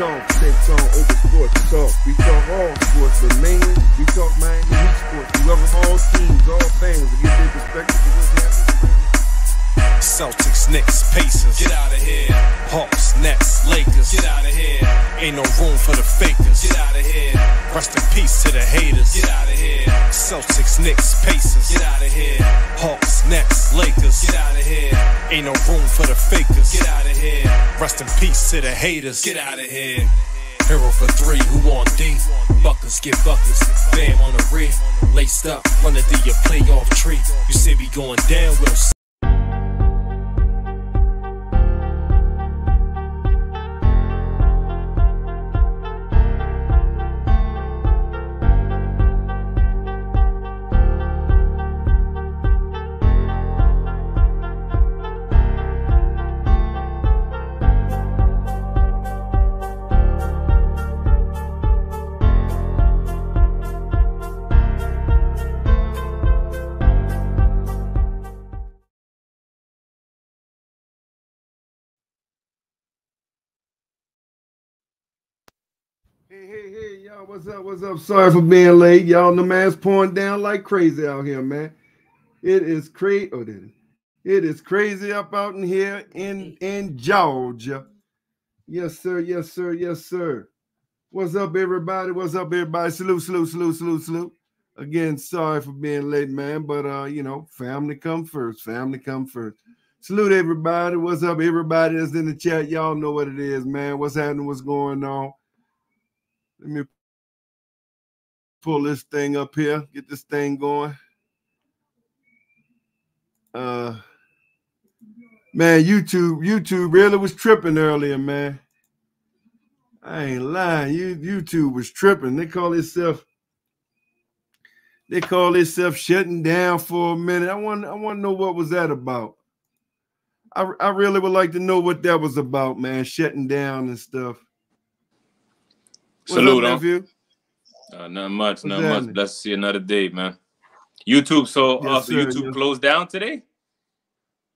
talk, takes on open sports talk. We talk all sports, but mainly we talk Miami Heat sports. We welcome all teams, all fans to get their perspective of what's happening. Celtics, Knicks, Pacers. Get out of here. Hawks, Nets, Lakers. Get out of here. Ain't no room for the fakers. Get out of here. Rest in peace to the haters. Get out of here. Celtics, Knicks, Pacers. Get out of here. Hawks, Nets, Lakers. Get out of here. Ain't no room for the fakers. Get out of here. Rest in peace to the haters. Get out of here. Herro for three, who on D? Buckers get buckers, bam on the rear. Laced up, running through your playoff tree. You say we going down, we'll hey, what's up? What's up? Sorry for being late. Y'all, the man's pouring down like crazy out here, man. It is crazy. Oh, it? It is crazy up out in here in in Georgia. Yes, sir. Yes, sir. Yes, sir. What's up, everybody? What's up, everybody? Salute, salute, salute, salute, salute. Again, sorry for being late, man. But uh, you know, family come first. Family come first. Salute everybody. What's up, everybody that's in the chat? Y'all know what it is, man. What's happening? What's going on? Let me pull this thing up here, get this thing going. Uh man, YouTube, YouTube really was tripping earlier, man. I ain't lying. You YouTube was tripping. They call itself they call itself shutting down for a minute. I want I want to know what was that about. I, I really would like to know what that was about, man. Shutting down and stuff. What's Salute, up, nephew? Uh, nothing much, not much. happening? To see another day, man. YouTube, so uh, Yes, so sir, YouTube yes. closed down today.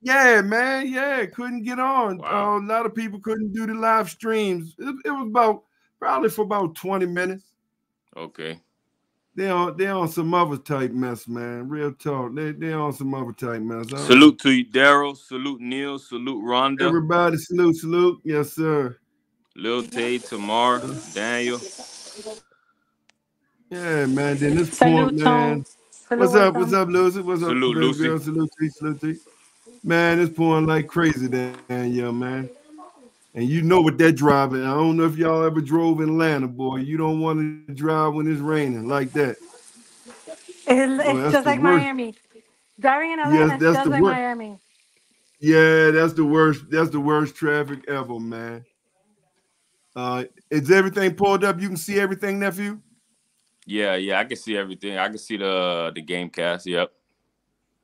Yeah, man. Yeah, couldn't get on. Wow. Uh, a lot of people couldn't do the live streams. It, it was about probably for about 20 minutes. Okay. They on they on some other type mess, man. Real talk. They they on some other type mess. I Salute to you, Daryl. Salute Neil. Salute Rhonda. Everybody salute, salute. Yes, sir. Lil Tay, Tamar, Daniel. Yeah, man. Then this Salute, point, Tom. man. Salute, What's up? What's up, Lucy? What's up, Salute, baby Lucy. girl? Salute, T, salute, Man, it's pouring like crazy down here, man. And you know what they're driving. I don't know if y'all ever drove in Atlanta, boy. You don't want to drive when it's raining like that. It's, it's just like worst. Miami. Driving in Yes, Atlanta is that's just the like worst. Miami. Yeah, that's the worst. That's the worst traffic ever, man. Uh, is everything pulled up? You can see everything, nephew. Yeah, yeah, I can see everything. I can see the the game cast. Yep.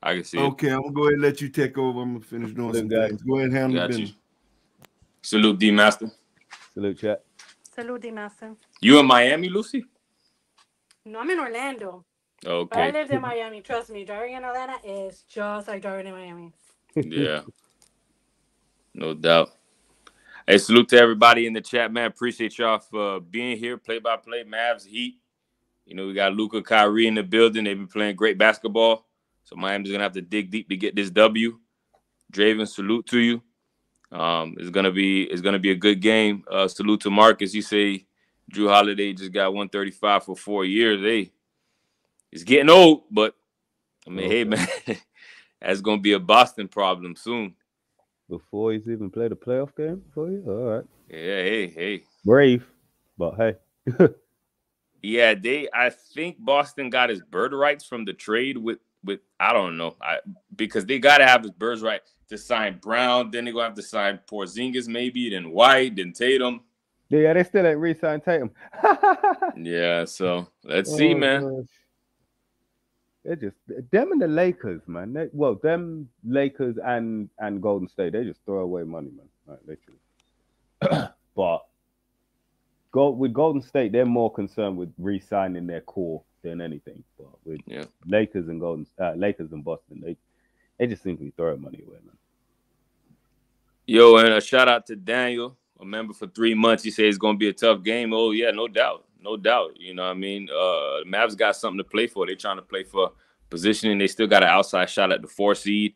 I can see it. Okay, I'm gonna go ahead and let you take over. I'm gonna finish doing some Good guy. things. Go ahead and handle Got you. Salute D Master. Salute chat. Salute, D Master. You in Miami, Lucy? No, I'm in Orlando. But I lived in Miami. Trust me, driving in Atlanta is just like driving in Miami. Yeah. No doubt. Hey, salute to everybody in the chat, man. Appreciate y'all for being here. Play by play, Mavs, Heat. You know, we got Luka Kyrie in the building. They've been playing great basketball. So Miami's gonna have to dig deep to get this W. Draven, salute to you. Um, it's gonna be it's gonna be a good game. Uh, salute to Marcus. You say Jrue Holiday just got 135 for four years. Hey, it's getting old, but I mean, hey man, that's gonna be a Boston problem soon. Before he's even played a playoff game for you? All right. Yeah, hey, hey. Brave, but hey. Yeah, they I think Boston got his bird rights from the trade with with I don't know. I because they gotta have his bird right to sign Brown, then they're gonna have to sign Porzingis maybe, then White, then Tatum. yeah, they still ain't re-signed Tatum. Yeah, so let's see, Oh, man. They're just them and the Lakers, man. They, well, them Lakers and and Golden State, they just throw away money, man. Like literally. but go with Golden State, they're more concerned with re-signing their core than anything. But with Yeah. Lakers and Golden uh, Lakers and Boston, they they just simply throw money away, man. Yo, and a shout out to Daniel. a member for three months. He said it's going to be a tough game. Oh yeah, no doubt, no doubt. You know, what I mean, uh, Mavs got something to play for. They're trying to play for positioning. They still got an outside shot at the four seed.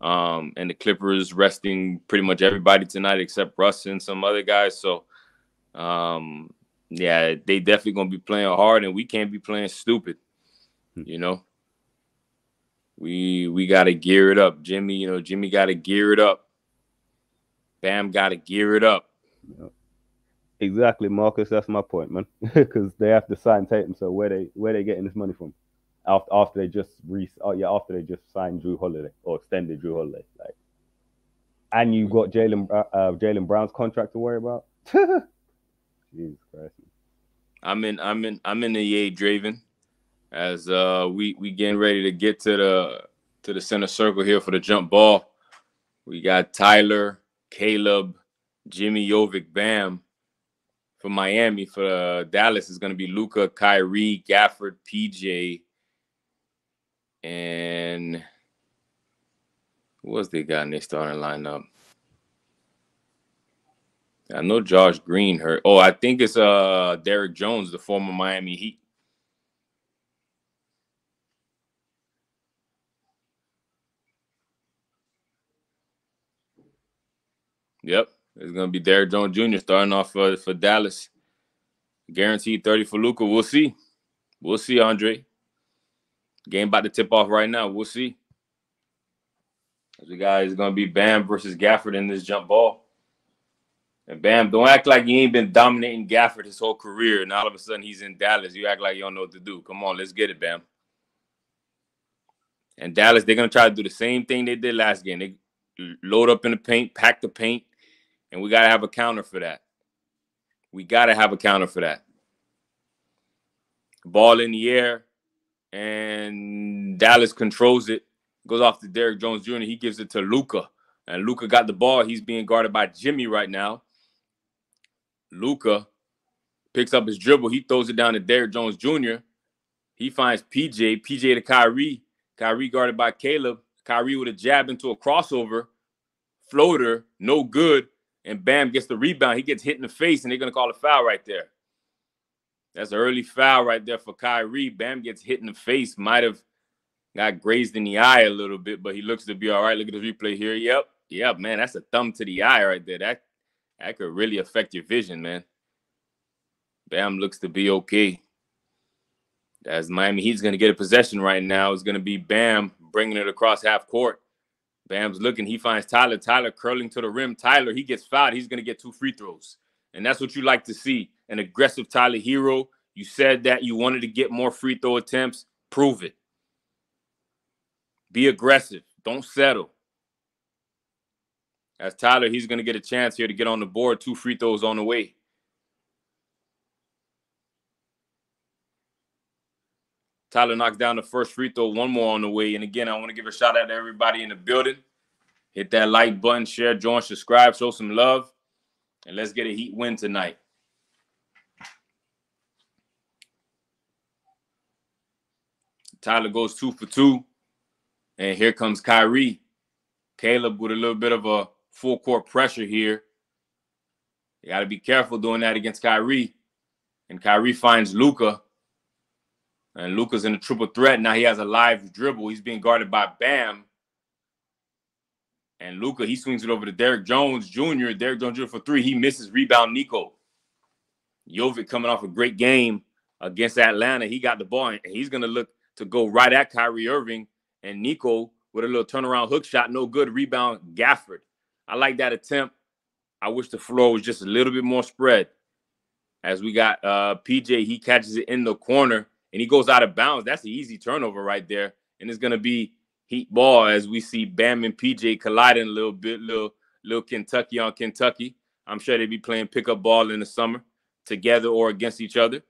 Um, and the Clippers resting pretty much everybody tonight except Russ and some other guys. So, um, yeah, they definitely gonna be playing hard, and we can't be playing stupid. Hmm. You know, we we got to gear it up. Jimmy, you know, Jimmy got to gear it up. Bam got to gear it up. Exactly, Marcus. That's my point, man. Because they have to sign Tatum. So where they where they getting this money from? After after they just re oh yeah after they just signed Jrue Holiday or extended Jrue Holiday, like, and you got Jaylen uh, uh Jaylen Brown's contract to worry about. Jesus Christ. I'm in. I'm in. I'm in the Yay Draven as uh we we getting ready to get to the to the center circle here for the jump ball. We got Tyler, Caleb, Jimmy Jovic, Bam. For Miami, for uh, Dallas is going to be Luca, Kyrie, Gafford, PJ, and who was they got in their starting lineup? I know Josh Green hurt. Oh, I think it's uh Derrick Jones, the former Miami Heat. Yep, it's gonna be Derrick Jones Jr. starting off for, for Dallas. Guaranteed 30 for Luka. We'll see. We'll see, Andre. Game about to tip off right now. We'll see. The guy is gonna be Bam versus Gafford in this jump ball. And Bam, don't act like you ain't been dominating Gafford his whole career, and all of a sudden he's in Dallas. You act like you don't know what to do. Come on, let's get it, Bam. And Dallas, they're gonna try to do the same thing they did last game. They load up in the paint, pack the paint, and we gotta have a counter for that. We gotta have a counter for that. Ball in the air, and Dallas controls it. Goes off to Derrick Jones Jr. He gives it to Luka, and Luka got the ball. He's being guarded by Jimmy right now. Luka picks up his dribble. He throws it down to Derrick Jones Jr. He finds PJ. PJ to Kyrie. Kyrie guarded by Caleb. Kyrie with a jab into a crossover, floater, no good. And Bam gets the rebound. He gets hit in the face, and they're gonna call a foul right there. That's an early foul right there for Kyrie. Bam gets hit in the face. Might have got grazed in the eye a little bit, but he looks to be all right. Look at the replay here. Yep. Yep, man. That's a thumb to the eye right there. That that could really affect your vision, man. Bam looks to be okay. As Miami Heat's going to get a possession right now, it's going to be Bam bringing it across half court. Bam's looking. He finds Tyler. Tyler curling to the rim. Tyler, he gets fouled. He's going to get two free throws. And that's what you like to see. An aggressive Tyler Herro. You said that you wanted to get more free throw attempts. Prove it. Be aggressive. Don't settle. As Tyler, he's going to get a chance here to get on the board. Two free throws on the way. Tyler knocks down the first free throw, one more on the way. And again, I want to give a shout out to everybody in the building. Hit that like button, share, join, subscribe, show some love, and let's get a Heat win tonight. Tyler goes two for two. And here comes Kyrie. Caleb with a little bit of a full court pressure here. You got to be careful doing that against Kyrie. And Kyrie finds Luka. And Luka's in a triple threat. Now he has a live dribble. He's being guarded by Bam. And Luka, he swings it over to Derrick Jones Jr. Derrick Jones Jr. for three. He misses rebound Nico. Jovic coming off a great game against Atlanta. He got the ball and he's going to look to go right at Kyrie Irving. And Nico with a little turnaround hook shot, no good. Rebound Gafford. I like that attempt. I wish the floor was just a little bit more spread. As we got uh, PJ, he catches it in the corner and he goes out of bounds. That's an easy turnover right there. And it's gonna be heat ball as we see Bam and PJ colliding a little bit, little little Kentucky on Kentucky. I'm sure they'd be playing pickup ball in the summer together or against each other.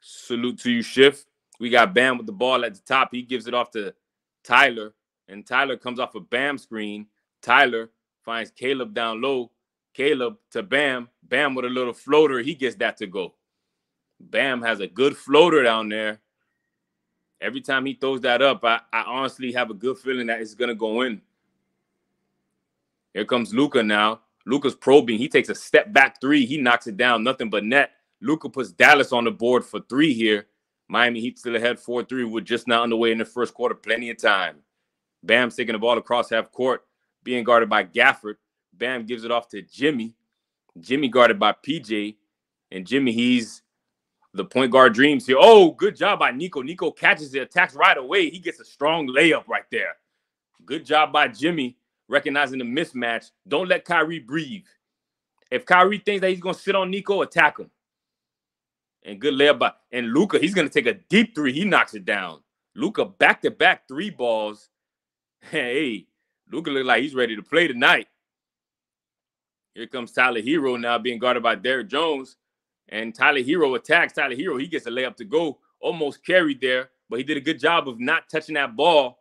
Salute to you, Shift. We got Bam with the ball at the top. He gives it off to Tyler, and Tyler comes off a Bam screen. Tyler finds Caleb down low. Caleb to Bam. Bam with a little floater. He gets that to go. Bam has a good floater down there. Every time he throws that up, I, I honestly have a good feeling that it's gonna go in. Here comes Luka now. Luka's probing. He takes a step back three. He knocks it down. Nothing but net. Luka puts Dallas on the board for three here. Miami Heat still ahead 4 3 We're just now underway in the first quarter. Plenty of time. Bam's taking the ball across half court, being guarded by Gafford. Bam gives it off to Jimmy. Jimmy guarded by PJ. And Jimmy, he's the point guard dreams here. Oh, good job by Nico. Nico catches it, attacks right away. He gets a strong layup right there. Good job by Jimmy recognizing the mismatch. Don't let Kyrie breathe. If Kyrie thinks that he's going to sit on Nico, attack him. And good layup by and Luka, he's going to take a deep three. He knocks it down. Luka back to back three balls. Hey, Luka look like he's ready to play tonight. Here comes Tyler Herro now being guarded by Derrick Jones. And Tyler Herro attacks. Tyler Herro. he gets a layup to go. Almost carried there, but he did a good job of not touching that ball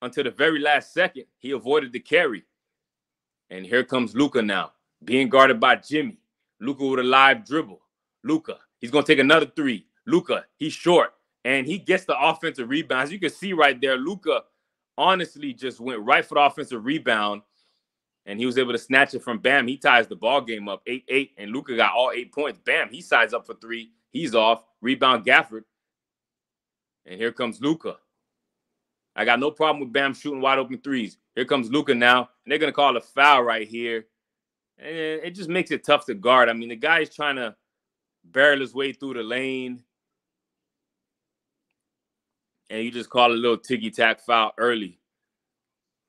until the very last second. He avoided the carry. And here comes Luka now, being guarded by Jimmy. Luka with a live dribble. Luka, he's gonna take another three. Luka, he's short and he gets the offensive rebound. As you can see right there, Luka honestly just went right for the offensive rebound and he was able to snatch it from Bam. He ties the ball game up 8 8, and Luka got all eight points. Bam, he sides up for three. He's off. Rebound Gafford. And here comes Luka. I got no problem with Bam shooting wide open threes. Here comes Luka now, and they're gonna call a foul right here. And it just makes it tough to guard. I mean, the guy's trying to barrel his way through the lane. And you just call a little ticky tack foul early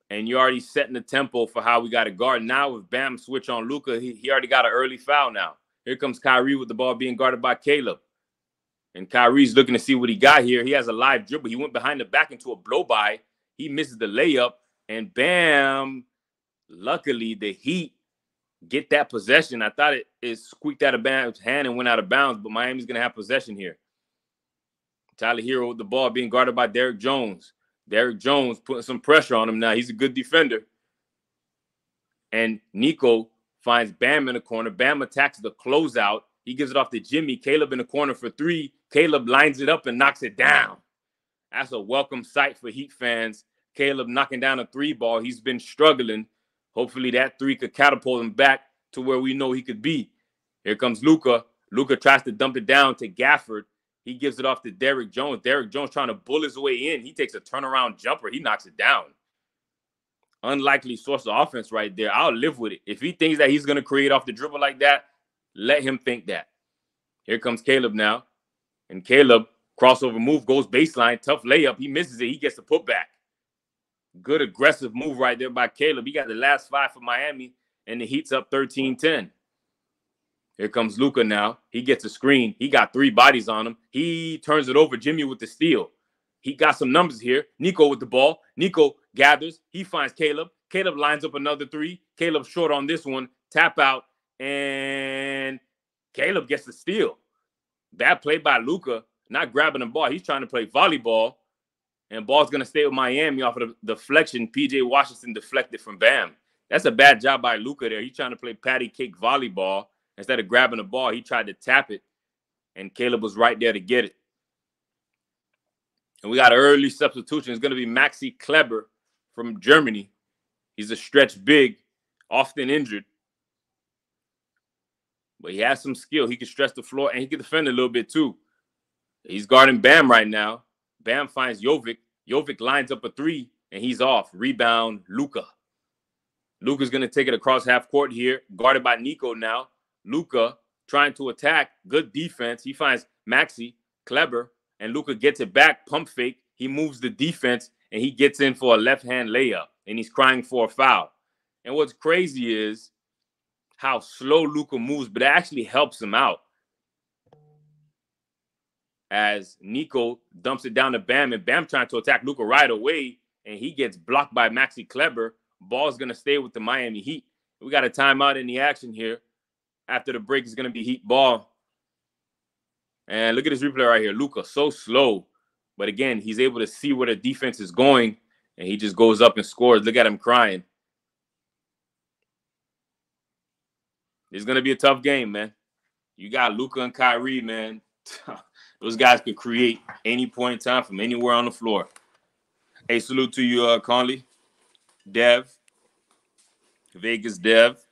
and you're already setting the tempo for how we got to guard. Now with Bam switch on Luka, he, he already got an early foul now. Here comes Kyrie with the ball being guarded by Caleb. And Kyrie's looking to see what he got here. He has a live dribble. He went behind the back into a blow by. He misses the layup. And bam, luckily the Heat get that possession. I thought it, it squeaked out of Bam's hand and went out of bounds, but Miami's going to have possession here. Tyler Herro with the ball being guarded by Derrick Jones. Derrick Jones putting some pressure on him now. He's a good defender. And Nico finds Bam in the corner. Bam attacks the closeout. He gives it off to Jimmy. Caleb in the corner for three. Caleb lines it up and knocks it down. That's a welcome sight for Heat fans. Caleb knocking down a three ball. He's been struggling. Hopefully that three could catapult him back to where we know he could be. Here comes Luka. Luka tries to dump it down to Gafford. He gives it off to Derrick Jones. Derrick Jones trying to bull his way in. He takes a turnaround jumper. He knocks it down. Unlikely source of offense right there. I'll live with it. If he thinks that he's going to create off the dribble like that, let him think that. Here comes Caleb now. And Caleb, crossover move, goes baseline. Tough layup. He misses it. He gets the putback. Good aggressive move right there by Caleb. He got the last five for Miami, and the Heat's up 13 10. Here comes Luka now. He gets a screen. He got three bodies on him. He turns it over. Jimmy with the steal. He got some numbers here. Nico with the ball. Nico gathers. He finds Caleb. Caleb lines up another three. Caleb short on this one. Tap out. And Caleb gets the steal. Bad play by Luka, Not grabbing the ball. He's trying to play volleyball. And ball's going to stay with Miami off of the deflection. PJ Washington deflected from Bam. That's a bad job by Luka there. He's trying to play patty cake volleyball Instead of grabbing the ball, he tried to tap it, and Caleb was right there to get it. And we got an early substitution. It's going to be Maxi Kleber from Germany. He's a stretch big, often injured. But he has some skill. He can stretch the floor and he can defend a little bit too. He's guarding Bam right now. Bam finds Jovic. Jovic lines up a three and he's off. Rebound, Luka. Luka's going to take it across half court here, guarded by Nico now. Luka trying to attack. Good defense. He finds Maxi Kleber, and Luka gets it back. Pump fake. He moves the defense, and he gets in for a left hand layup, and he's crying for a foul. And what's crazy is how slow Luka moves, but it actually helps him out. As Nico dumps it down to Bam, and Bam trying to attack Luka right away, and he gets blocked by Maxi Kleber. Ball's gonna stay with the Miami Heat. We got a timeout in the action here after the break is going to be Heat ball. And look at this replay right here. Luka, so slow. But again, he's able to see where the defense is going, and he just goes up and scores. Look at him crying. It's going to be a tough game, man. You got Luka and Kyrie, man. Those guys could create any point in time from anywhere on the floor. Hey, salute to you, uh, Conley, Dev, Vegas Dev.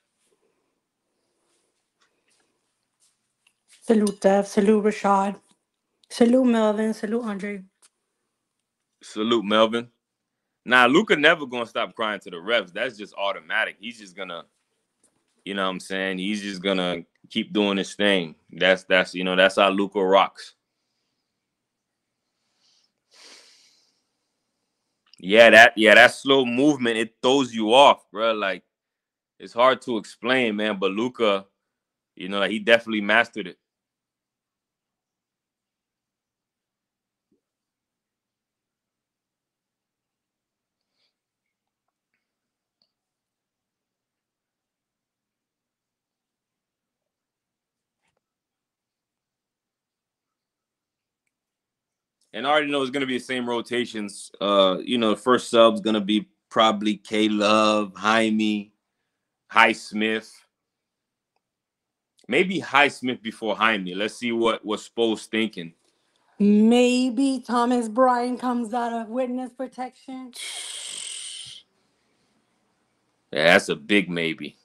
Salute Dev. Salute Rashad. Salute Melvin. Salute Andre. Salute Melvin. Now Luka never gonna stop crying to the refs. That's just automatic. He's just gonna, you know what I'm saying? He's just gonna keep doing his thing. That's that's you know, that's how Luka rocks. Yeah, that yeah, that slow movement, it throws you off, bro. Like it's hard to explain, man. But Luka, you know, he definitely mastered it. And I already know it's gonna be the same rotations. Uh, you know, the first sub's gonna be probably K Love, Jaime, Highsmith. Maybe Highsmith before Jaime. Let's see what what Spo's thinking. Maybe Thomas Bryant comes out of witness protection. Yeah, that's a big maybe.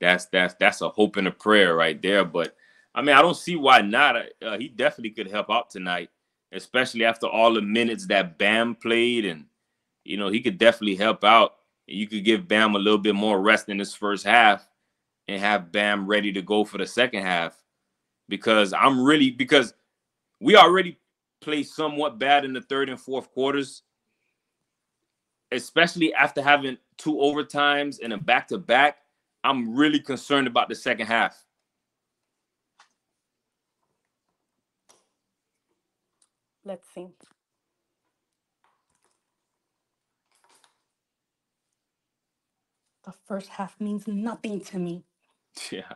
That's that's that's a hope and a prayer right there. But I mean, I don't see why not. Uh, he definitely could help out tonight, especially after all the minutes that Bam played, and you know he could definitely help out. You could give Bam a little bit more rest in this first half, and have Bam ready to go for the second half. Because I'm really because we already played somewhat bad in the third and fourth quarters, especially after having two overtimes and a back to back. I'm really concerned about the second half. Let's see. The first half means nothing to me. Yeah.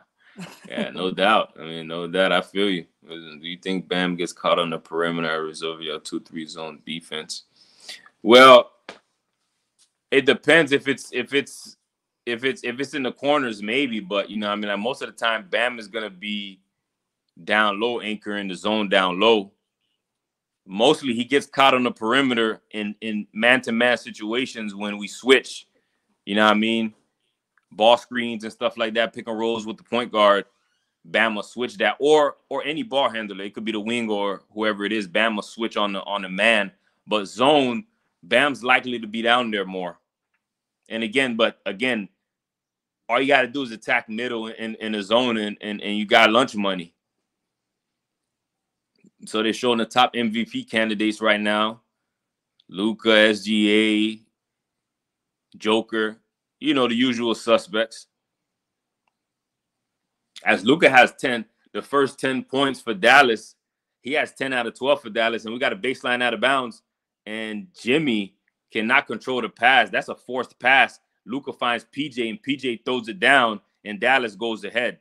Yeah, no doubt. I mean, no doubt. I feel you. Do you think Bam gets caught on the perimeter of your two three zone defense? Well, it depends if it's if it's if it's if it's in the corners, maybe. But you know, I mean, like most of the time, Bam is gonna be down low, anchoring the zone down low. Mostly, he gets caught on the perimeter in in man to man situations when we switch. You know what I mean? Ball screens and stuff like that, pick and rolls with the point guard. Bama switch that, or or any ball handler. It could be the wing or whoever it is. Bama switch on the on the man, but zone. Bam's likely to be down there more. And again, but again, all you got to do is attack middle in, in the zone, and, and and you got lunch money. So they're showing the top MVP candidates right now: Luka, SGA, Joker. You know the usual suspects. As Luka has ten, the first ten points for Dallas, he has ten out of twelve for Dallas, and we got a baseline out of bounds. And Jimmy cannot control the pass. That's a forced pass. Luka finds PJ, and PJ throws it down, and Dallas goes ahead.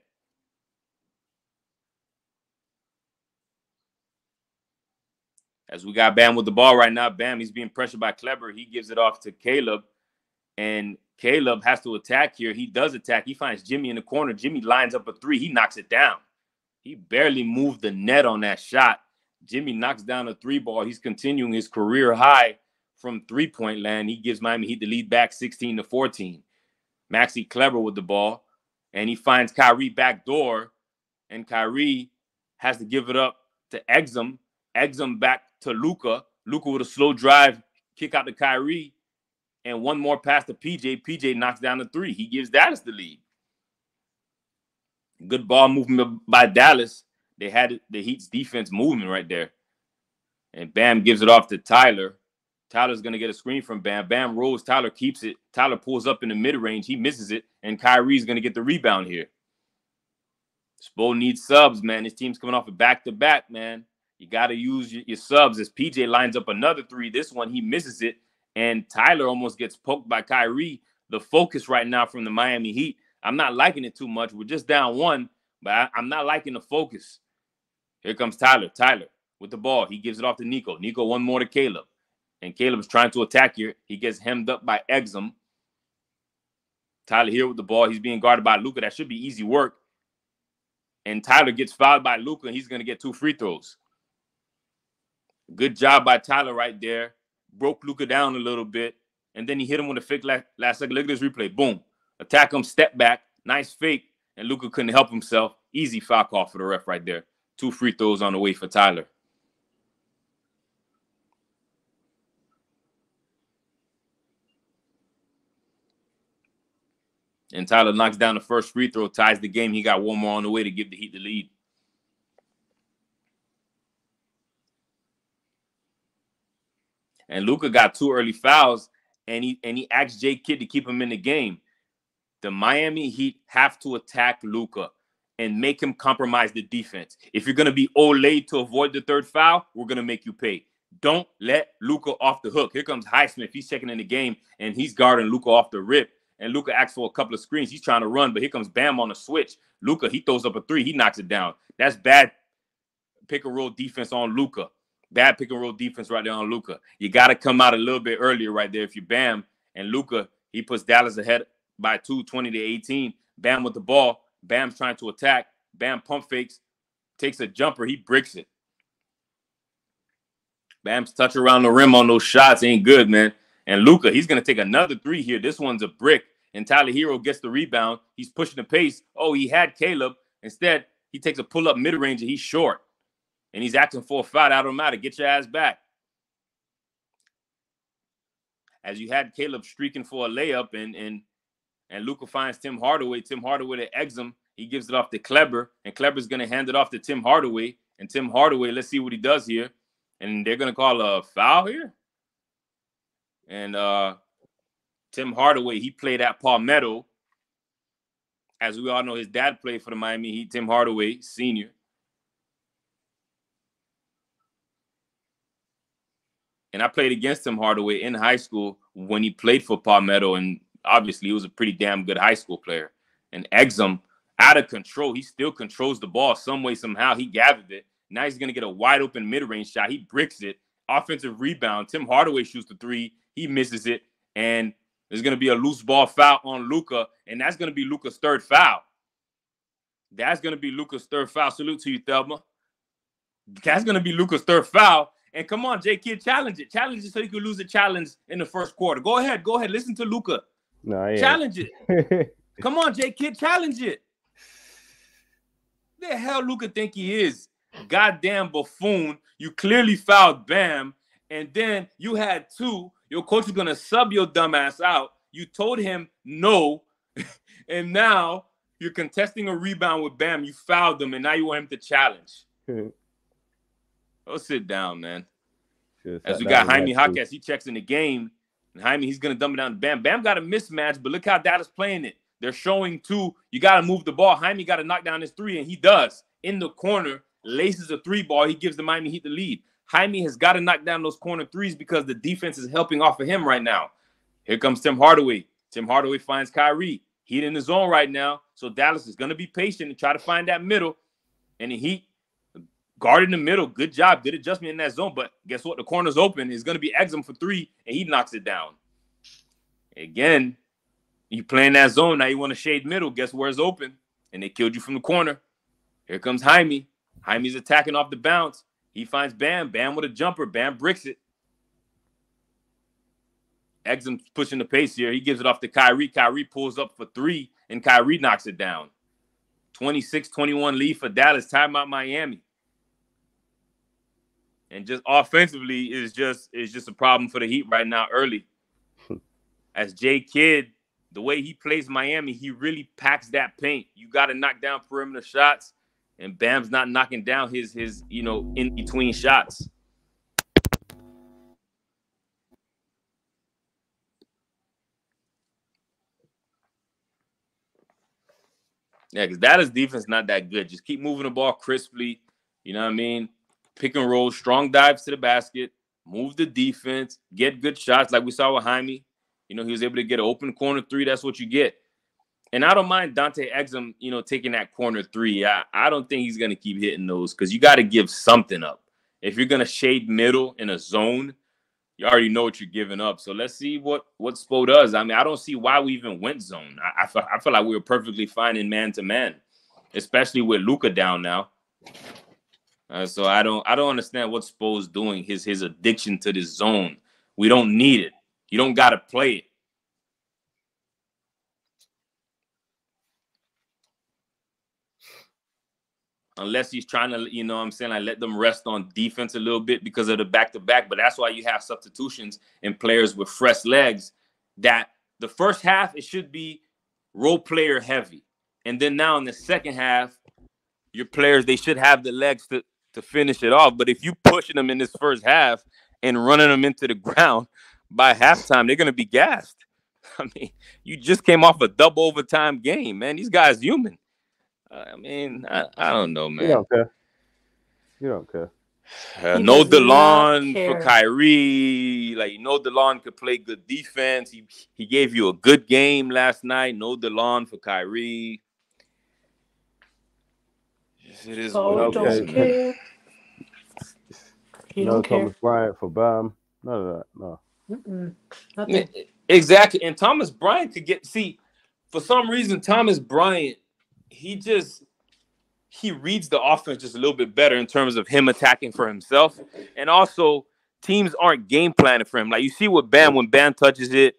As we got Bam with the ball right now, Bam, he's being pressured by Kleber. He gives it off to Caleb, and Caleb has to attack here. He does attack. He finds Jimmy in the corner. Jimmy lines up a three. He knocks it down. He barely moved the net on that shot. Jimmy knocks down a three ball. He's continuing his career high from three point land. He gives Miami Heat the lead back 16 to 14. Maxi Kleber with the ball, and he finds Kyrie back door, and Kyrie has to give it up to Exum. Exum back to Luka. Luka with a slow drive, kick out to Kyrie, and one more pass to PJ. PJ knocks down the three. He gives Dallas the lead. Good ball movement by Dallas. They had the Heat's defense moving right there. And Bam gives it off to Tyler. Tyler's going to get a screen from Bam. Bam rolls. Tyler keeps it. Tyler pulls up in the mid range. He misses it. And Kyrie's going to get the rebound here. Spo needs subs, man. His team's coming off a back to back, man. You got to use your, your subs as PJ lines up another three. This one, he misses it. And Tyler almost gets poked by Kyrie. The focus right now from the Miami Heat, I'm not liking it too much. We're just down one, but I, I'm not liking the focus. Here comes Tyler. Tyler with the ball. He gives it off to Nico. Nico, one more to Caleb. And Caleb's trying to attack here. He gets hemmed up by Exum. Tyler here with the ball. He's being guarded by Luka. That should be easy work. And Tyler gets fouled by Luka, and he's going to get two free throws. Good job by Tyler right there. Broke Luka down a little bit. And then he hit him with a fake last, last second. Look at this replay. Boom. Attack him, step back. Nice fake. and Luka couldn't help himself. Easy foul call for the ref right there. Two free throws on the way for Tyler. And Tyler knocks down the first free throw, ties the game. He got one more on the way to give the Heat the lead. And Luka got two early fouls, and he and he asked Jay Kidd to keep him in the game. The Miami Heat have to attack Luka and make him compromise the defense. If you're gonna be Olay to avoid the third foul, we're gonna make you pay. Don't let Luka off the hook. Here comes Highsmith. He's checking in the game and he's guarding Luka off the rip. And Luka asks for a couple of screens. He's trying to run, but here comes Bam on the switch. Luka, he throws up a three. He knocks it down. That's bad pick and roll defense on Luka. Bad pick and roll defense right there on Luka. You got to come out a little bit earlier right there. If you Bam and Luka, he puts Dallas ahead by two, 20 to 18. Bam with the ball. Bam's trying to attack. Bam pump fakes, takes a jumper. He bricks it. Bam's touch around the rim on those shots ain't good, man. And Luka, he's gonna take another three here. This one's a brick. And Tyler Herro gets the rebound. He's pushing the pace. Oh, he had Caleb. Instead, he takes a pull up mid range and he's short and he's acting for a fight. I don't matter. Get your ass back. As you had Caleb streaking for a layup, and and and Luka finds Tim Hardaway. Tim Hardaway to Exum. He gives it off to Kleber, and Kleber's gonna hand it off to Tim Hardaway. And Tim Hardaway, let's see what he does here. And they're gonna call a foul here. And uh Tim Hardaway, he played at Palmetto. As we all know, his dad played for the Miami Heat, Tim Hardaway, senior. And I played against him Hardaway in high school when he played for Palmetto, and obviously he was a pretty damn good high school player. And Exum, out of control, he still controls the ball some way, somehow. He gathered it. Now he's gonna get a wide open mid range shot. He bricks it. Offensive rebound. Tim Hardaway shoots the three. He misses it, and there's gonna be a loose ball foul on Luka, and that's gonna be Luka's third foul. That's gonna be Luka's third foul. Salute to you, Thelma. That's gonna be Luka's third foul. And come on, J Kidd, challenge it. Challenge it so you can lose a challenge in the first quarter. Go ahead, go ahead. Listen to Luka. No, yeah. Challenge it. come on, J Kidd, challenge it. The hell Luka think he is? Goddamn buffoon. You clearly fouled Bam, and then you had two. Your coach is gonna sub your dumbass out. You told him no, and now you're contesting a rebound with Bam. You fouled him, and now you want him to challenge. Go sit down, man. As we got Jaime Jaquez, he checks in the game. And Jaime, he's gonna dumb it down to Bam. Bam got a mismatch, but look how Dallas playing it. They're showing two. You got to move the ball. Jaime got to knock down his three, and he does in the corner. Laces a three ball. He gives the Miami Heat the lead. Jaime has got to knock down those corner threes because the defense is helping off of him right now. Here comes Tim Hardaway. Tim Hardaway finds Kyrie. Heat in the zone right now. So Dallas is going to be patient and try to find that middle. And the Heat guard in the middle. Good job. Good adjustment in that zone. But guess what? The corner's open. It's going to be Exum for three, and he knocks it down. Again, you playing that zone. Now you want to shade middle. Guess where it's open? And they killed you from the corner. Here comes Jaime. Jaime's attacking off the bounce. He finds Bam. Bam with a jumper. Bam bricks it. Exum pushing the pace here. He gives it off to Kyrie. Kyrie pulls up for three, and Kyrie knocks it down. 26 21 lead for Dallas. Timeout Miami and just offensively is just is just a problem for the Heat right now early. Hmm. As Jay Kidd, the way he plays Miami, he really packs that paint. You got to knock down perimeter shots, and Bam's not knocking down his his you know in between shots. Yeah, because Dallas defense not that good. Just keep moving the ball crisply. You know what I mean? Pick and roll, strong dives to the basket, move the defense, get good shots like we saw with Jaime. You know, he was able to get an open corner three. That's what you get. And I don't mind Dante Exum, you know, taking that corner three. I, I don't think he's going to keep hitting those because you got to give something up. If you're going to shade middle in a zone, you already know what you're giving up. So let's see what what Spo does. I mean, I don't see why we even went zone. I, I, feel, I feel like we were perfectly fine in man to man, especially with Luka down now. Uh, so I don't I don't understand what Spo's doing. His his addiction to this zone. We don't need it. You don't got to play it. unless he's trying to, you know what I'm saying, like let them rest on defense a little bit because of the back to back. But that's why you have substitutions and players with fresh legs that the first half, it should be role player heavy. And then now in the second half, your players, they should have the legs to, to finish it off. But if you pushing them in this first half and running them into the ground by halftime, they're going to be gassed. I mean, you just came off a double overtime game, man. These guys human. I mean, I, I don't know, man. You don't care. You don't care. Uh, no DeLon for Kyrie. Like, you know, DeLon could play good defense. He he gave you a good game last night. No DeLon for Kyrie. Yes, It is Oh, what it Okay. is, don't man. care. You no don't care. Thomas Bryant for Bam. None of that. No. Mm-mm. Nothing. Exactly. And Thomas Bryant could get see for some reason Thomas Bryant he just he reads the offense just a little bit better in terms of him attacking for himself. And also teams aren't game planning for him. Like you see with Bam when Bam touches it,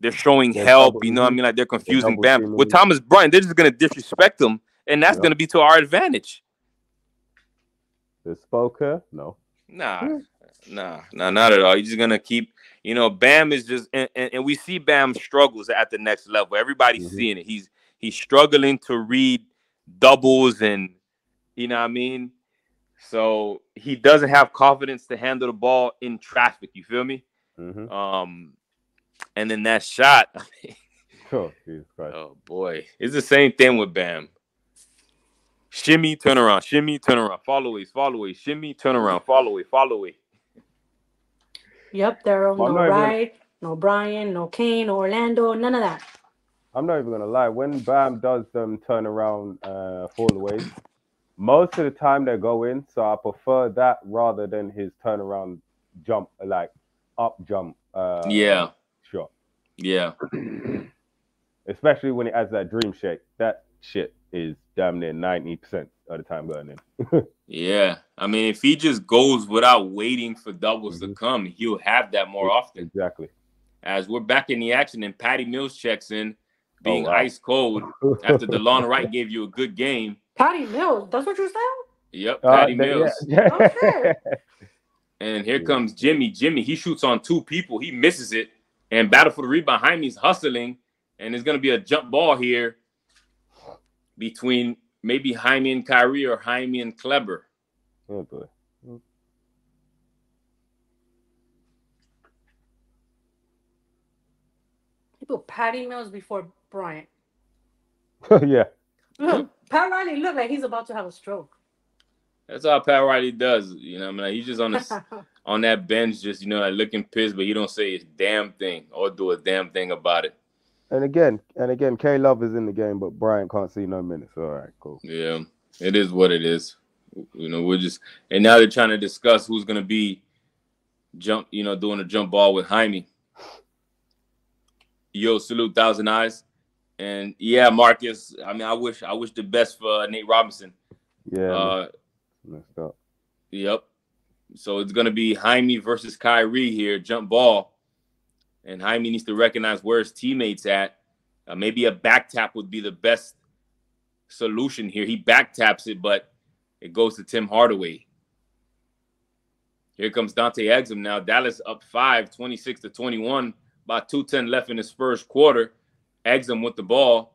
they're showing They're help. double You know what I teaming. mean? Like they're confusing double Bam. teaming With him. Thomas Bryant, they're just gonna disrespect him, and that's Yeah. gonna be to our advantage. The Spoker? No. Nah, nah, nah, not at all. You're just gonna keep, you know, Bam is just, and, and, and we see Bam struggles at the next level. Everybody's Mhm. seeing it. He's he's struggling to read doubles, and you know what I mean. So he doesn't have confidence to handle the ball in traffic. You feel me? Mm-hmm. Um, and then that shot. I mean, Oh, oh boy, it's the same thing with Bam. Shimmy, turn around, shimmy, turn around, follow away, follow away, shimmy, turn around, follow away, follow away. Yep, Daryl. Well, No I'm not no Bryant, no Kane, no Orlando, none of that. I'm not even gonna lie. When Bam does them turn around, uh, fallaways, most of the time they go in. So I prefer that rather than his turnaround jump, like up jump. Uh, Yeah, shot. yeah. Especially when it has that dream shake. That shit is damn near ninety percent of the time going in. Yeah, I mean, if he just goes without waiting for doubles to Mhm. come, he'll have that more often. exactly. As we're back in the action, and Patty Mills checks in, being wow. ice cold after DeLon Wright gave you a good game. Patty Mills, that's what you said? Yep, Uh, Patty th- Mills. yeah, yeah. Okay. And here Yeah. comes Jimmy. Jimmy, he shoots on two people, he misses it, and battle for the rebound behind me is hustling, and there's gonna be a jump ball here between maybe Jaime and Kyrie or Jaime and Kleber. Oh, boy. He put Patty Mills before Bryant. yeah. Look, Pat Riley looked like he's about to have a stroke. That's how Pat Riley does. You know, I mean, like, he's just on the on that bench, just you know, like looking pissed, but he don't say a damn thing or do a damn thing about it. And again, and again, K Love is in the game, but Bryant can't see no minutes. All right, cool. Yeah, it is what it is. You know, we're just and now they're trying to discuss who's gonna be jump, you know, doing a jump ball with Jaime. Yo, salute thousand eyes. And yeah, Marcus. I mean, I wish I wish the best for uh, Nate Robinson. Yeah, Uh, messed up. Yep. So it's gonna be Jaime versus Kyrie here, jump ball, and Jaime needs to recognize where his teammates at. Uh, maybe a back tap would be the best solution here. He back taps it, but it goes to Tim Hardaway. Here comes Dante Exum now. Dallas up five, 26 to 21. About 210 left in his first quarter. Exum with the ball,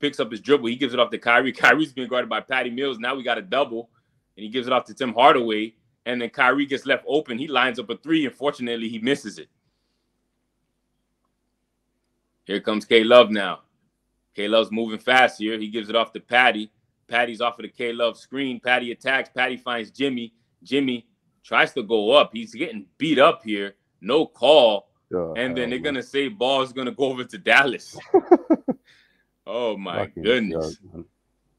picks up his dribble. He gives it off to Kyrie. Kyrie's being guarded by Patty Mills. Now we got a double and he gives it off to Tim Hardaway. And then Kyrie gets left open. He lines up a three. Unfortunately, he misses it. Here comes K Love now. K Love's moving fast here. He gives it off to Patty. Patty's off of the K Love screen. Patty attacks. Patty finds Jimmy. Jimmy tries to go up. He's getting beat up here. No call. Oh, And then they're man. gonna say ball's gonna go over to Dallas. oh my Fucking goodness.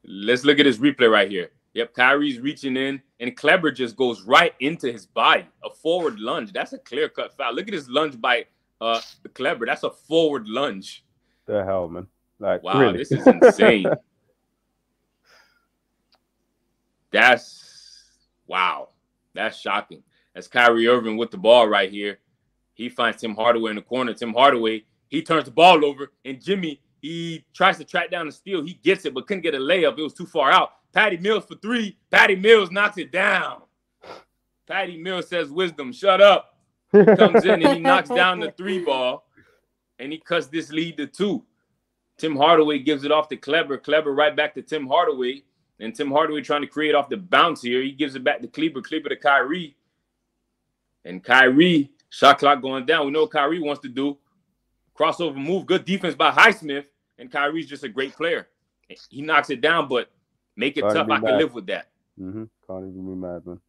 Let's look at this replay right here. Yep, Kyrie's reaching in, and Kleber just goes right into his body. A forward lunge. That's a clear cut foul. Look at his lunge by uh Kleber. That's a forward lunge. The hell, man. Like, Wow, really? this is insane. That's wow. That's shocking. That's Kyrie Irving with the ball right here. He finds Tim Hardaway in the corner. Tim Hardaway, he turns the ball over, and Jimmy He tries to track down the steal. He gets it, but couldn't get a layup. It was too far out. Patty Mills for three. Patty Mills knocks it down. Patty Mills says, Wisdom, shut up. He comes in and he knocks down the three ball and he cuts this lead to two. Tim Hardaway gives it off to Kleber. Kleber right back to Tim Hardaway. And Tim Hardaway trying to create off the bounce here. He gives it back to Kleber. Kleber to Kyrie. And Kyrie, shot clock going down. We know what Kyrie wants to do. Crossover move. Good defense by Highsmith. And Kyrie's just a great player. He knocks it down, but make it Can't tough. I can live with that. Mm-hmm. Can't even be mad, man.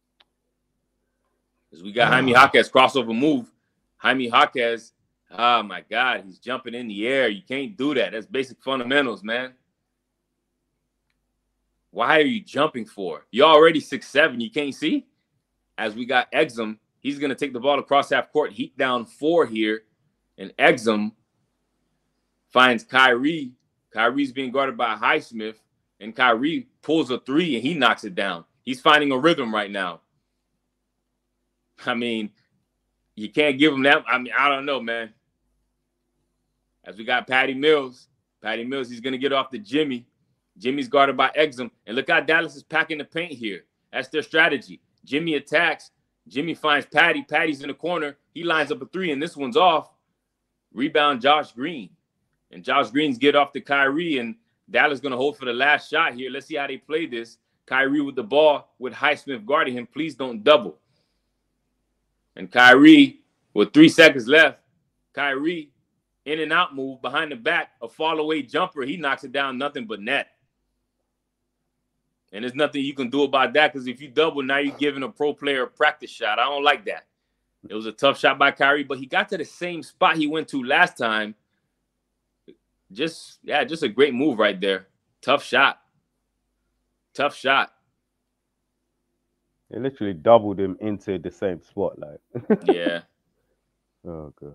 Because we got Jaime Jaquez crossover move. Jaime Jaquez, oh my God, he's jumping in the air. You can't do that. That's basic fundamentals, man. Why are you jumping for? You're already six seven. You can't see. As we got Exum, he's gonna take the ball across half court, heat down four here, and Exum finds Kyrie. Kyrie's being guarded by Highsmith, and Kyrie pulls a three and he knocks it down. He's finding a rhythm right now. I mean, you can't give him that. I mean, I don't know, man. As we got Patty Mills, Patty Mills, he's gonna get off to Jimmy. Jimmy's guarded by Exum, and look how Dallas is packing the paint here. That's their strategy. Jimmy attacks. Jimmy finds Patty. Patty's in the corner. He lines up a three, and this one's off. Rebound, Josh Green, and Josh Green's get off to Kyrie, and Dallas gonna hold for the last shot here. Let's see how they play this. Kyrie with the ball with Highsmith guarding him. Please don't double. And Kyrie, with three seconds left, Kyrie in and out move behind the back, a fall away jumper. He knocks it down, nothing but net. And there's nothing you can do about that because if you double, now you're giving a pro player a practice shot. I don't like that. It was a tough shot by Kyrie, but he got to the same spot he went to last time. Just, yeah, just a great move right there. Tough shot. Tough shot. They literally doubled him into the same spot, like. Yeah. oh gosh.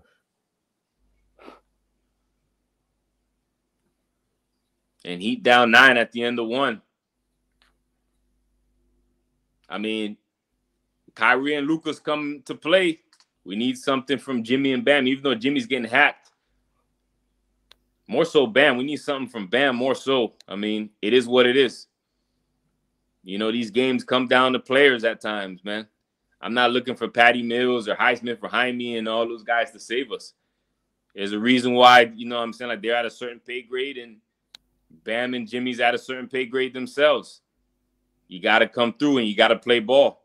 and Heat down nine at the end of one. I mean, Kyrie and Luka's come to play. We need something from Jimmy and Bam, even though Jimmy's getting hacked. More so, Bam. We need something from Bam more so. I mean, it is what it is. You know, these games come down to players at times, man. I'm not looking for Patty Mills or Highsmith or Jaime and all those guys to save us. There's a reason why, you know what I'm saying, like they're at a certain pay grade and Bam and Jimmy's at a certain pay grade themselves. You got to come through and you got to play ball.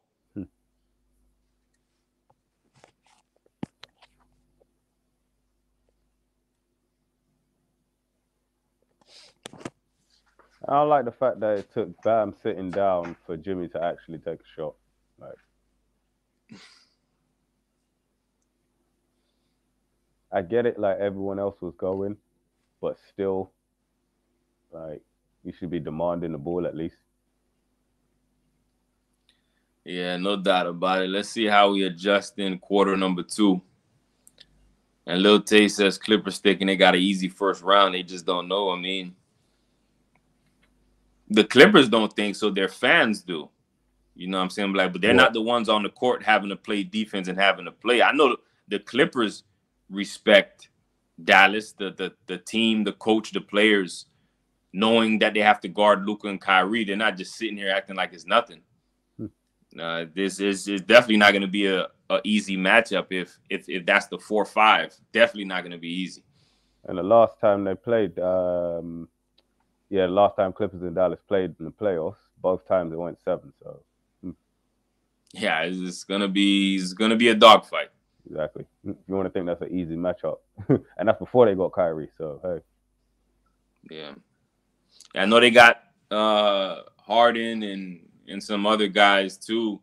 I don't like the fact that it took Bam sitting down for Jimmy to actually take a shot. Like, I get it, like everyone else was going, but still, like, you should be demanding the ball at least. Yeah, no doubt about it. Let's see how we adjust in quarter number two. And Lil Tay says Clippers thinking they got an easy first round. They just don't know. I mean, the Clippers don't think so. Their fans do. You know what I'm saying? Like, but they're Yeah. not the ones on the court having to play defense and having to play. I know the Clippers respect Dallas, the the the team, the coach, the players, knowing that they have to guard Luka and Kyrie. They're not just sitting here acting like it's nothing. Uh, this is, is definitely not going to be a, a easy matchup if if if that's the four five. Definitely not going to be easy. And the last time they played, um, yeah, last time Clippers and Dallas played in the playoffs, both times it went seven. So hmm. Yeah, it's, it's gonna be it's gonna be a dogfight. exactly, hmm, you want to think that's an easy matchup, and that's before they got Kyrie. So hey, Yeah, I know they got uh Harden and and some other guys too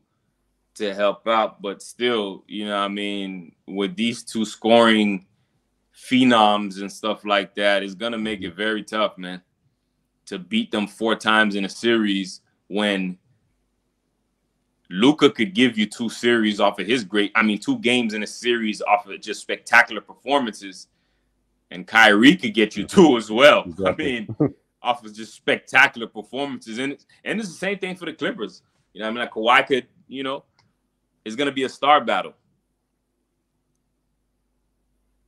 to help out, but still, you know, what I mean, with these two scoring phenoms and stuff like that, it's gonna make it mm-hmm. very tough, man, to beat them four times in a series when Luka could give you two series off of his great, I mean, two games in a series off of just spectacular performances, and Kyrie could get you two as well. Exactly. I mean, off of just spectacular performances, and it's, and it's the same thing for the Clippers. You know, I mean, like Kawhi could, you know, it's gonna be a star battle.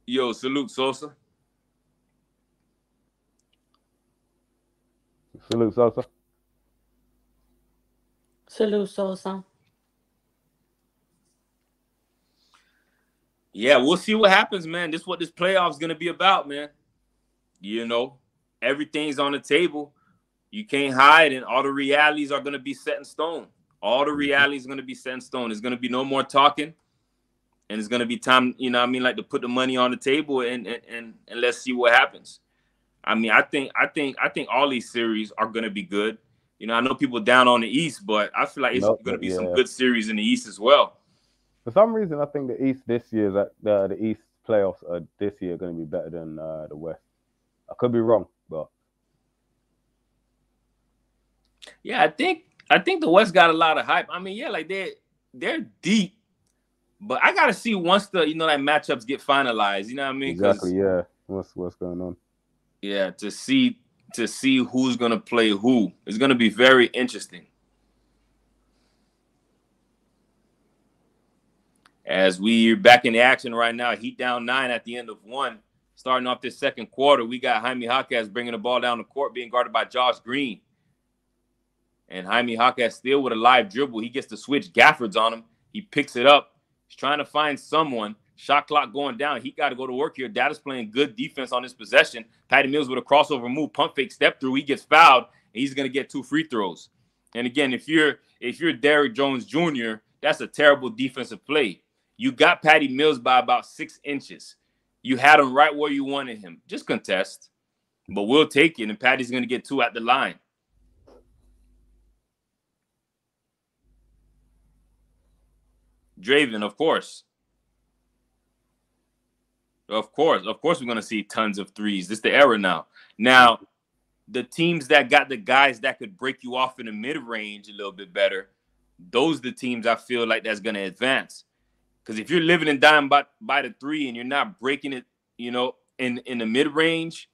Yo, salute Sosa. Salute Sosa. Salute Sosa. Yeah, we'll see what happens, man. This is what this playoff's gonna be about, man. You know, everything's on the table. You can't hide, and all the realities are gonna be set in stone. All the mm-hmm. realities are gonna be set in stone. There's gonna be no more talking, and it's gonna be time, you know, what I mean, like to put the money on the table and and and, and let's see what happens. I mean, I think I think I think all these series are gonna be good. You know, I know people down on the East, but I feel like it's Nope, gonna be yeah. some good series in the East as well. For some reason, I think the East this year that the the East playoffs are this year going to be better than uh, the West. I could be wrong, but Yeah, I think I think the West got a lot of hype. I mean, yeah, like they're they're deep, but I gotta see once the you know like matchups get finalized. You know what I mean? exactly, yeah. What's what's going on? Yeah, to see to see who's gonna play who is gonna be very interesting. As we're back in the action right now, Heat down nine at the end of one. Starting off this second quarter, we got Jaime Jaquez bringing the ball down the court, being guarded by Josh Green. And Jaime Jaquez still with a live dribble. He gets to switch Gafford's on him. He picks it up. He's trying to find someone. Shot clock going down. He got to go to work here. Dallas playing good defense on this possession. Patty Mills with a crossover move, pump fake, step through. He gets fouled, and he's gonna get two free throws. And again, if you're if you're Derrick Jones Jr., that's a terrible defensive play. You got Patty Mills by about six inches. You had him right where you wanted him. Just contest, but we'll take it. And Patty's gonna get two at the line. Draven, of course. Of course, of course, we're gonna see tons of threes. This is the era now. Now, the teams that got the guys that could break you off in the mid range a little bit better, those are the teams I feel like that's gonna advance. Because if you're living and dying by, by the three and you're not breaking it, you know, in in the mid range,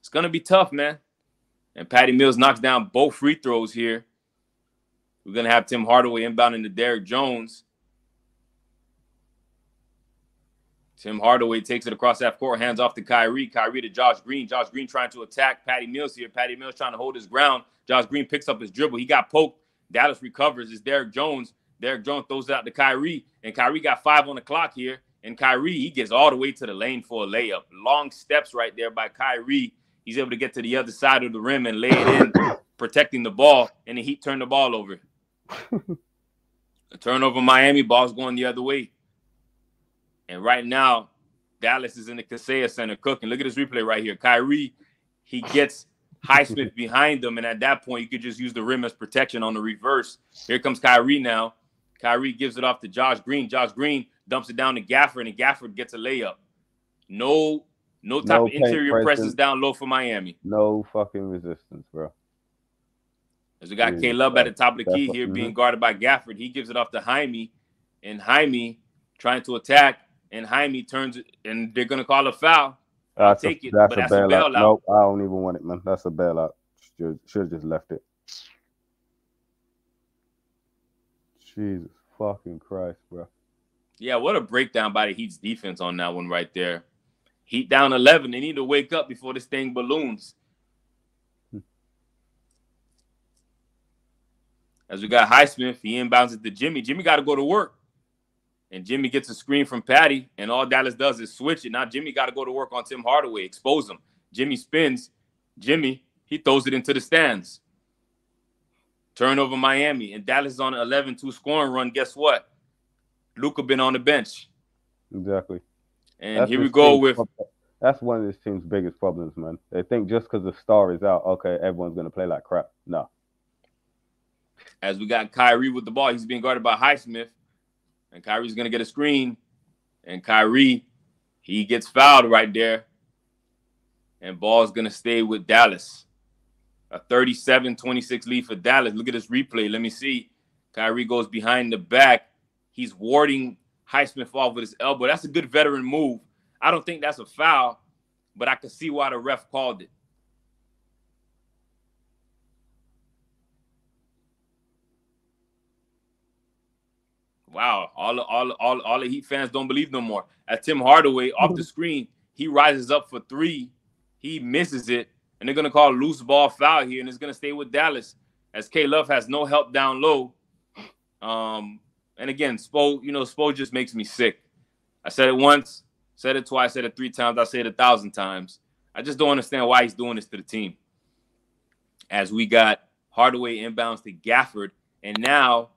it's gonna be tough, man. And Patty Mills knocks down both free throws here. We're gonna have Tim Hardaway inbounding to Derrick Jones. Tim Hardaway takes it across that court, hands off to Kyrie. Kyrie to Josh Green. Josh Green trying to attack Patty Mills here. Patty Mills trying to hold his ground. Josh Green picks up his dribble. He got poked. Dallas recovers. It's Derrick Jones. Derrick Jones throws it out to Kyrie, and Kyrie got five on the clock here. And Kyrie, he gets all the way to the lane for a layup. Long steps right there by Kyrie. He's able to get to the other side of the rim and lay it in, protecting the ball, and the Heat turn the ball over. a turnover, Miami ball's going the other way. And right now, Dallas is in the Kaseya Center cooking. Look at this replay right here. Kyrie, he gets Highsmith behind them, and at that point, you could just use the rim as protection on the reverse. Here comes Kyrie now. Kyrie gives it off to Josh Green. Josh Green dumps it down to Gafford, and Gafford gets a layup. No, no type No of interior presence. presence down low for Miami. No fucking resistance, bro. As we got Yeah, Caleb at the top of the key here, being guarded by Gafford. He gives it off to Jaime, and Jaime trying to attack, and Jaime turns it, and they're gonna call a foul. That's take a, it, that's but a that's a bailout. bailout. Nope, I don't even want it, man. That's a bailout. Should have just left it. Jesus fucking Christ, bro. Yeah, what a breakdown by the Heat's defense on that one right there. Heat down 11. They need to wake up before this thing balloons. Hmm. As we got Highsmith, he inbounds it to Jimmy. Jimmy got to go to work. And Jimmy gets a screen from Patty, and all Dallas does is switch it. Now Jimmy got to go to work on Tim Hardaway, expose him. Jimmy spins. Jimmy, he throws it into the stands. Turnover Miami. And Dallas is on an 11-2 scoring run. Guess what? Luka been on the bench. Exactly. And That's here we go with That's one of this team's biggest problems, man. They think just because the star is out, okay, everyone's gonna play like crap. No. as we got Kyrie with the ball. He's being guarded by Highsmith. And Kyrie's gonna get a screen. And Kyrie, he gets fouled right there. And ball's gonna stay with Dallas. A 37-26 lead for Dallas. Look at this replay. Let me see. Kyrie goes behind the back. He's warding Highsmith off with his elbow. That's a good veteran move. I don't think that's a foul, but I can see why the ref called it. Wow, all all all all the Heat fans don't believe no more. As Tim Hardaway off the screen, he rises up for three, he misses it, and they're gonna call a loose ball foul here, and it's gonna stay with Dallas as K Love has no help down low. Um, and again, Spo, you know, Spo just makes me sick. I said it once, said it twice, said it three times, I said it a thousand times. I just don't understand why he's doing this to the team. As we got Hardaway inbounds to Gafford, and now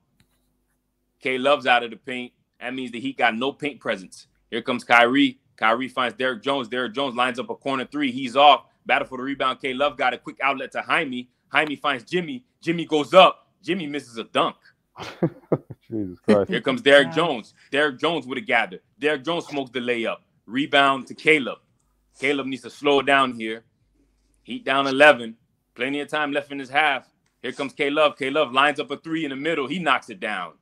K Love's out of the paint. That means the Heat got no paint presence. Here comes Kyrie. Kyrie finds Derrick Jones. Derrick Jones lines up a corner three. He's off. Battle for the rebound. K Love got a quick outlet to Jaime. Jaime finds Jimmy. Jimmy goes up. Jimmy misses a dunk. Jesus Christ. Here comes Derrick Yeah. Jones. Derrick Jones would have gathered. Derrick Jones smokes the layup. Rebound to Caleb. Caleb needs to slow down here. Heat down 11. Plenty of time left in his half. Here comes K Love. K Love lines up a three in the middle. He knocks it down.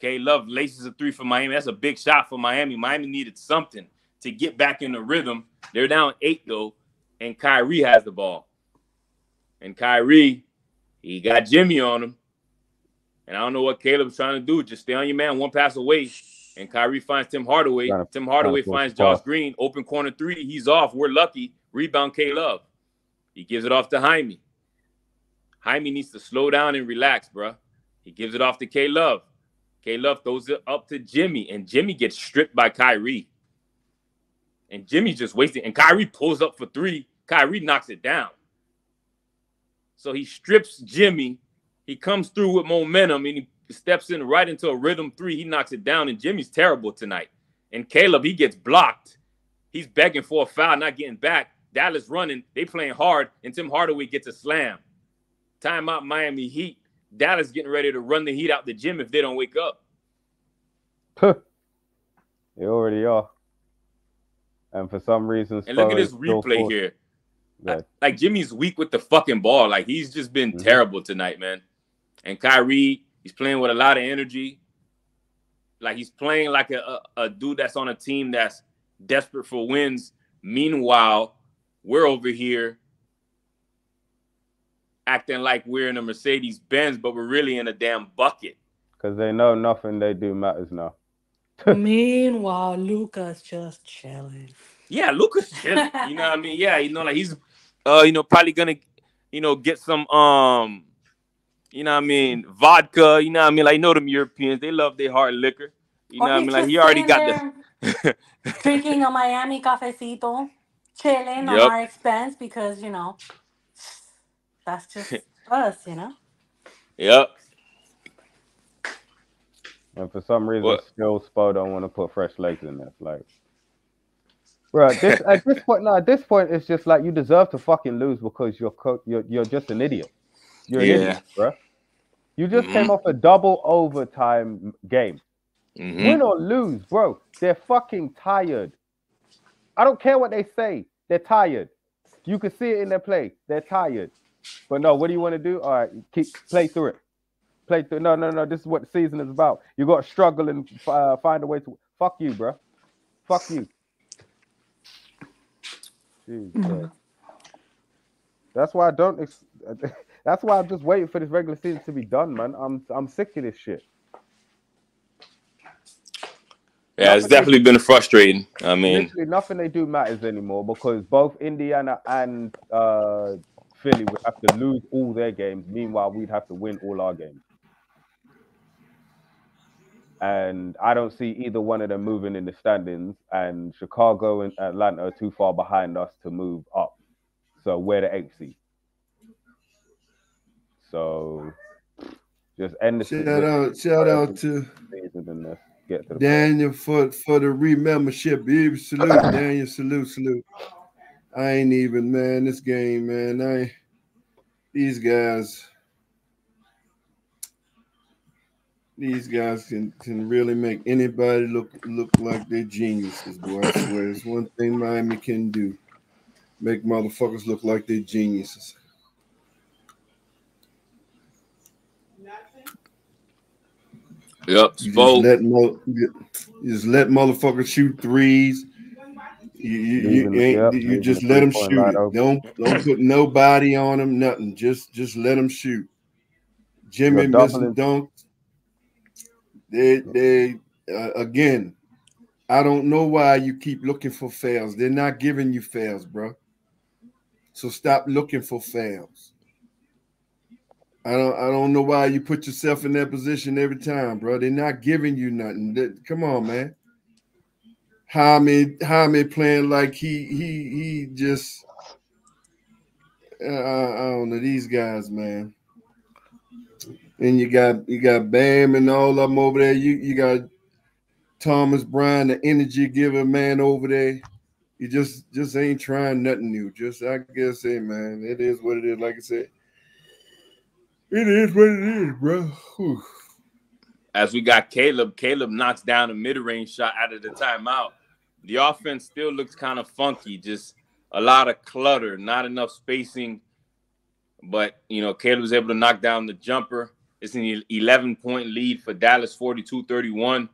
K Love laces a three for Miami. That's a big shot for Miami. Miami needed something to get back in the rhythm. They're down eight though, and Kyrie has the ball. And Kyrie, he got Jimmy on him. And I don't know what Caleb's trying to do. Just stay on your man, one pass away. And Kyrie finds Tim Hardaway. Tim Hardaway finds Josh Green. Open corner three. He's off. We're lucky. Rebound K Love. He gives it off to Jaime. Jaime needs to slow down and relax, bruh. He gives it off to K Love. K Love throws it up to Jimmy, and Jimmy gets stripped by Kyrie. And Jimmy just wasting. And Kyrie pulls up for three. Kyrie knocks it down. So he strips Jimmy. He comes through with momentum and he steps in right into a rhythm three. He knocks it down, and Jimmy's terrible tonight. And Caleb, he gets blocked. He's begging for a foul, not getting back. Dallas running, they playing hard, and Tim Hardaway gets a slam. Timeout Miami Heat. Dallas getting ready to run the Heat out the gym if they don't wake up. They already are. And for some reason, And look at this replay here. Yeah. Like Jimmy's weak with the fucking ball. Like he's just been Mhm. terrible tonight, man. And Kyrie, he's playing with a lot of energy. Like he's playing like a, a, a dude that's on a team that's desperate for wins. Meanwhile, we're over here acting like we're in a Mercedes Benz, but we're really in a damn bucket. Because they know nothing they do matters now. Meanwhile, Luka's just chilling. Yeah, Luka's, chilling. you know what I mean? Yeah, you know, like he's uh, you know, probably gonna, you know, get some um, you know what I mean, vodka, you know what I mean? Like you know them Europeans, they love their hard liquor. You know what I mean? Like he already got the drinking a Miami cafecito, chilling on our expense because you know that's just us, you know. Yep. And for some reason, What? still Spo don't want to put fresh legs in there. Like, bro, this, at this point, no, at this point, it's just like you deserve to fucking lose because you're co- you're you're just an idiot. You're an Yeah. idiot, bro. You just Mhm. came off a double overtime game. Mhm. Win or lose, bro. They're fucking tired. I don't care what they say. They're tired. You can see it in their play. They're tired. But no, what do you want to do? All right, keep play through it. Play through. No, no, no. This is what the season is about. You got to struggle and uh, find a way to. Fuck you, bro. Fuck you. Jeez, bro. That's why I don't. Ex- that's why I'm just waiting for this regular season to be done, man. I'm I'm sick of this shit. Yeah, it's definitely been frustrating. I mean, Literally nothing they do matters anymore because both Indiana and uh, Philly would have to lose all their games. Meanwhile, we'd have to win all our games. And I don't see either one of them moving in the standings. And Chicago and Atlanta are too far behind us to move up. So we're the eighth seed. So just end the Shout out, shout out to season and get to the Daniel for for the remembership. Salute, Daniel. Salute, salute. I ain't even man. This game, man. I these guys, these guys can can really make anybody look look like they're geniuses, boy. I swear, it's one thing Miami can do: make motherfuckers look like they're geniuses. yep, You just let mo- you just let motherfuckers shoot threes. You you, you, ain't, yep, you just let them shoot it. Don't don't put nobody on them. Nothing. Just just let them shoot. Jimmy missing doubling- They they uh, again. I don't know why you keep looking for fails. They're not giving you fails, bro. So stop looking for fails. I don't I don't know why you put yourself in that position every time, bro. They're not giving you nothing. They- come on, man. Jaime Jaime playing like he he he just uh, I don't know these guys, man. And you got you got Bam and all of them over there. You you got Thomas Bryant, the energy giver man over there. You just just ain't trying nothing new. Just I guess, hey man, it is what it is. Like I said, it is what it is, bro. Whew. As we got Caleb, Caleb knocks down a mid-range shot out of the timeout. The offense still looks kind of funky, just a lot of clutter, not enough spacing. But you know, Caleb was able to knock down the jumper. It's an 11 point lead for Dallas, 42 31.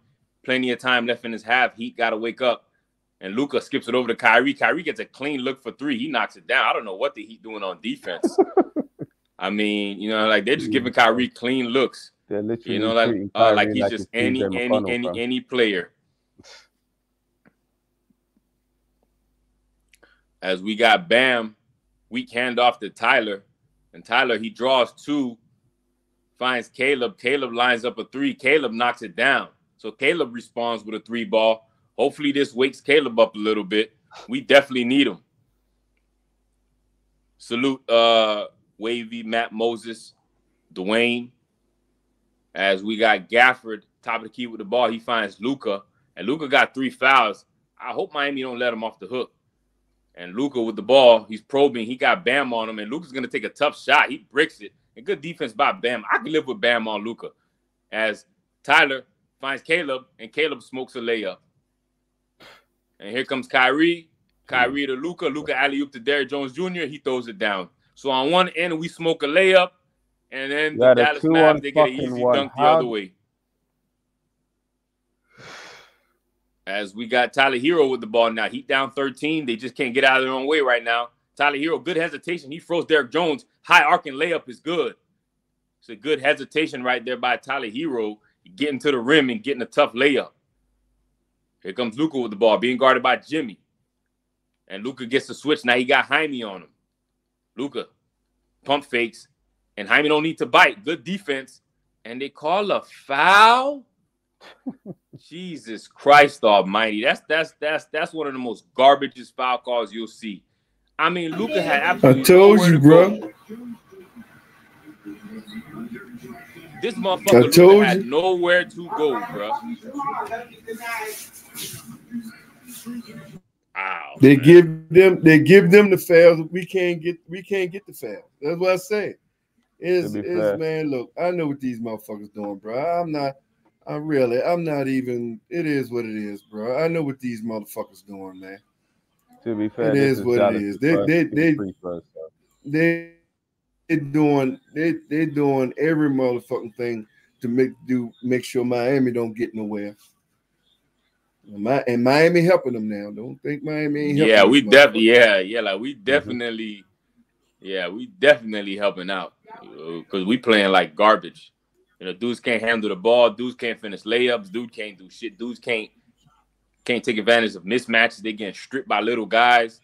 Plenty of time left in his half. Heat got to wake up. And Luka skips it over to Kyrie. Kyrie gets a clean look for three. He knocks it down. I don't know what the Heat doing on defense. I mean, you know, like they're just giving Kyrie clean looks. They're literally You know, like uh, like he's just any any any bro. any player. As we got Bam, weak handoff to Tyler, and Tyler he draws two, finds Caleb. Caleb lines up a three. Caleb knocks it down. So Caleb responds with a three ball. Hopefully this wakes Caleb up a little bit. We definitely need him. Salute uh Wavy, Matt Moses, Dwayne. As we got Gafford, top of the key with the ball, he finds Luka, and Luka got three fouls. I hope Miami don't let him off the hook. And Luka with the ball, he's probing. He got Bam on him, and Luka's gonna take a tough shot. He bricks it. And good defense by Bam. I can live with Bam on Luka. As Tyler finds Caleb, and Caleb smokes a layup. And here comes Kyrie. Kyrie to Luka. Luka alley oop to Derrick Jones Jr. He throws it down. So on one end, we smoke a layup, and then the Dallas Mavs they get an easy one. dunk the How- other way. As we got Tyler Herro with the ball now. Heat down 13. They just can't get out of their own way right now. Tyler Herro, good hesitation. He froze Derrick Jones. High arcing layup is good. It's a good hesitation right there by Tyler Herro, getting to the rim and getting a tough layup. Here comes Luka with the ball, being guarded by Jimmy. And Luka gets the switch. Now he got Jaime on him. Luka pump fakes, and Jaime don't need to bite. Good defense. And they call a foul. Jesus Christ Almighty. That's that's that's that's one of the most garbageous foul calls you'll see. I mean, Luka had absolutely I told you, to bro. go. This motherfucker I told Luka had you. nowhere to go, bro. Ow. They man. give them they give them the fouls. We can't get we can't get the foul. That's what I say. Is is man, look, I know what these motherfuckers doing, bro. I'm not I really I'm not even it is what it is, bro. I know what these motherfuckers doing, man. To be fair, it is what it Dallas' They- first they- they- free throws, so. They they doing they they doing every motherfucking thing to make do make sure Miami don't get nowhere. And Mi- and Miami helping them now. Don't think Miami ain't helping. Yeah, we definitely, yeah, yeah, like Mm-hmm. we definitely, yeah, we definitely helping out because we playing like garbage. You know, dudes can't handle the ball, dudes can't finish layups, dude can't do shit, dudes can't can't take advantage of mismatches. They getting stripped by little guys.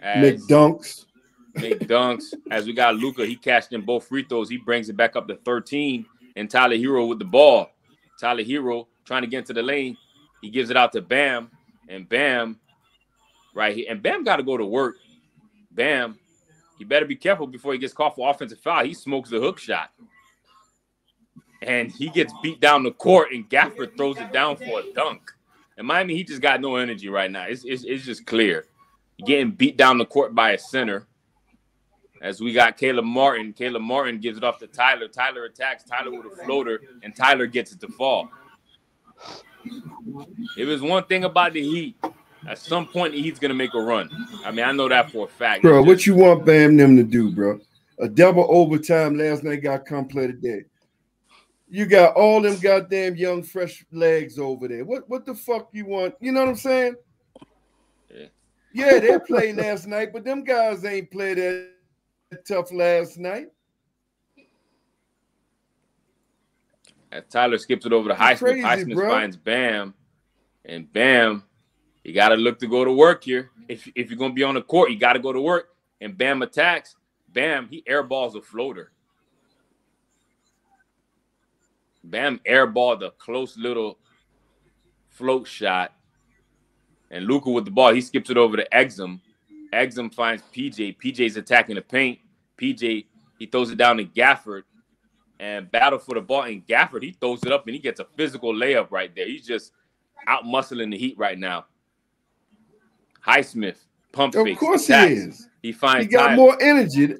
Make dunks. make dunks. As we got Luka, he cashed in both free throws. He brings it back up to 13. And Tyler Herro with the ball. Tyler Herro trying to get into the lane. He gives it out to Bam. And Bam, right here. And Bam got to go to work. Bam, he better be careful before he gets caught for offensive foul. He smokes the hook shot. And he gets beat down the court, and Gafford throws it down for a dunk. And Miami, he just got no energy right now. It's, it's, it's just clear. Getting beat down the court by a center as we got Caleb Martin. Caleb Martin gives it off to Tyler. Tyler attacks Tyler with a floater, and Tyler gets it to fall. It was one thing about the Heat. At some point, the Heat's gonna make a run. I mean, I know that for a fact. Bro, It's what you want Bam them to do, bro? A double overtime last night got come play today. You got all them goddamn young fresh legs over there. What what the fuck you want? You know what I'm saying? Yeah. Yeah, they played last night, but them guys ain't played that tough last night. As Tyler skips it over to Highsmith. crazy, Highsmith bro. finds Bam, and Bam, you got to look to go to work here. If if you're gonna be on the court, you got to go to work. and Bam attacks, Bam he airballs a floater. Bam airballed the close little float shot, and Luka with the ball, he skips it over to Exum. Exum finds PJ. PJ's attacking the paint. PJ he throws it down to Gafford and battle for the ball. And Gafford he throws it up and he gets a physical layup right there. He's just out muscling the Heat right now. Highsmith, pump Of fake. course attacks. he is. He finds He got Tyler, more energy.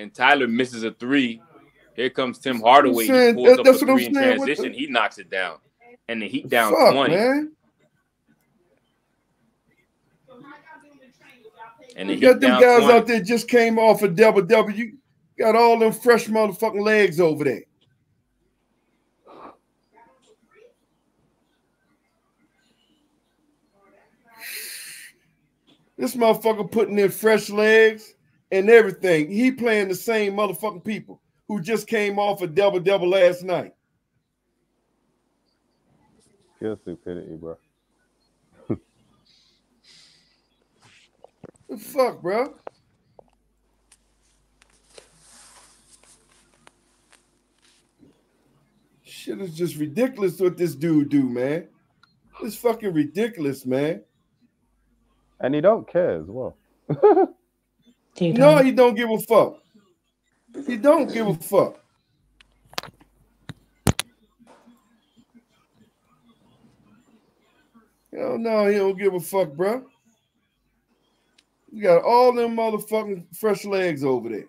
And Tyler misses a three. Here comes Tim Hardaway. He pulls That- up that's a three in transition. the- He knocks it down, and the Heat down Fuck, twenty. man. And the You got them guys 20. out there just came off a double double. You got all them fresh motherfucking legs over there. This motherfucker putting in fresh legs and everything. He playing the same motherfucking people who just came off a double double last night. Pure stupidity, bro. The fuck, bro? Shit is just ridiculous what this dude do, man. It's fucking ridiculous, man. And he don't care as well. They No, don't. he don't give a fuck. He don't give a fuck. Hell no, he don't give a fuck, bro. You got all them motherfucking fresh legs over there.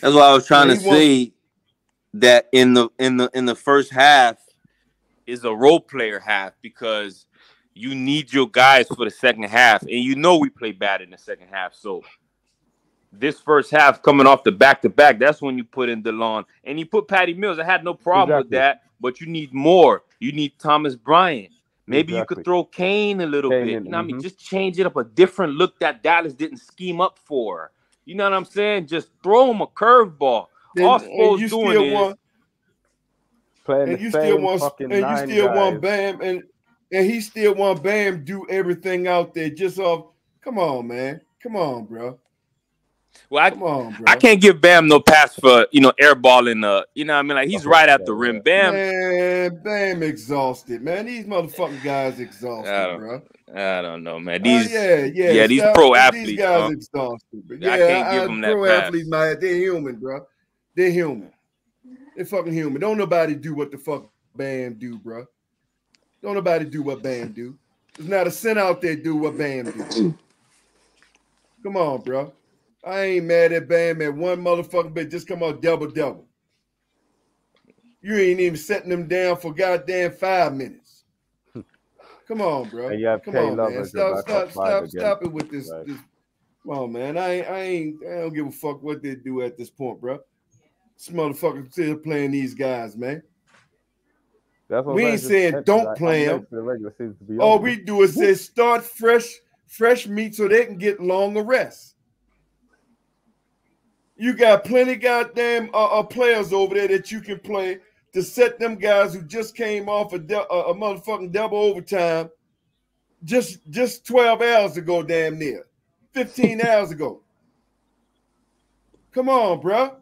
That's why I was trying Yeah, to he won't- that in the in the in the first half, is a role player half because you need your guys for the second half, and you know we play bad in the second half. So this first half coming off the back to back, that's when you put in DeLon and you put Patty Mills. I had no problem with that, but you need more. You need Thomas Bryant. Maybe you could throw Cain a little Cain bit. in, You know what I mean? Just change it up a different look that Dallas didn't scheme up for. You know what I'm saying? Just throw him a curveball. And, All and Spo's doing still is want Playing and the you same still want fucking and you nine still want. Bam and and he still want Bam do everything out there just off. Come on, man. Come on, bro. well, I, Come on, bro. I can't give Bam no pass for you know airballing. Uh, you know what I mean? Like he's Oh, right at the rim. Bam, Man, Bam exhausted, man. These motherfucking guys exhausted, I bro. I don't know, man. Oh, These yeah, yeah, yeah, these stop- pro These athletes, guys huh? exhausted. But I can't give I- them that pro pass. athletes, man, they're human, bro. They're human. They're fucking human. Don't nobody do what the fuck Bam do, bro. Don't nobody do what Bam do. There's not a cent out there do what Bam do. Come on, bro. I ain't mad at Bam at one motherfucking bit. Just come out double double. You ain't even setting them down for goddamn five minutes. Come on, bro. And you have Come K on, man. Stop, stop, stop, again. stop it with this, Right. this. Come on, man. I I ain't, I don't give a fuck what they do at this point, bro. This motherfucker still playing these guys, man. That's what We I'm ain't saying don't like, play ready 'em. for The regular season to be All over. we do is say start fresh, fresh meat so they can get longer rest. You got plenty goddamn uh, uh, players over there that you can play to set them guys who just came off a, de- a, a motherfucking double overtime just just 12 hours ago, damn near 15 hours ago. Come on, bro.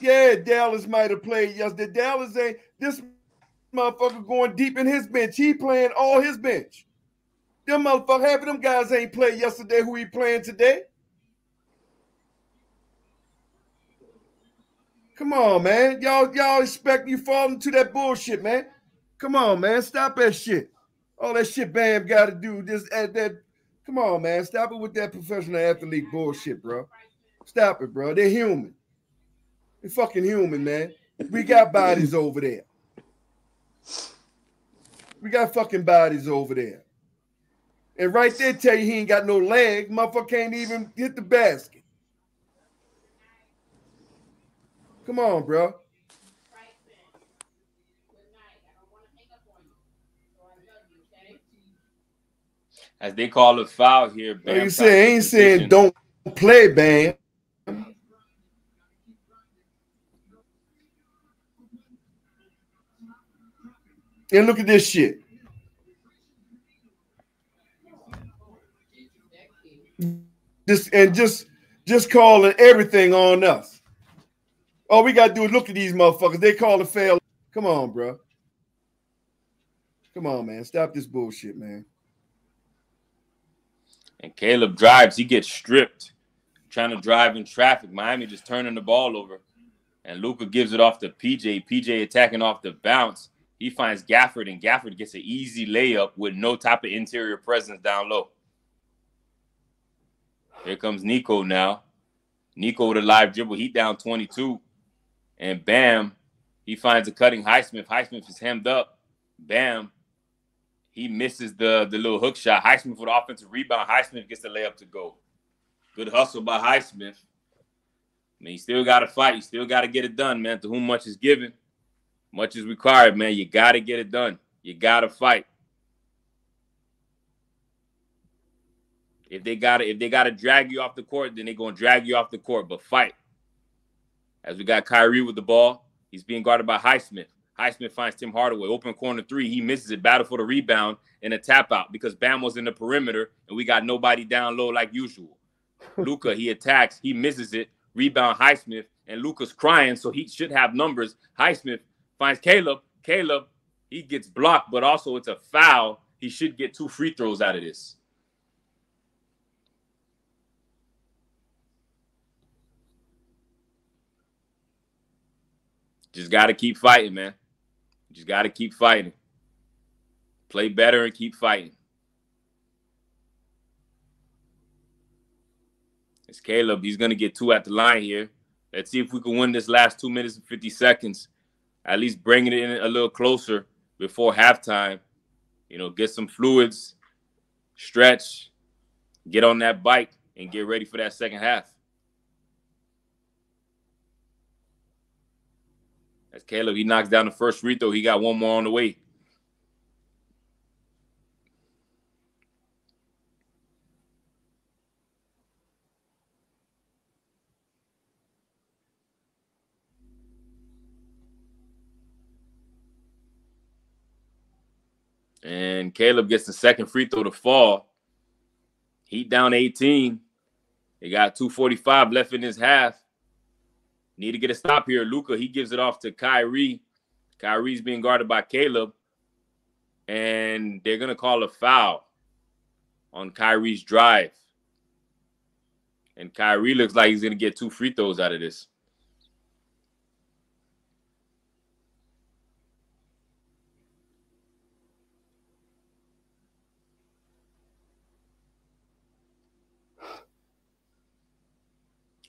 Yeah, Dallas might have played yesterday. Dallas ain't this motherfucker going deep in his bench. He playing all his bench. Them motherfucker, half of them guys ain't played yesterday. Who he playing today? Come on, man. Y'all, y'all expect you fall into that bullshit, man. Come on, man. Stop that shit. All that shit Bam got to do. This at that. Come on, man. Stop it with that professional athlete bullshit, bro. Stop it, bro. They're human. They're fucking human, man. We got bodies over there. We got fucking bodies over there. And right there tell you he ain't got no leg. Motherfucker can't even hit the basket. Come on, bro. as they call it foul here. Like Bam you tries say, ain't saying don't play, Bam. And look at this shit. Just and just just calling everything on us. All we gotta do is look at these motherfuckers. They call it fail. Come on, bro. Come on, man. Stop this bullshit, man. And Caleb drives, he gets stripped, trying to drive in traffic. Miami just turning the ball over. And Luka gives it off to PJ. PJ attacking off the bounce. He finds Gafford, and Gafford gets an easy layup with no type of interior presence down low. Here comes Nico now. Nico with a live dribble. He down 22. And bam, he finds a cutting Highsmith. Highsmith is hemmed up. Bam. He misses the, the little hook shot. Highsmith with offensive rebound. Highsmith gets the layup to go. Good hustle by Highsmith. I mean, you still got to fight. You still got to get it done, man. To whom much is given, much is required, man. You got to get it done. You got to fight. If they got if they got to drag you off the court, then they're gonna drag you off the court. But fight. As we got Kyrie with the ball, he's being guarded by Highsmith. Highsmith finds Tim Hardaway open corner three. He misses it. Battle for the rebound and a tap out because Bam was in the perimeter and we got nobody down low like usual. Luka he attacks. He misses it. Rebound Highsmith and Luka's crying, so he should have numbers. Highsmith finds Caleb. Caleb he gets blocked, but also it's a foul. He should get two free throws out of this. Just got to keep fighting, man. Just got to keep fighting. Play better and keep fighting. It's Caleb. He's going to get two at the line here. Let's see if we can win this last two minutes and 50 seconds. At least bringing it in a little closer before halftime. You know, get some fluids, stretch, get on that bike, and get ready for that second half. As Caleb, he knocks down the first free throw. He got one more on the way. And Caleb gets the second free throw to fall. Heat down 18. He got 245 left in his half. Need to get a stop here. Luka, he gives it off to Kyrie. Kyrie's being guarded by Caleb. And they're going to call a foul on Kyrie's drive. And Kyrie looks like he's going to get two free throws out of this.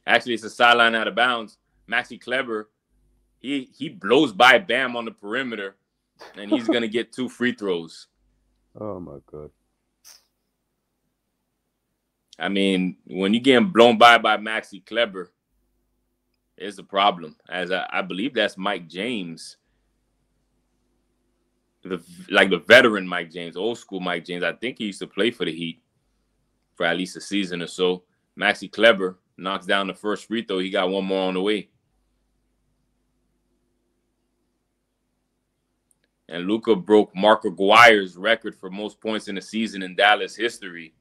Actually, it's a sideline out of bounds. Maxi Kleber, he he blows by Bam on the perimeter, and he's gonna get two free throws. Oh my god. I mean, when you're getting blown by by Maxi Kleber, it's a problem. As I, I believe that's Mike James, the like the veteran Mike James, old school Mike James. I think he used to play for the Heat for at least a season or so. Maxi Kleber knocks down the first free throw. He got one more on the way. And Luka broke Mark Aguirre's record for most points in a season in Dallas history.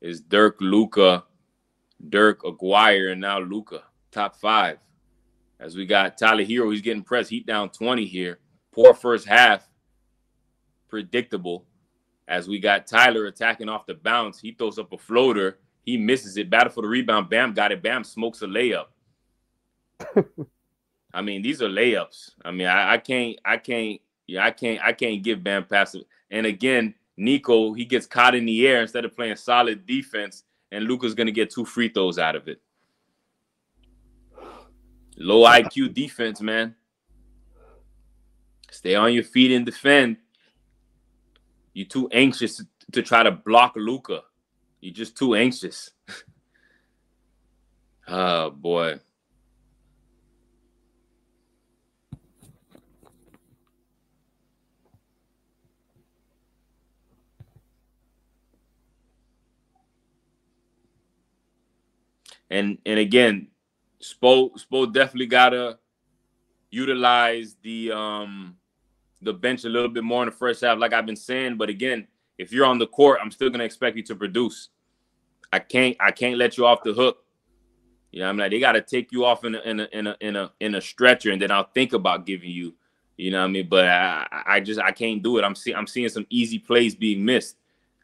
Is Dirk Luka, Dirk Aguirre, and now Luka top five. As we got Tyler Herro, he's getting pressed. Heat down 20 here. Poor first half. Predictable. As we got Tyler attacking off the bounce, he throws up a floater. He misses it. Battle for the rebound. Bam got it. Bam smokes a layup. I mean, these are layups. I mean, I, I can't, I can't, yeah, I can't, I can't give Bam passive. And again, Nico, he gets caught in the air instead of playing solid defense, and Luka's gonna get two free throws out of it. Low IQ defense, man. Stay on your feet and defend. You're too anxious to, to try to block Luka. You're just too anxious. oh boy. And and again, Spo Spo definitely gotta utilize the um the bench a little bit more in the first half, like I've been saying. But again, if you're on the court, I'm still gonna expect you to produce. I can't I can't let you off the hook. You know, I'm like they got to take you off in a, in a in a in a in a stretcher, and then I'll think about giving you. You know what I mean? But I, I just I can't do it. I'm seeing I'm seeing some easy plays being missed,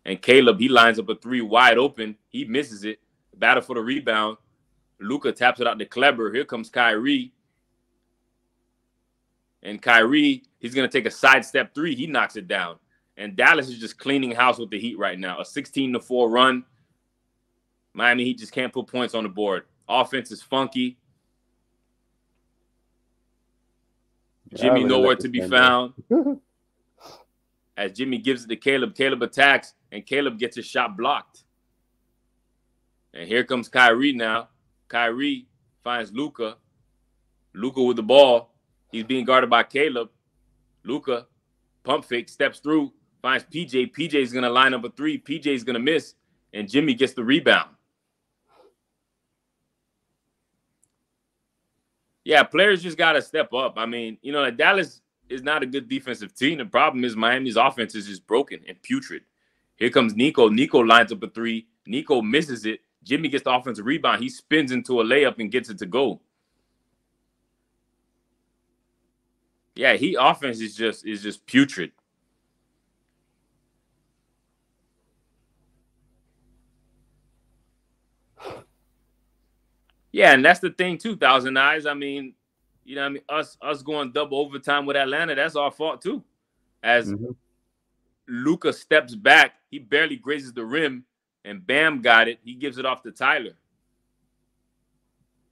and Caleb he lines up a three wide open. He misses it. Battle for the rebound. Luka taps it out to Kleber. Here comes Kyrie. And Kyrie, he's gonna take a sidestep three. He knocks it down. And Dallas is just cleaning house with the Heat right now. A 16 to 4 run. Miami Heat just can't put points on the board. Offense is funky. Jimmy nowhere to be found. As Jimmy gives it to Caleb, Caleb attacks, and Caleb gets his shot blocked. And here comes Kyrie now. Kyrie finds Luka. Luka with the ball. He's being guarded by Caleb. Luka, pump fake steps through, finds PJ. PJ is gonna line up a three. PJ is gonna miss, and Jimmy gets the rebound. Yeah, players just gotta step up. I mean, you know, Dallas is not a good defensive team. The problem is Miami's offense is just broken and putrid. Here comes Nico. Nico lines up a three. Nico misses it. Jimmy gets the offensive rebound. He spins into a layup and gets it to go. Yeah, he offense is just is just putrid. Yeah, and that's the thing too. Thousand eyes. I mean, you know, I mean, us us going double overtime with Atlanta. That's our fault too. As mm-hmm. Luka steps back, he barely grazes the rim, and Bam got it. He gives it off to Tyler.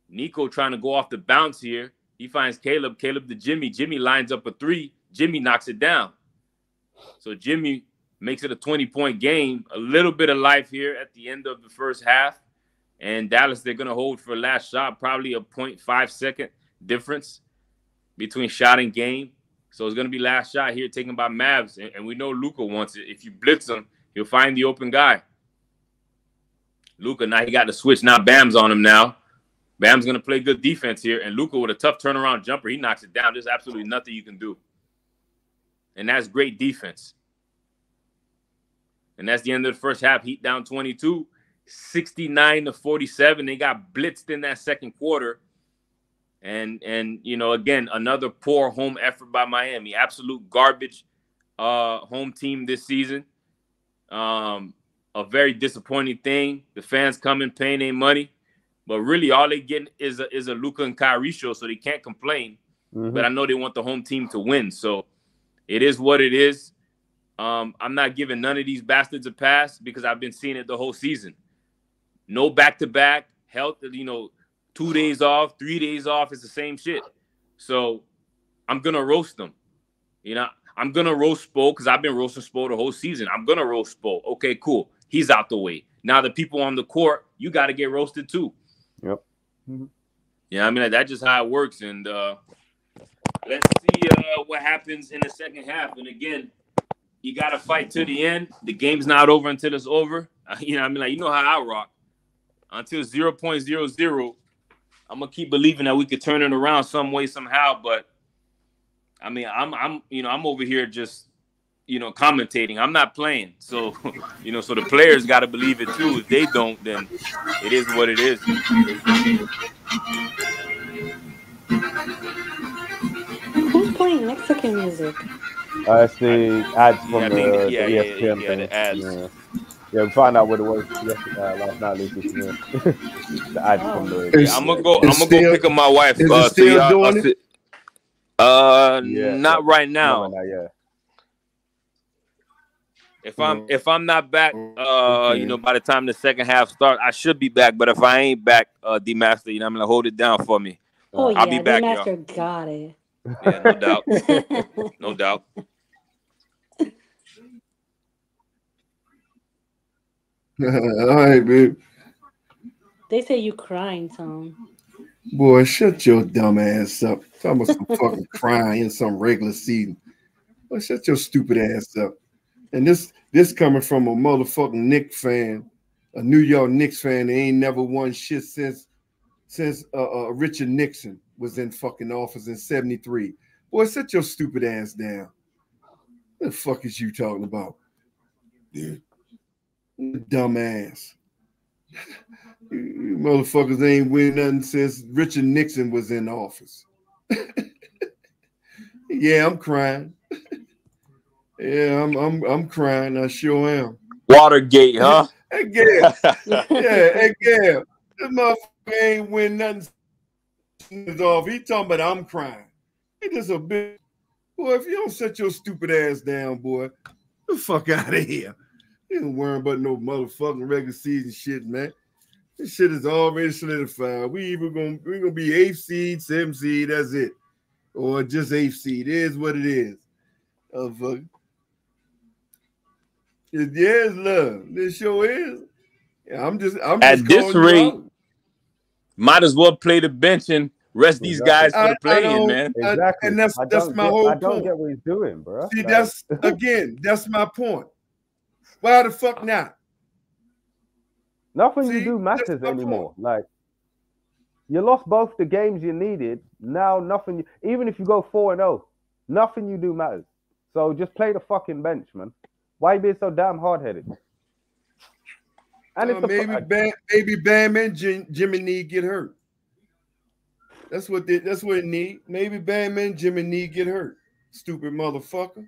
Nico trying to go off the bounce here. He finds Caleb. Caleb to Jimmy. Jimmy lines up a three. Jimmy knocks it down. So Jimmy makes it a 20 point game. A little bit of life here at the end of the first half. And Dallas, they're going to hold for last shot, probably a 0.5 second difference between shot and game. So it's going to be last shot here taken by Mavs. And, and we know Luka wants it. If you blitz him, he'll find the open guy. Luka, now he got the switch. Now Bam's on him now. Bam's going to play good defense here. And Luka with a tough turnaround jumper, he knocks it down. There's absolutely nothing you can do. And that's great defense. And that's the end of the first half. Heat down 22. 69 to 47. They got blitzed in that second quarter. And and you know, again, another poor home effort by Miami. Absolute garbage uh home team this season. Um a very disappointing thing. The fans come coming paying their money, but really all they get is a is a Luka and Kyrie show, so they can't complain. Mm-hmm. But I know they want the home team to win. So it is what it is. Um, I'm not giving none of these bastards a pass because I've been seeing it the whole season no back to back, health, you know, two days off, three days off is the same shit. So I'm gonna roast them. You know, I'm gonna roast Spo because I've been roasting Spo the whole season. I'm gonna roast Spo. Okay, cool. He's out the way. Now the people on the court, you got to get roasted too. Yep. Mm-hmm. Yeah, I mean that's just how it works. And uh let's see uh what happens in the second half. And again, you got to fight to the end. The game's not over until it's over. you know, I mean, like you know how I rock until 0.00. I'm gonna keep believing that we could turn it around some way, somehow. But I mean, I'm I'm you know, I'm over here just you know commentating. I'm not playing. So, you know, so the players gotta believe it too. If they don't, then it is what it is. Who's playing Mexican music? Uh, it's the ads from yeah, the, think, yeah, the yeah, ESPN yeah, thing. the ads. Yeah. Yeah, we found out what it was yesterday, uh, last night, Lucas. Yeah. the ad from the. Yeah, I'm gonna go. I'm gonna go pick up my wife. is Uh, so still y'all- doing I'll it? Uh, Yeah, not yeah. right now. No, no, yeah. If I'm Mm-hmm. if I'm not back, uh, you know, by the time the second half starts, I should be back. But if I ain't back, uh, D Master, you know, I'm gonna hold it down for me. Oh I'll yeah, be back, the y'all. master got it. Yeah, no doubt, no doubt. All right, babe. they say you crying, Tom. Boy, shut your dumb ass up. Talking about some fucking crying in some regular season. Boy, shut your stupid ass up. And this this coming from a motherfucking Knick fan, a New York Knicks fan that ain't never won shit since since uh, uh, Richard Nixon was in fucking office in 73. Boy, sit your stupid ass down. What the fuck is you talking about? Dude, dumbass. You, you motherfuckers ain't win nothing since Richard Nixon was in office. yeah, I'm crying. yeah, I'm I'm I'm crying. I sure am. Watergate, huh? Again, yeah, again. This motherfucker ain't win nothing since off. He talking about I'm crying. He just a bit. Boy, if you don't set your stupid ass down, boy, the fuck out of here. You ain't worrying about no motherfucking regular season shit, man. This shit is already solidified. We either gonna we gonna be eighth seed, seventh seed, that's it, or just eighth seed. It is what it is. Oh fuck. It, yeah, it's love. This show is. Yeah, I'm just. I'm At just this rate. Might as well play the bench and rest these guys for the playing, play-in, don't- man. I- Exactly. and that's I that's my get, whole I don't point. get what he's doing, bro. See, that's again, that's my point. Why the fuck not? Nothing See, you do matters my point. anymore. Like you lost both the games you needed. Now nothing. Even if you go four and zero, nothing you do matters. So just play the fucking bench, man. Why you being so damn hard headed? And Uh, a, maybe I- Bam, maybe Bam and Jim, Jimmy Need get hurt. That's what they, that's what it need. Maybe Bam and Jimmy Need get hurt. Stupid motherfucker.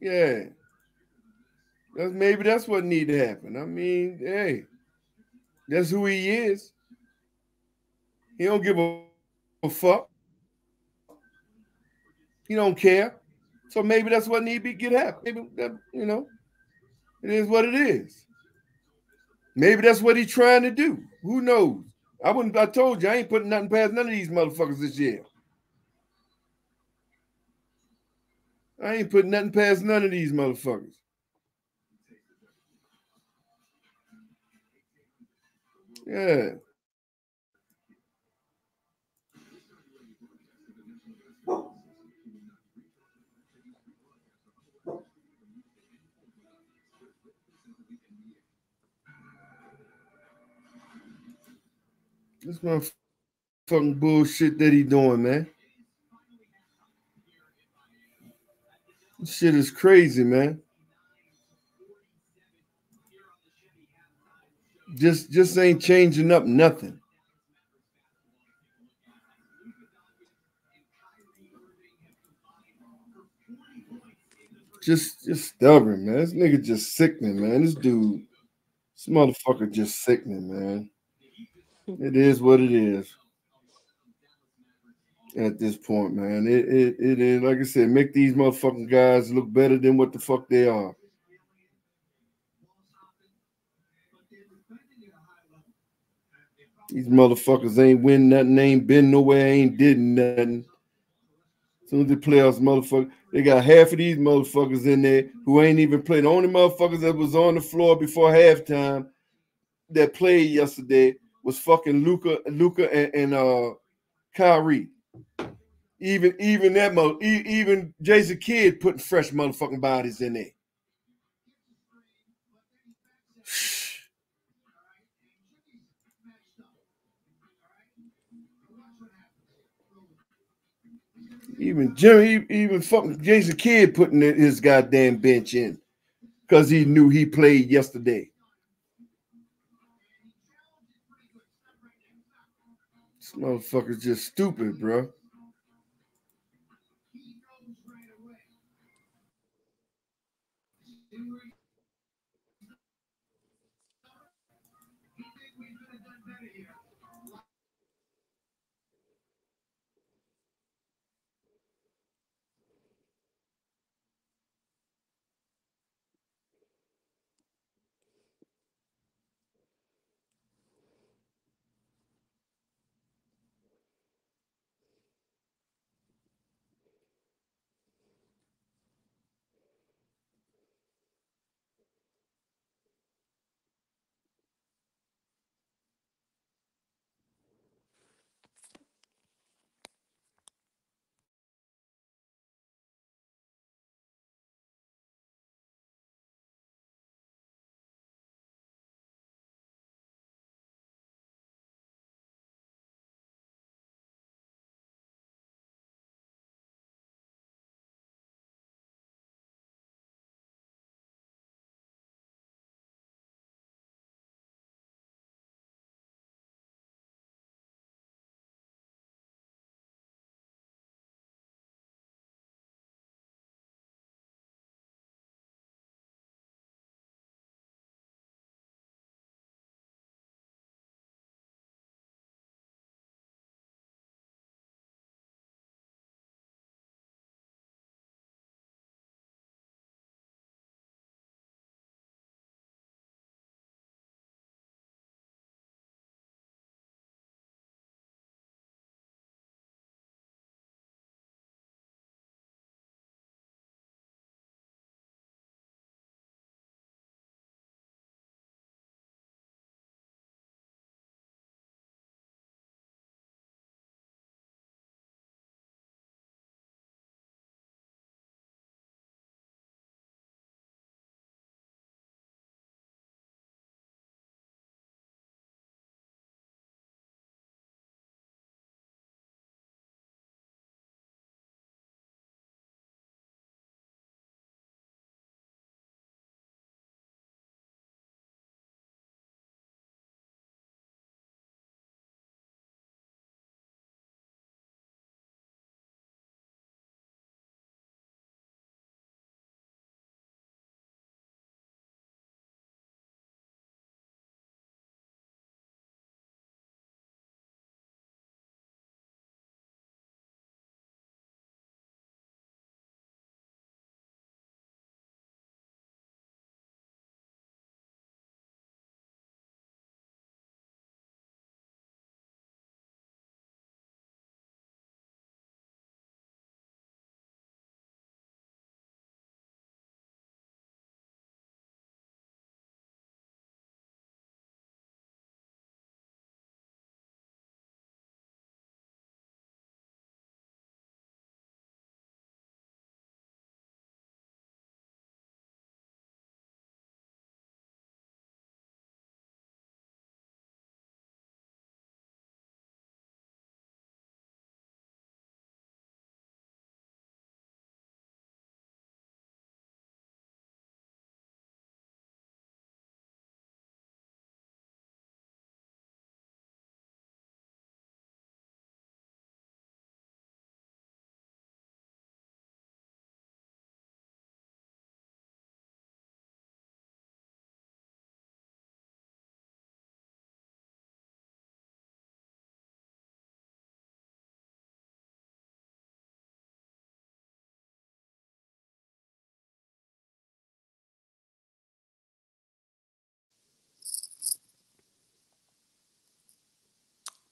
Yeah. That's maybe that's what need to happen. I mean, hey, that's who he is. He don't give a, a fuck. He don't care. So maybe that's what need to be get happen. Maybe that, you know, it is what it is. Maybe that's what he's trying to do. Who knows? I wouldn't. I told you I ain't putting nothing past none of these motherfuckers this year. I ain't putting nothing past none of these motherfuckers. Yeah. This motherfucking bullshit that he doing, man. This shit is crazy, man. Just just ain't changing up nothing. Just just stubborn, man. This nigga just sickening, man. This dude, this motherfucker just sickening, man. It is what it is. At this point, man. It, it it is like I said, make these motherfucking guys look better than what the fuck they are. These motherfuckers ain't win nothing, ain't been nowhere, ain't did nothing. Soon as the playoffs, motherfucker, they got half of these motherfuckers in there who ain't even played. The only motherfuckers that was on the floor before halftime that played yesterday was fucking Luka, Luka, and, and uh Kyrie. Even even that mo even Jason Kidd putting fresh motherfucking bodies in there. Even Jimmy, even fucking Jason Kidd putting his goddamn bench in because he knew he played yesterday. This motherfucker's just stupid, bro.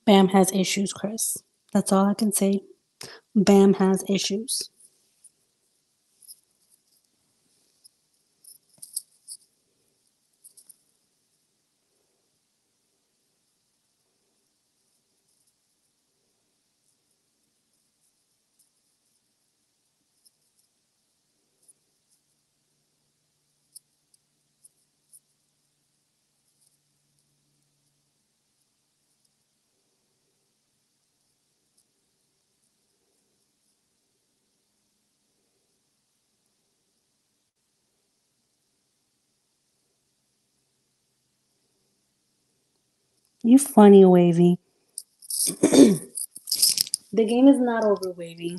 Bam has issues, Chris. That's all I can say. Bam has issues. You funny, Wavy. the game is not over, Wavy.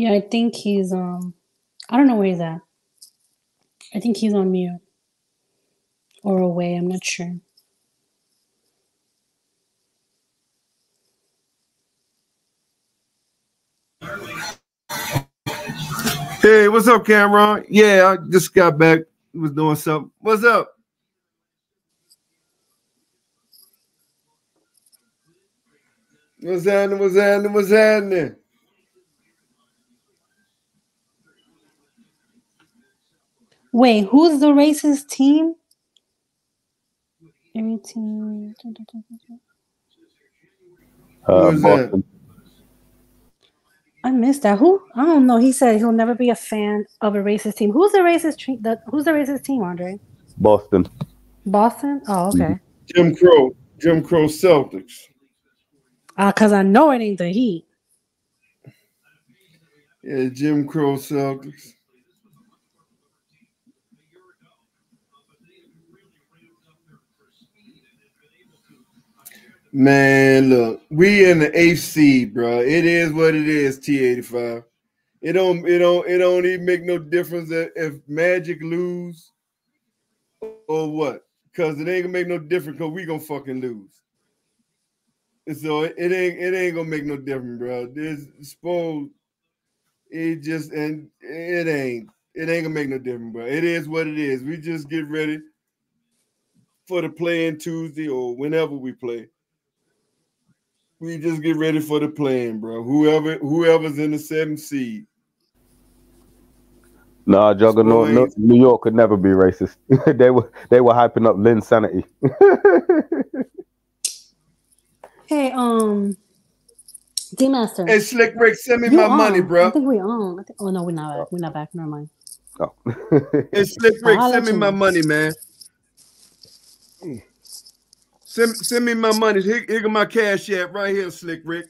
Yeah, I think he's um I don't know where he's at. I think he's on mute. Or away, I'm not sure. Hey, what's up, Cameron? Yeah, I just got back. Was doing something. What's up? What's happening? What's happening? What's happening? Wait, who's the racist team? Every team. Uh, Who is that? Boston. I missed that. Who? I don't know. He said he'll never be a fan of a racist team. Who's the racist? Tre- the, who's the racist team, Andre? Boston. Boston. Oh, okay. Jim Crow. Jim Crow Celtics. Uh, cause I know it ain't the Heat. Yeah, Jim Crow Celtics. Man, look, we in the AC, bro. It is what it is. T eighty five. It don't. It don't. It don't even make no difference if, if Magic lose or what. Cause it ain't gonna make no difference. Cause we gonna fucking lose. So it, it ain't. It ain't gonna make no difference, bro. This supposed It just and it ain't it ain't gonna make no difference, bro. It is what it is. We just get ready for the playing Tuesday or whenever we play. We just get ready for the playing, bro. Whoever whoever's in the seventh seed. Nah, Juggernaut, no, New York could never be racist. they were they were hyping up Linsanity. Hey, um, D Master. Hey, Slick Rick, send me you my on. money, bro. I think we own. I think, oh no, we're not back. We're not back. Never mind. oh. Hey, Slick Rick, send me my know. money, man. Send, send me my money. Here, here my cash app right here, Slick Rick.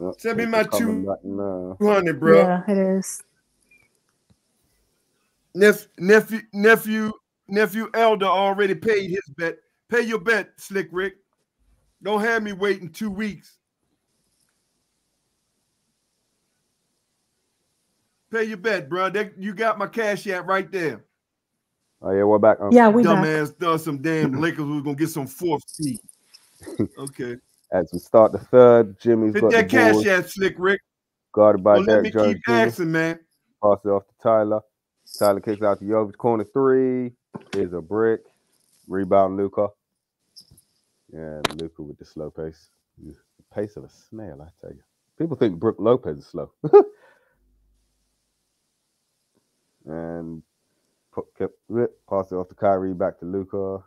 Oh, Send me my two- 200, bro. Yeah, it is. Nep- nephew, nephew, nephew Elder already paid his bet. Pay your bet, Slick Rick. Don't have me waiting two weeks. Pay your bet, bro. That, you got my cash app right there. Oh yeah, we're back. Yeah, we back. Dumbass done some damn Lakers We're gonna get some fourth seed. Okay. As we start the third, Jimmy's Hit got that the cash app, Slick Rick. guarded by Don't let me Jones keep Jr. asking, man. Pass it off to Tyler. Tyler kicks out to Jovic corner three. Is a brick. Rebound Luka. Yeah, Luka with the slow pace. The pace of a snail, I tell you. People think Brook Lopez is slow. and put, kept, pass it off to Kyrie, back to Luka.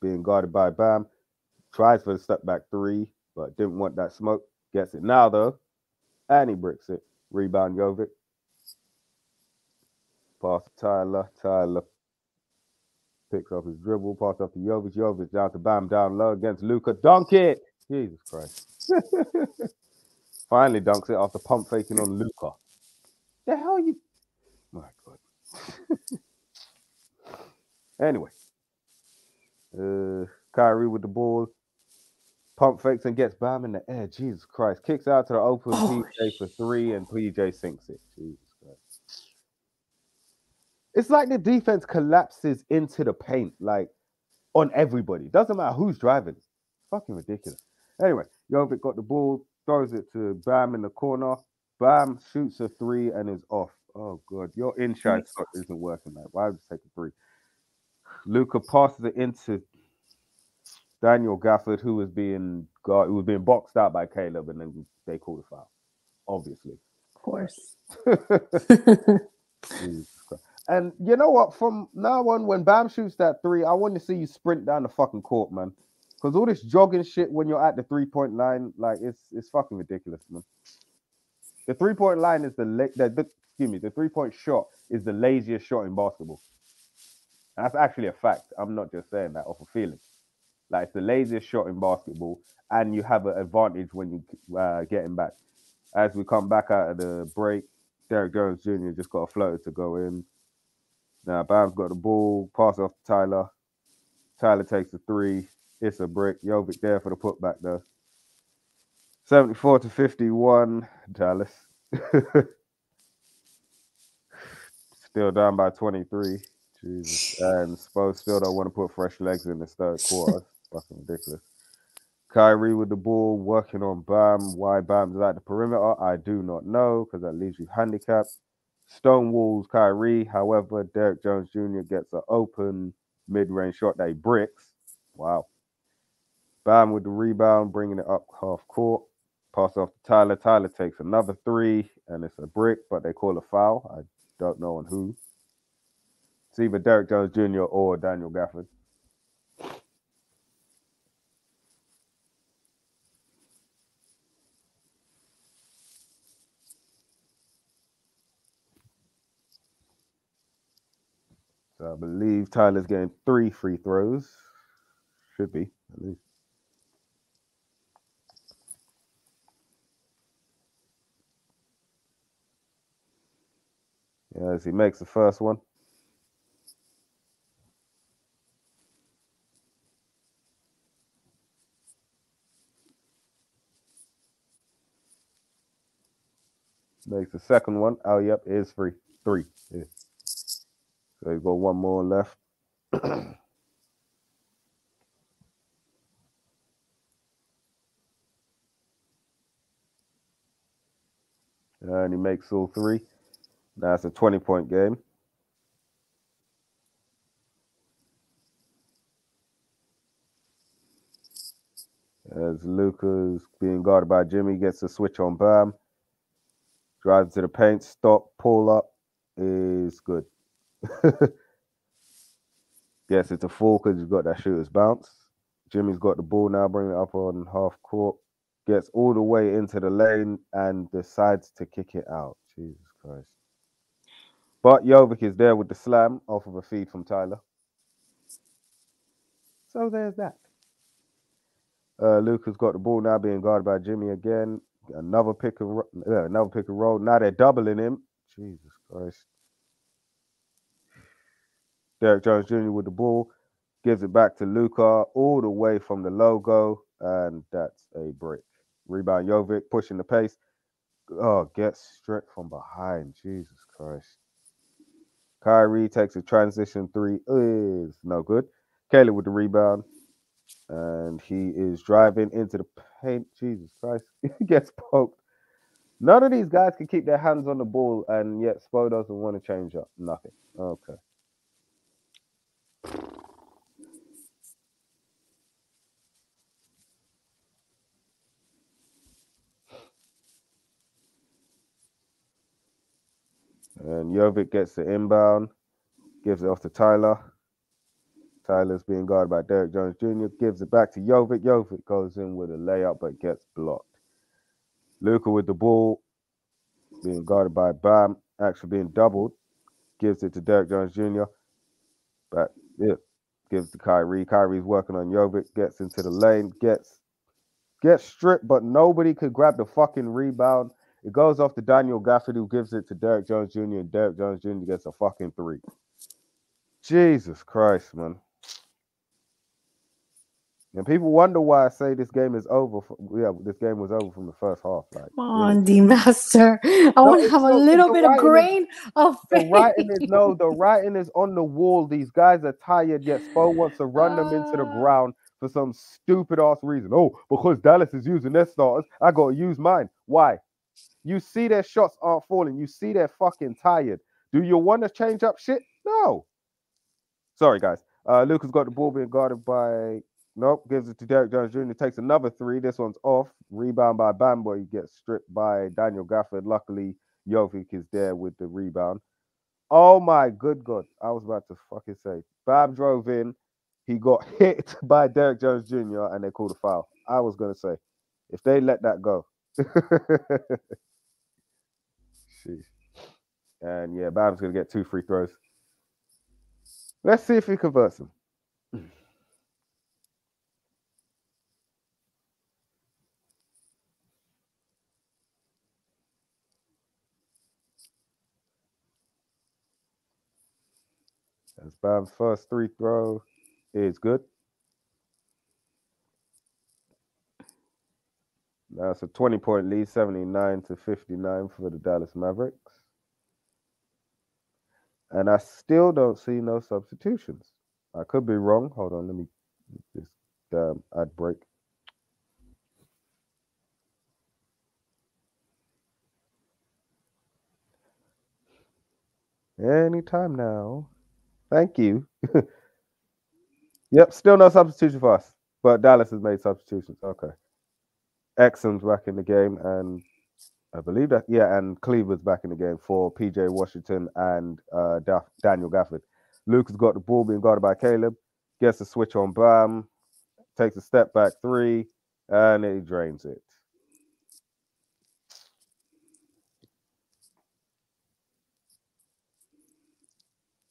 Being guarded by Bam. Tries for the step back three, but didn't want that smoke. Gets it now though. And he bricks it. Rebound Jovic. Pass to Tyler. Tyler picks up his dribble. Pass up to Jovic. Jovic down to Bam down low against Luka. Dunk it. Jesus Christ. Finally dunks it after pump faking on Luka. The hell you? Anyway, uh, Kyrie with the ball. Pump fakes and gets Bam in the air. Jesus Christ. Kicks out to the open Oh, PJ for three, and PJ sinks it. Jesus Christ. It's like the defense collapses into the paint, like on everybody. Doesn't matter who's driving. Fucking ridiculous. Anyway, Jovic got the ball, throws it to Bam in the corner. Bam shoots a three and is off. Oh god, your inside shot isn't working, man. Why would you take a three? Luka passes it into Daniel Gafford, who was being guard, who was being boxed out by Caleb, and then they called a foul. Obviously. Of course. And you know what? From now on, when Bam shoots that three, I want to see you sprint down the fucking court, man. Because all this jogging shit when you're at the three point line, like it's it's fucking ridiculous, man. The three point line is the, la- the, the excuse me, the three point shot is the laziest shot in basketball. And that's actually a fact. I'm not just saying that off a feeling. Like it's the laziest shot in basketball, and you have an advantage when you uh, getting back. As we come back out of the break, Derrick Jones Jr. just got a floater to go in. Now Bam's got the ball, pass off to Tyler. Tyler takes the three. It's a brick. Jovic there for the putback though. 74 to 51, Dallas. still down by 23. Jesus. And Spo still don't want to put fresh legs in this third quarter. Fucking ridiculous. Kyrie with the ball, working on Bam. Why Bam's at the perimeter, I do not know because that leaves you handicapped. Stonewalls Kyrie. However, Derrick Jones Jr. gets an open mid-range shot that he bricks. Wow. Bam with the rebound, bringing it up half court. Pass off to Tyler. Tyler takes another three, and it's a brick, but they call a foul. I don't know on who. It's either Derrick Jones Jr. or Daniel Gafford. So I believe Tyler's getting three free throws. Should be, at least. As he makes the first one. Makes the second one. Oh, yep, it is free. Three. Yeah. So he's got one more left. and he makes all three. It's a 20 point game. As Luka's being guarded by Jimmy, gets a switch on Bam. Drives to the paint, stop, pull up is good. yes, it's a full because he's got that shooter's bounce. Jimmy's got the ball now, bringing it up on half court. Gets all the way into the lane and decides to kick it out. Jesus Christ. But Jovic is there with the slam off of a feed from Tyler. So there's that. Uh, Luka's got the ball now, being guarded by Jimmy again. Another pick and ro- uh, another pick and roll. Now they're doubling him. Jesus Christ. Derrick Jones Jr. with the ball, gives it back to Luka all the way from the logo, and that's a break. Rebound Jovic pushing the pace. Oh, gets stripped from behind. Jesus Christ. Kyrie takes a transition three. Is no good. Caleb with the rebound. And he is driving into the paint. Jesus Christ. he gets poked. None of these guys can keep their hands on the ball, and yet Spo doesn't want to change up. Nothing. Okay. And Jovic gets the inbound, gives it off to Tyler. Tyler's being guarded by Derrick Jones Jr. Gives it back to Jovic. Jovic goes in with a layup but gets blocked. Luka with the ball, being guarded by Bam, actually being doubled. Gives it to Derrick Jones Jr. But yeah, gives to Kyrie. Kyrie's working on Jovic, gets into the lane, gets gets stripped, but nobody could grab the fucking rebound. It goes off to Daniel Gafford, who gives it to Derrick Jones Jr., and Derrick Jones Jr. gets a fucking three. Jesus Christ, man. And people wonder why I say this game is over. For, yeah, this game was over from the first half. Like, Come on, D Master. I want to have a little bit of writing is- grain of the faith. writing is no, the writing is on the wall. These guys are tired, yet Spo wants to run them into the Ah. ground for some stupid ass reason. Oh, because Dallas is using their starters, I gotta use mine. Why? You see their shots aren't falling. You see they're fucking tired. Do you want to change up shit? No. Sorry, guys. Uh, Luka's got the ball being guarded by. Nope, gives it to Derrick Jones Jr. Takes another three. This one's off. Rebound by Bambo. He gets stripped by Daniel Gafford. Luckily, Jovic is there with the rebound. Oh my good God. I was about to fucking say. Bam drove in. He got hit by Derrick Jones Jr. and they called a foul. I was going to say, if they let that go. Sheesh. And yeah, going to get two free throws. Let's see if he converts them. As Bam's first three throw is good. It's a 20 point lead, 79 to 59 for the Dallas Mavericks. And I still don't see no substitutions. I could be wrong. Hold on, let me just um, ad break. Anytime now. Thank you. yep, still no substitution for us. But Dallas has made substitutions. Okay. Exum's back in the game, and I believe that yeah, and Kleber's back in the game for PJ Washington and uh, Da- Daniel Gafford. Luke has got the ball being guarded by Caleb, gets a switch on Bam, takes a step back three, and he drains it.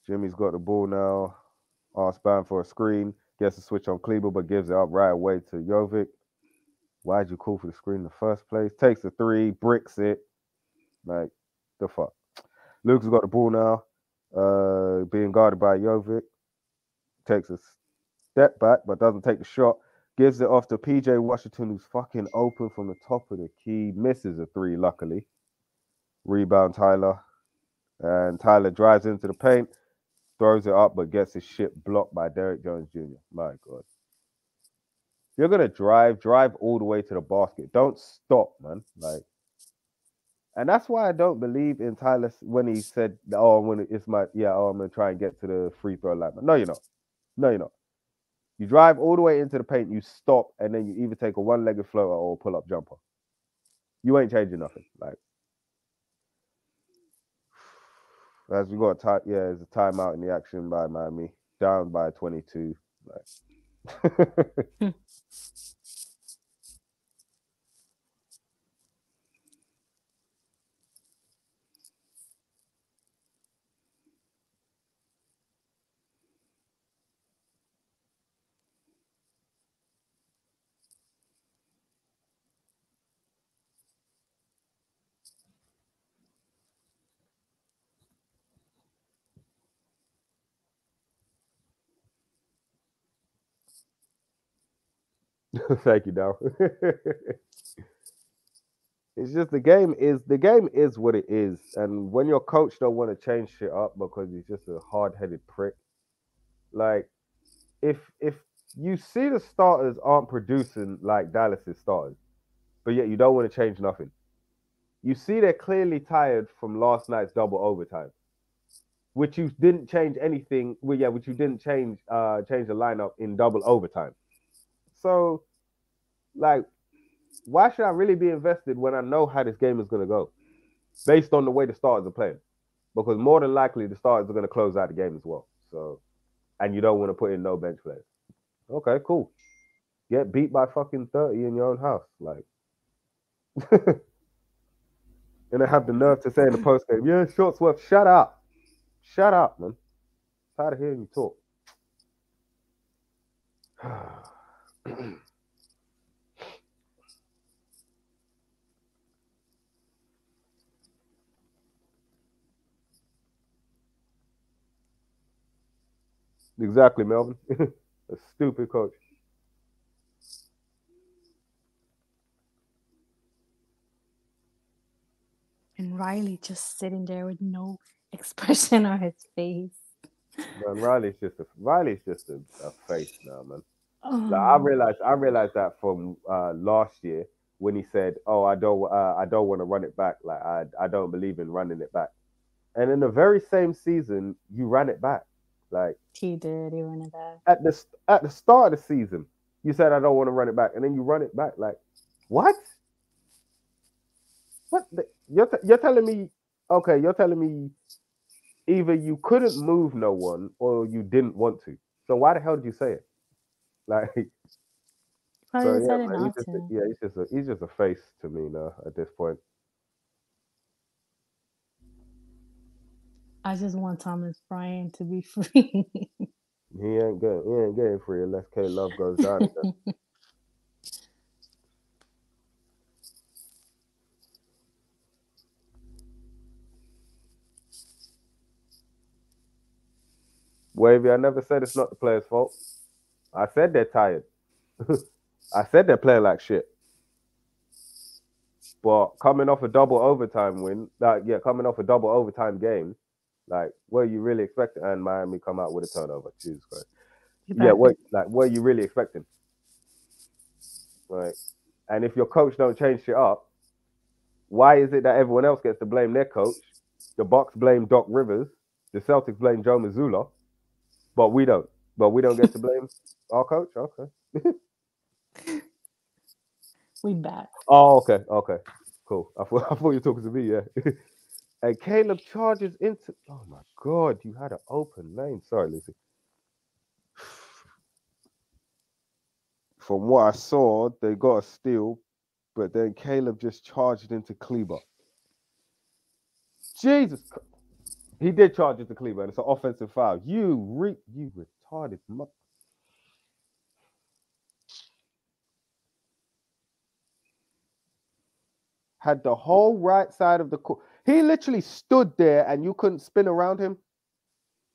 Jimmy's got the ball now. Asks Bam for a screen, gets a switch on Kleber, but gives it up right away to Jovic. Why'd you call for the screen in the first place? Takes a three, bricks it. Like, the fuck. Luke's got the ball now. Uh, being guarded by Jovic. Takes a step back, but doesn't take the shot. Gives it off to PJ Washington, who's fucking open from the top of the key. Misses a three, luckily. Rebound Tyler. And Tyler drives into the paint. throws it up but gets his shit blocked by Derrick Jones Jr. My God. You're gonna drive, drive all the way to the basket. Don't stop, man. Like, and that's why I don't believe in Tyler when he said, "Oh, when it's my yeah, oh, I'm gonna try and get to the free throw line." No, you're not. No, you're not. You drive all the way into the paint, you stop, and then you either take a one-legged floater or a pull-up jumper. You ain't changing nothing. Like, as we got a time, yeah, there's a timeout in the action by Miami, down by 22. Like, hmm. Thank you, Dow. it's just the game is the game is what it is, and when your coach don't want to change shit up because he's just a hard-headed prick, like if if you see the starters aren't producing like Dallas's starters, but yet you don't want to change nothing, you see they're clearly tired from last night's double overtime, which you didn't change anything. Well, yeah, which you didn't change uh change the lineup in double overtime. So, like, why should I really be invested when I know how this game is going to go based on the way the starters are playing? Because more than likely, the starters are going to close out the game as well. So, and you don't want to put in no bench players. Okay, cool. Get beat by fucking 30 in your own house. Like, and I have the nerve to say in the post game, yeah, Shortsworth, shut up. Shut up, man. Tired of hearing you talk. Exactly, Melvin. a stupid coach. And Riley just sitting there with no expression on his face. Man, Riley's just a Riley's just a, a face now, man. Like, I Oh, realized I realized that from uh, last year when he said, "Oh, I don't uh, I don't want to run it back. Like I I don't believe in running it back." And in the very same season, you ran it back. Like he did. He ran it back. at the at the start of the season, you said, "I don't want to run it back," and then you run it back. Like what? What? The, you're t- you're telling me? Okay, you're telling me either you couldn't move no one or you didn't want to. So why the hell did you say it? Like. Probably So, yeah, man, he's just yeah, he's just a he's just a face to me now at this point. I just want Thomas Bryant to be free. He ain't getting he ain't getting free unless K Love goes down. Wavy, I never said it's not the players' fault. I said they're tired. I said they're playing like shit. But coming off a double overtime win, like yeah, coming off a double overtime game, like what are you really expecting? And Miami come out with a turnover. Jesus Christ. yeah, what like what are you really expecting? Right. And if your coach don't change shit up, why is it that everyone else gets to blame their coach? The Bucks blame Doc Rivers, the Celtics blame Joe Mazzulla, but we don't. But we don't get to blame our coach. Okay. we back. Oh, okay, okay, cool. I thought I thought you were talking to me. Yeah. and Caleb charges into. Oh my God, you had an open lane. Sorry, Lucy. From what I saw, they got a steal, but then Caleb just charged into Kleber. Jesus, he did charge into Kleber, and it's an offensive foul. You re, you retarded. Mo- had the whole right side of the court. He literally stood there and you couldn't spin around him.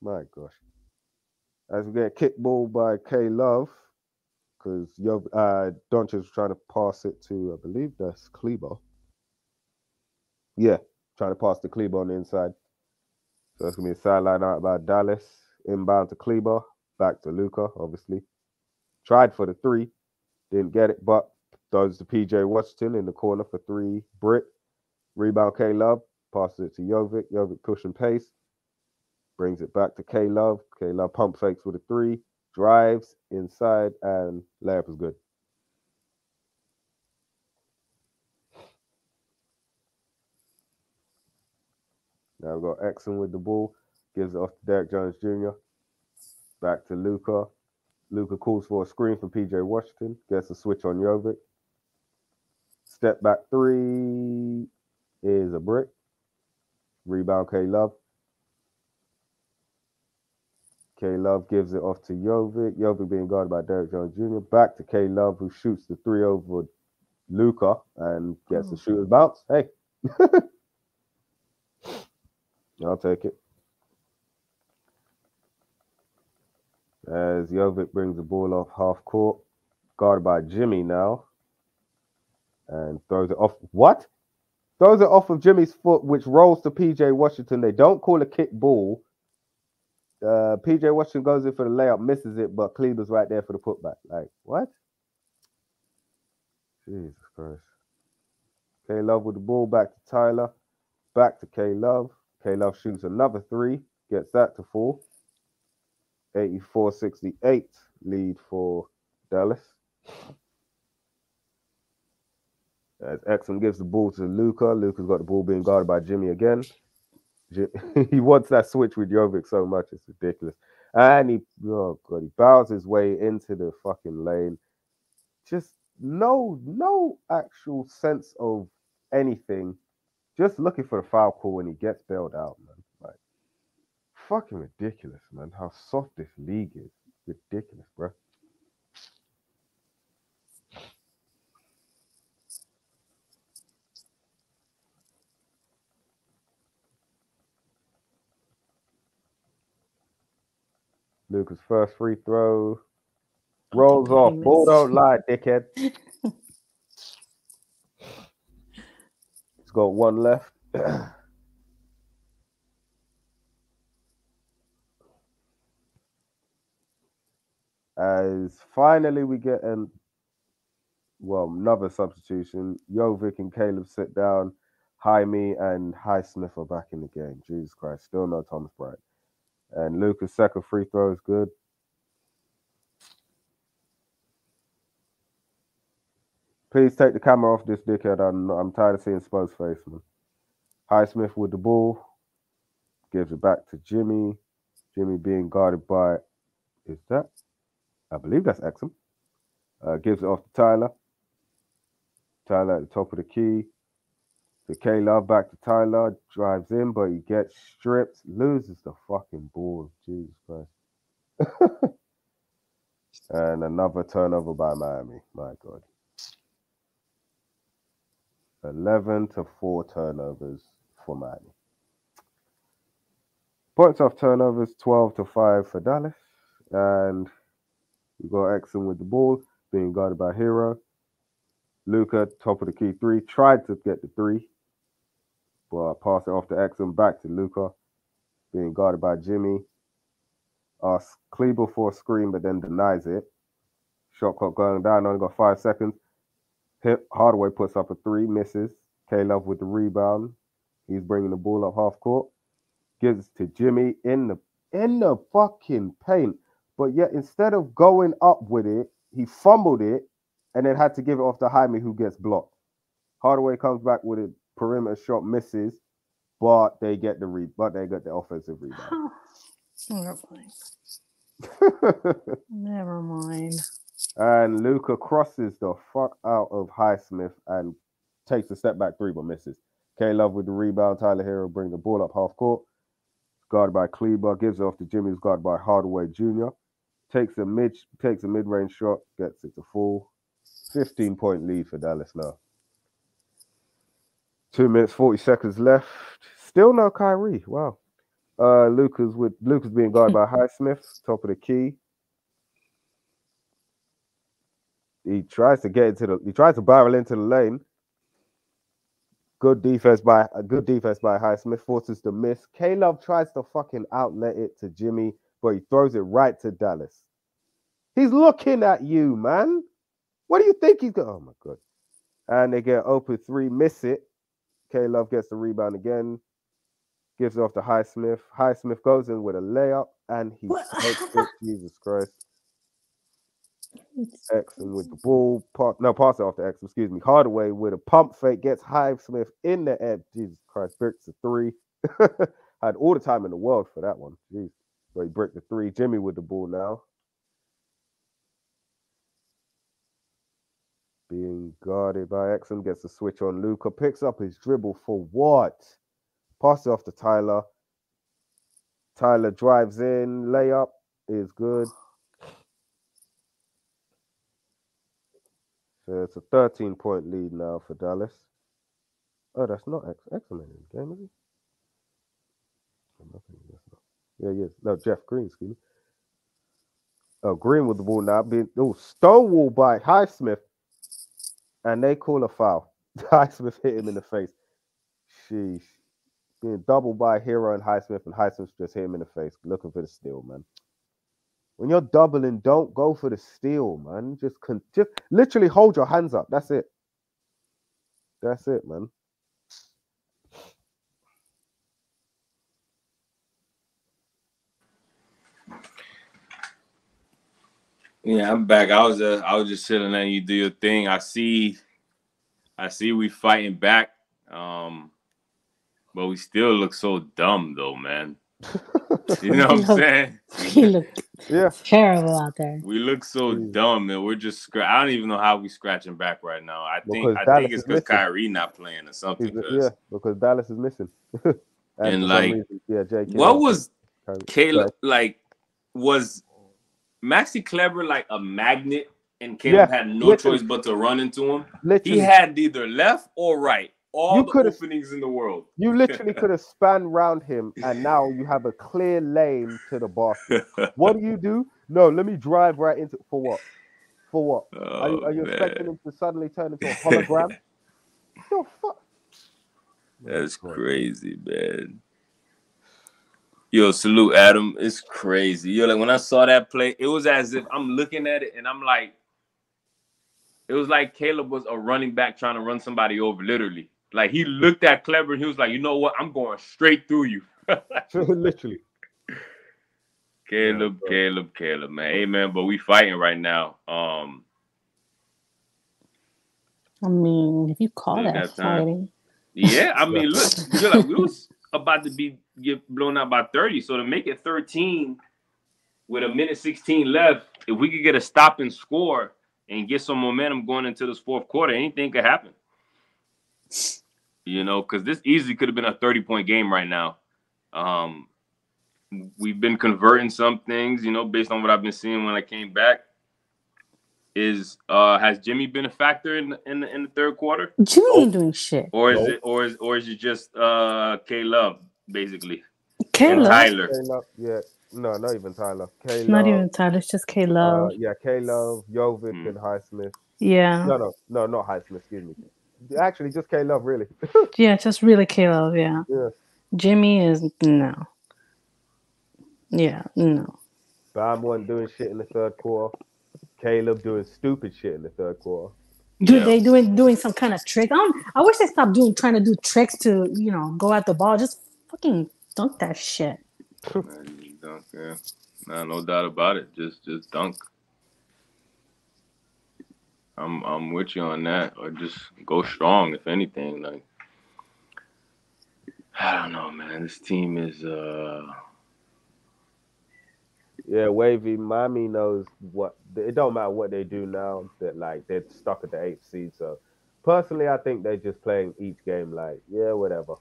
My gosh. As we get kickball by K Love, because uh Doncic was trying to pass it to, I believe that's Kleber. Yeah, trying to pass the Kleber on the inside. So it's gonna be a sideline out by Dallas. inbound to Kleber, back to Luka, obviously. Tried for the three, didn't get it, but does the PJ Washington in the corner for three. Brick, rebound K Love, passes it to Jovic. Jovic push and pace, brings it back to K Love. K Love pump fakes with a three, drives inside, and layup is good. Now we've got Exum with the ball, gives it off to Derrick Jones Jr. Back to Luka. Luka calls for a screen from PJ Washington, gets a switch on Jovic. Step back three is a brick. Rebound K Love. K Love gives it off to Jovic. Jovic being guarded by Derrick Jones Jr. Back to K Love, who shoots the three over Luka and gets the hmm. shooter's bounce. Hey. I'll take it. As Jovic brings the ball off half court, guarded by Jimmy now, and throws it off. What? Throws it off of Jimmy's foot, which rolls to PJ Washington. They don't call a kick ball. Uh, PJ Washington goes in for the layup, misses it, but Kleber's right there for the putback. Like, what? Jesus Christ. K Love with the ball back to Tyler. Back to K Love. K Love shoots another three, gets that to four. 84 68 lead for Dallas. As Exum gives the ball to Luka. Luka's got the ball being guarded by Jimmy again. He wants that switch with Jovic so much, it's ridiculous. And he, oh god, he bows his way into the fucking lane. Just no, no actual sense of anything. Just looking for the foul call when he gets bailed out, man. Like, fucking ridiculous, man. How soft this league is. Ridiculous, bro. Luka's first free throw rolls off. Ball missed. don't lie, dickhead. He's got one left. As finally we get an well another substitution. Jovic and Caleb sit down. Jaime and Highsmith are back in the game. Jesus Christ, still no Thomas Bryant. And Luka's second free throw is good. Please take the camera off this dickhead. I'm, I'm tired of seeing Spo's face, man. Highsmith with the ball. Gives it back to Jimmy. Jimmy being guarded by, is that? I believe that's Exum. Uh, gives it off to Tyler. Tyler at the top of the key. To K Love back to Tyler. Drives in, but he gets stripped. Loses the fucking ball. Jesus Christ. and another turnover by Miami. My God. 11 to 4 turnovers for Miami. Points off turnovers 12 to 5 for Dallas. And we got Exum with the ball, being guarded by Herro. Luka, top of the key three, tried to get the three, but uh, pass it off to Exum, back to Luka, being guarded by Jimmy. Asks Kleber for a screen, but then denies it. Shot clock going down, only got five seconds. Tim Hardaway puts up a three, misses. K Love with the rebound. He's bringing the ball up half court. Gives to Jimmy in the in the fucking paint. But yet instead of going up with it, he fumbled it and then had to give it off to Jaime, who gets blocked. Hardaway comes back with a perimeter shot, misses, but they get the re but they get the offensive rebound. Never mind. Never mind. and Luka crosses the fuck out of Highsmith and takes a step back three, but misses. K Love with the rebound. Tyler Herro bring the ball up half court. Guarded by Kleber, gives it off to Jimmy's guarded by Hardaway Jr. Takes a mid takes a mid range shot, gets it to full. 15 point lead for Dallas now. Two minutes, 40 seconds left. Still no Kyrie. Wow. Uh Luka's with Luka's being guarded by Highsmith, top of the key. He tries to get into the he tries to barrel into the lane. Good defense by a good defense by Highsmith forces the miss. K Love tries to fucking outlet it to Jimmy, but he throws it right to Dallas. He's looking at you, man. What do you think he's got? Oh my god. And they get open three, miss it. K Love gets the rebound again, gives it off to Highsmith. Highsmith goes in with a layup and he takes it. Jesus Christ. Exum with the ball. Pa- no, pass it off to Exum, excuse me. Hardaway with a pump fake gets Highsmith in the air. Jesus Christ, bricks the three. Had all the time in the world for that one. Jeez. But he bricked the three. Jimmy with the ball now. Being guarded by Exum, gets the switch on Luka, picks up his dribble for what? Pass it off to Tyler. Tyler drives in, layup is good. So it's a 13 point lead now for Dallas. Oh, that's not X. In the game, is oh, he? Oh. Yeah, yes. No, Jeff Green, excuse me. Oh, Green with the ball now. Being oh, Stonewall by Highsmith. And they call a foul. Highsmith hit him in the face. Sheesh. Being doubled by Herro and Highsmith, and Highsmith just hit him in the face, looking for the steal, man. When you're doubling, don't go for the steal, man. Just con- just literally hold your hands up. That's it. That's it, man. Yeah, I'm back. I was uh, I was just chilling letting you do your thing. I see I see we fighting back. Um but we still look so dumb though, man. You know what I'm Look. saying? he looked Yeah. terrible out there. We look so dumb and we're just scra- I don't even know how we scratching back right now. I think Because I Dallas think it's is because. Kyrie not playing or something. He's, 'cause yeah, because Dallas is missing. And, for some like, reason, yeah, Jake. What was Kyrie- Caleb like? Was Maxi Kleber like a magnet and Caleb Yeah, had no literally. choice but to run into him? literally? He had neither left or right. All You the openings in the world. You literally could have spun round him, and now you have a clear lane to the basket. What do you do? No, let me drive right into for what? For what? Are you, Oh, are you expecting him to suddenly turn into a hologram? the fuck? That's crazy, man. Yo, salute Adam. It's crazy. Yo, like when I saw that play, it was as if I'm looking at it and I'm like, it was like Caleb was a running back trying to run somebody over, literally. Like he looked at Kleber and he was like, you know what? I'm going straight through you. literally. Caleb, bro. Caleb, Caleb, man. Hey man, but we fighting right now. Um, I mean, if you call that fighting, yeah, I mean, look, you're like we was about to be get blown out by 30. So to make it 13 with a minute 16 left, if we could get a stop and score and get some momentum going into this fourth quarter, anything could happen. You know, because this easily could have been a 30 point game right now. Um, we've been converting some things, you know, based on what I've been seeing when I came back. Is uh has Jimmy been a factor in the, in the in the third quarter, Jimmy Oh. ain't doing shit. or is Nope. it or is or is it just uh K Love basically and Caleb, Tyler? K-Love, yeah, no, not even Tyler. K Not even Tyler, it's just K Uh, Love. yeah, K Love, Jovic, Hmm. and Highsmith. yeah. No, no, no, not Highsmith. Excuse me. Actually, just K Love, really. Yeah, just really K Love, yeah. Yeah. Jimmy is no. Yeah, no. Bam wasn't doing shit in the third quarter. Caleb doing stupid shit in the third quarter. Dude, Yeah. they doing doing some kind of trick. I, don't, I wish they stopped doing trying to do tricks to you know go at the ball. Just fucking dunk that shit. Man, you dunk, yeah. Nah, no doubt about it. Just just dunk. I'm I'm with you on that. Or just go strong if anything. Like I don't know, man. This team is uh Yeah, Wavy, Miami knows what it don't matter what they do now, that like they're stuck at the eighth seed. So personally I think they're just playing each game like, yeah, whatever.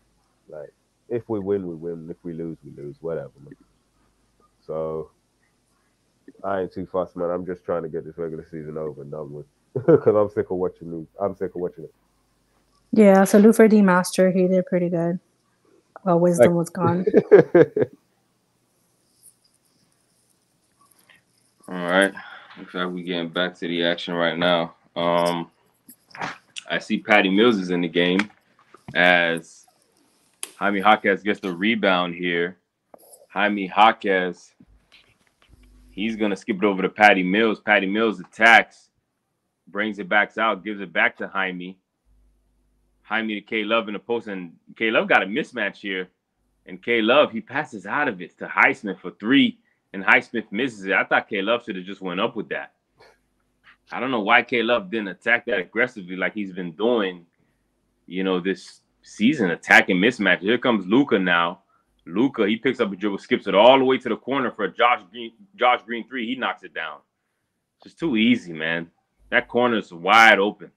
Like if we win, we win. If we lose, we lose. Whatever. Man. So I ain't too fussed, man. I'm just trying to get this regular season over and done with. Because I'm sick of watching me. I'm sick of watching it. Yeah, salute for D Master. He did pretty good. Well, wisdom was gone. all right. Looks like we're getting back to the action right now. Um I see Patty Mills is in the game as Jaime Jaquez gets the rebound here. Jaime Jaquez He's gonna skip it over to Patty Mills. Patty Mills attacks, brings it back out, gives it back to Jaime. Jaime to K Love in the post, and K Love got a mismatch here. And K Love, he passes out of it to Highsmith for three, and Highsmith misses it. I thought K Love should have just went up with that. I don't know why K Love didn't attack that aggressively like he's been doing, you know, this season, attacking mismatches. Here comes Luka now. Luka, he picks up a dribble, skips it all the way to the corner for a Josh Green, Josh Green three. He knocks it down. It's just too easy, man. That corner is wide open.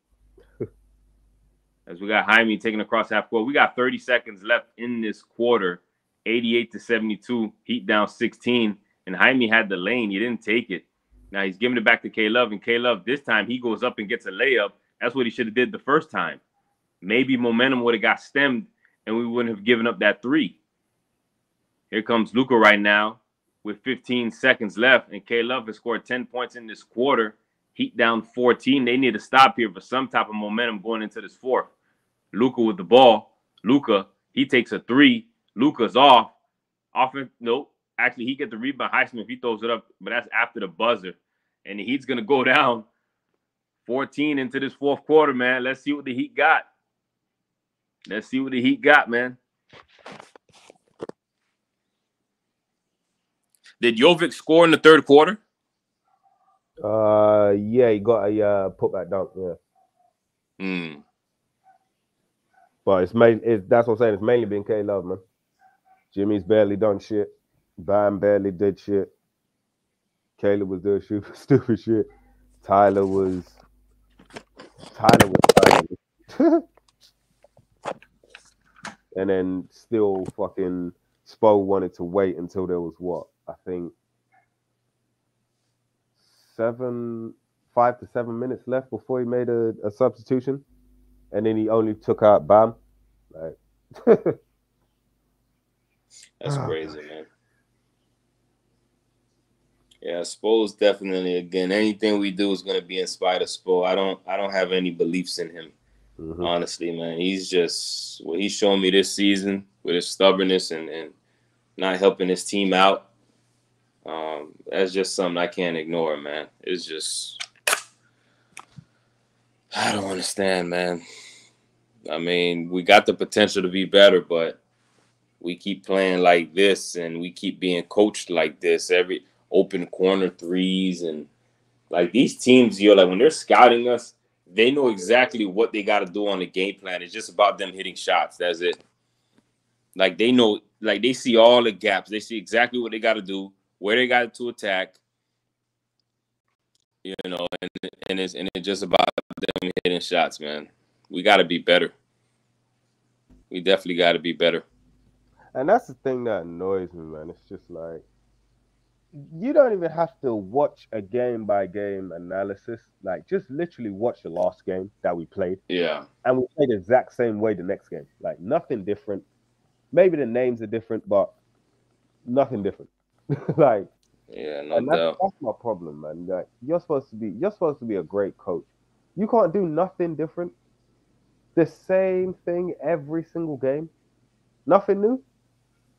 As we got Jaime taking across half court, we got 30 seconds left in this quarter. 88 to 72, Heat down 16, and Jaime had the lane. He didn't take it. Now he's giving it back to K Love, and K Love this time he goes up and gets a layup. That's what he should have did the first time. Maybe momentum would have got stemmed, and we wouldn't have given up that three. Here comes Luka right now with 15 seconds left, and K Love has scored 10 points in this quarter. Heat down 14. They need to stop here for some type of momentum going into this fourth. Luka with the ball. Luka, he takes a three. Luka's off. Offense, nope. Actually, he gets the rebound. Highsmith, he throws it up, but that's after the buzzer. And the Heat's gonna go down 14 into this fourth quarter, man. Let's see what the Heat got. Let's see what the Heat got, man. Did Jovic score in the third quarter? Uh, yeah, he got a uh, putback dunk. Yeah, Hmm. but it's main. It's that's what I'm saying. It's mainly been K Love, man. Jimmy's barely done shit. Bam barely did shit. Caleb was doing stupid, stupid shit. Tyler was. Tyler was. Tyler. and then still fucking Spo wanted to wait until there was what I think seven, five to seven minutes left before he made a, a substitution, and then he only took out Bam. Like, That's Oh, crazy, man. Yeah, Spo's definitely again. Anything we do is gonna be in spite of Spo. I don't I don't have any beliefs in him. mhm. Honestly, man. He's just what he's shown me this season with his stubbornness and, and not helping his team out. Um, that's just something I can't ignore, man. It's just I don't understand, man. I mean, we got the potential to be better, but we keep playing like this and we keep being coached like this every open corner threes and like these teams you know like when they're scouting us they know exactly what they got to do on the game plan. It's just about them hitting shots. That's it. Like they know like they see all the gaps. They see exactly what they got to do where they got to attack. You know and, and it's and it's just about them hitting shots man. We got to be better. We definitely got to be better. And that's the thing that annoys me, man. It's just like you don't even have to watch a game by game analysis. Like just literally watch the last game that we played, yeah and we played the exact same way the next game. Like nothing different. Maybe the names are different, but nothing different. like yeah no and that's, doubt that's my problem, man. Like you're supposed to be you're supposed to be a great coach. You can't do nothing different. The same thing every single game. Nothing new.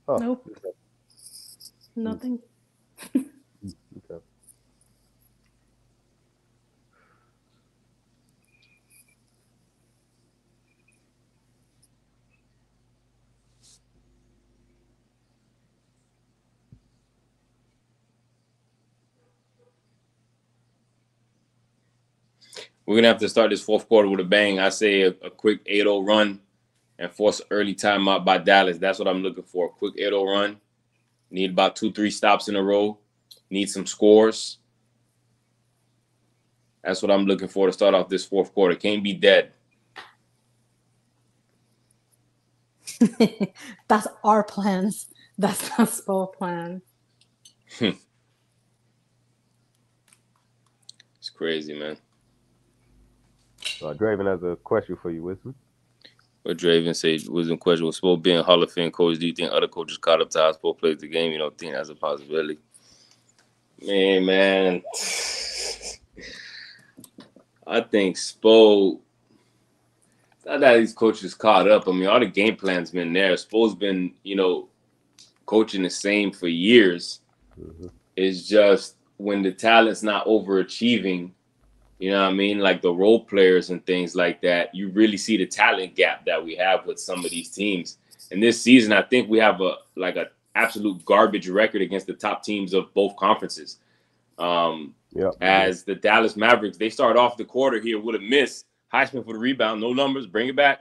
Oh, Nope. okay. Nothing. Okay. We're gonna have to start this fourth quarter with a bang. I say a, a quick 8-0 run and force early timeout by Dallas. That's what I'm looking for. A quick 8-0 run. Need about two, three stops in a row. Need some scores. That's what I'm looking for to start off this fourth quarter. Can't be dead. That's our plans. That's not Spo plan. It's crazy, man. Uh, Draven has a question for you, Wisdom. What Draven said was in question. Was Spo being Hall of Fame coach? Do you think other coaches caught up to how Spo plays the game? You don't think that's a possibility? Man, man. I think Spo. Not that these coaches caught up. I mean, all the game plan's been there. Spo's been, you know, coaching the same for years. Mhm. It's just when the talent's not overachieving, you know what I mean, like the role players and things like that, you really see the talent gap that we have with some of these teams. And this season, I think we have a like a absolute garbage record against the top teams of both conferences. Um, Yeah. as the Dallas Mavericks, they start off the quarter here with a miss. Highsmith for the rebound, no numbers, bring it back.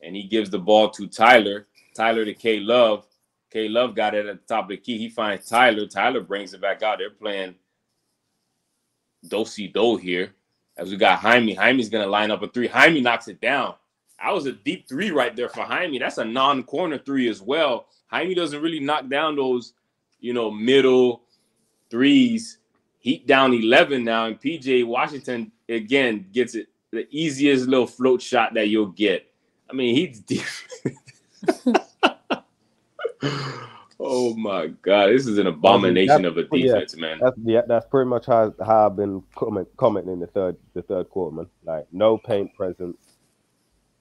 And he gives the ball to Tyler. Tyler to K Love. K Love got it at the top of the key. He finds Tyler. Tyler brings it back out. They're playing do do here. As we got Jaime. Jaime's gonna line up a three. Jaime knocks it down. That was a deep three right there for Jaime. That's a non-corner three as well. Jaime doesn't really knock down those, you know, middle threes. Heat down 11 now, and PJ Washington again gets it the easiest little float shot that you'll get. I mean, he's deep. oh my god, this is an abomination of a yeah. defense, man. That's yeah, that's pretty much how, how I've been comment, commenting in the third the third quarter, man. Like no paint presence,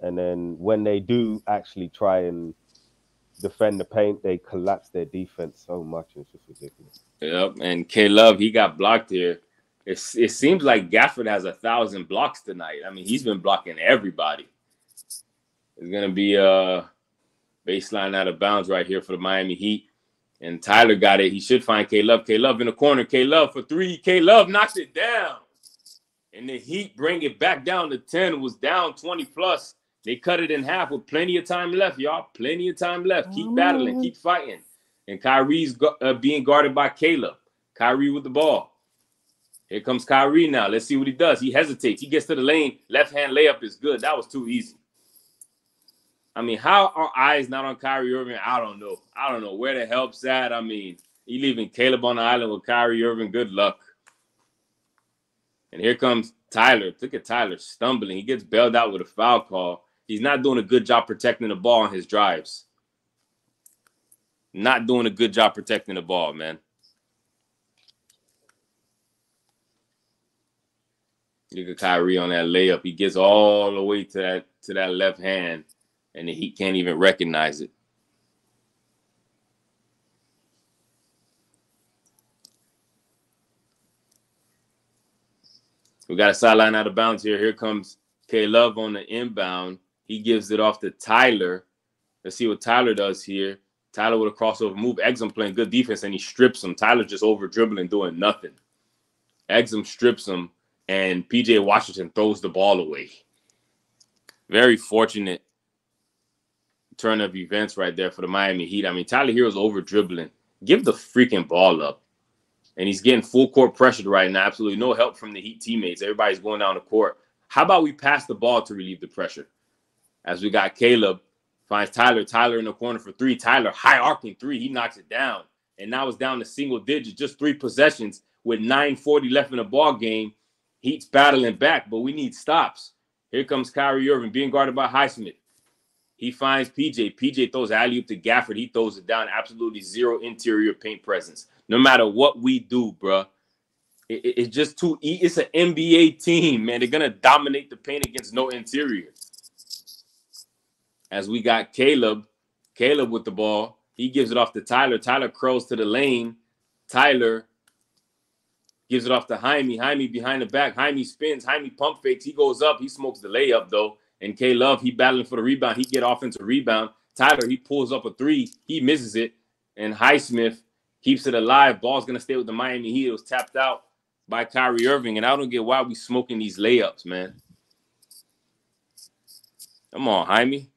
and then when they do actually try and defend the paint, they collapse their defense so much. It's just ridiculous. Yep, and K Love he got blocked here. It's, it seems like Gafford has a thousand blocks tonight. I mean, he's been blocking everybody. It's gonna be a baseline out of bounds right here for the Miami Heat. And Tyler got it. He should find K Love. K Love in the corner. K Love for three. K Love knocks it down. And the Heat bring it back down to 10. It was down 20 plus. They cut it in half with plenty of time left, y'all. Plenty of time left. Keep battling, keep fighting. And Kyrie's uh, being guarded by Caleb. Kyrie with the ball. Here comes Kyrie now. Let's see what he does. He hesitates. He gets to the lane. Left hand layup is good. That was too easy. I mean, how are eyes not on Kyrie Irving? I don't know. I don't know where the help's at. I mean, you leaving Caleb on the island with Kyrie Irving. Good luck. And here comes Tyler. Look at Tyler stumbling. He gets bailed out with a foul call. He's not doing a good job protecting the ball on his drives. Not doing a good job protecting the ball, man. Look at Kyrie on that layup. He gets all the way to that to that left hand, and he can't even recognize it. We got a sideline out of bounds here. Here comes K Love on the inbound. He gives it off to Tyler. Let's see what Tyler does here. Tyler with a crossover move. Exum playing good defense and he strips him. Tyler just over dribbling, doing nothing. Exum strips him and PJ Washington throws the ball away. Very fortunate turn of events right there for the Miami Heat. I mean, Tyler Herro's over dribbling. Give the freaking ball up. And he's getting full court pressured right now. Absolutely no help from the Heat teammates. Everybody's going down the court. How about we pass the ball to relieve the pressure? As we got Caleb finds Tyler. Tyler in the corner for three. Tyler high arcing three. He knocks it down. And now it's down to single digits, just three possessions with 940 left in the ball game. Heat's battling back, but we need stops. Here comes Kyrie Irving being guarded by Highsmith. He finds PJ. PJ throws alley oop to Gafford. He throws it down. Absolutely zero interior paint presence. No matter what we do, bruh, it- it- it's just too. It's an NBA team, man. They're gonna dominate the paint against no interior. As we got Caleb, Caleb with the ball. He gives it off to Tyler. Tyler curls to the lane. Tyler gives it off to Jaime. Jaime behind the back. Jaime spins. Jaime pump fakes. He goes up. He smokes the layup though. And K Love, he battling for the rebound. He get offensive rebound. Tyler, he pulls up a three. He misses it. And Highsmith keeps it alive. Ball's gonna stay with the Miami Heat. It was tapped out by Kyrie Irving. And I don't get why we smoking these layups, man. Come on, Jaime.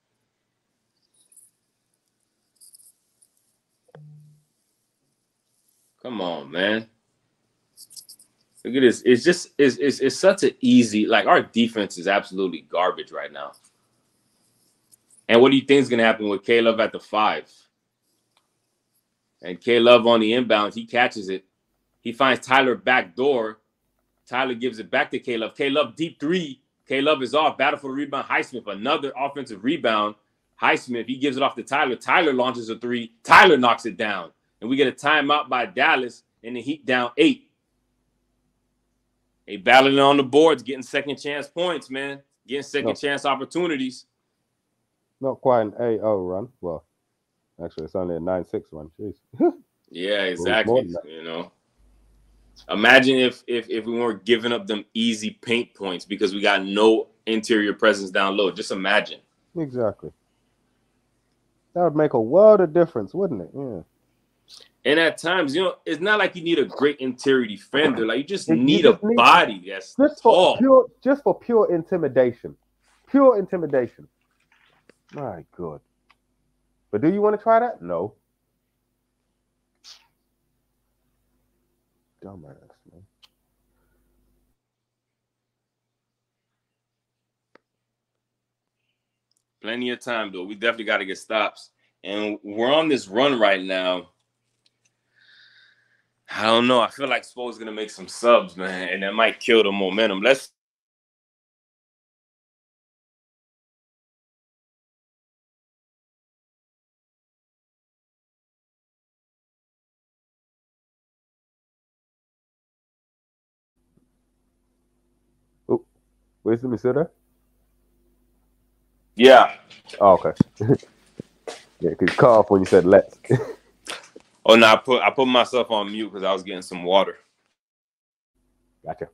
Come on, man. Look at this. It's just it's, it's it's such an easy like our defense is absolutely garbage right now. And what do you think is gonna happen with K Love at the five? And K Love on the inbound, he catches it. He finds Tyler back door. Tyler gives it back to K Love. K Love deep three. K Love is off. Battle for the rebound. Highsmith, another offensive rebound. Highsmith, he gives it off to Tyler. Tyler launches a three. Tyler knocks it down. And we get a timeout by Dallas, and the Heat down eight. They battling on the boards, getting second chance points, man. Getting second No. chance opportunities. Not quite an 8-0 run. Well, actually, it's only a 9-6 run. Jeez. Yeah, exactly. You know. Imagine if if if we weren't giving up them easy paint points because we got no interior presence down low. Just imagine. Exactly. That would make a world of difference, wouldn't it? Yeah. And at times, you know, it's not like you need a great interior defender. Like you just You need just a need- body that's Just for tall. pure, just for pure intimidation, pure intimidation. My God. But do you want to try that? No. Dumbass, man. Plenty of time though. We definitely got to get stops, and we're on this run right now. I don't know. I feel like Spo's gonna make some subs, man, and that might kill the momentum. Let's Where's the Misuda? yeah. Oh, okay. yeah, because off when you said let's. Oh no, I put I put myself on mute because I was getting some water. gotcha.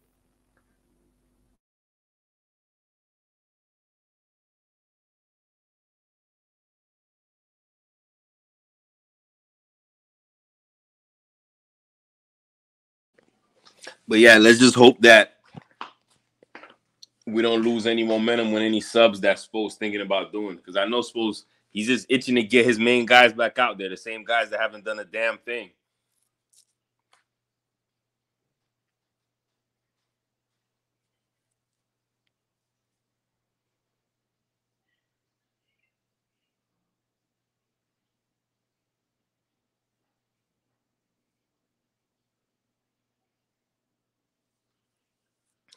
But yeah, let's just hope that we don't lose any momentum with any subs that Spo's thinking about doing. Because I know Spo's he's just itching to get his main guys back out there, the same guys that haven't done a damn thing.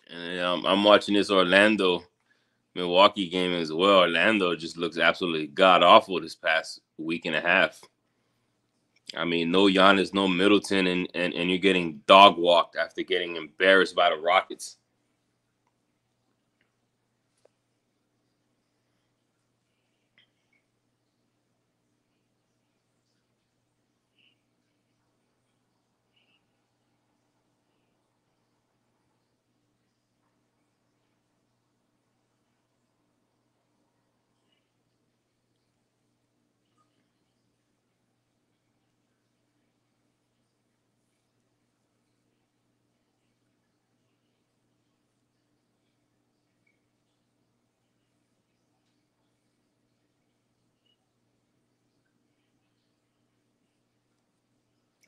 And um, I'm watching this Orlando Milwaukee game as well. Orlando just looks absolutely god awful this past week and a half. I mean, no Giannis, no Middleton, and, and, and you're getting dog walked after getting embarrassed by the Rockets.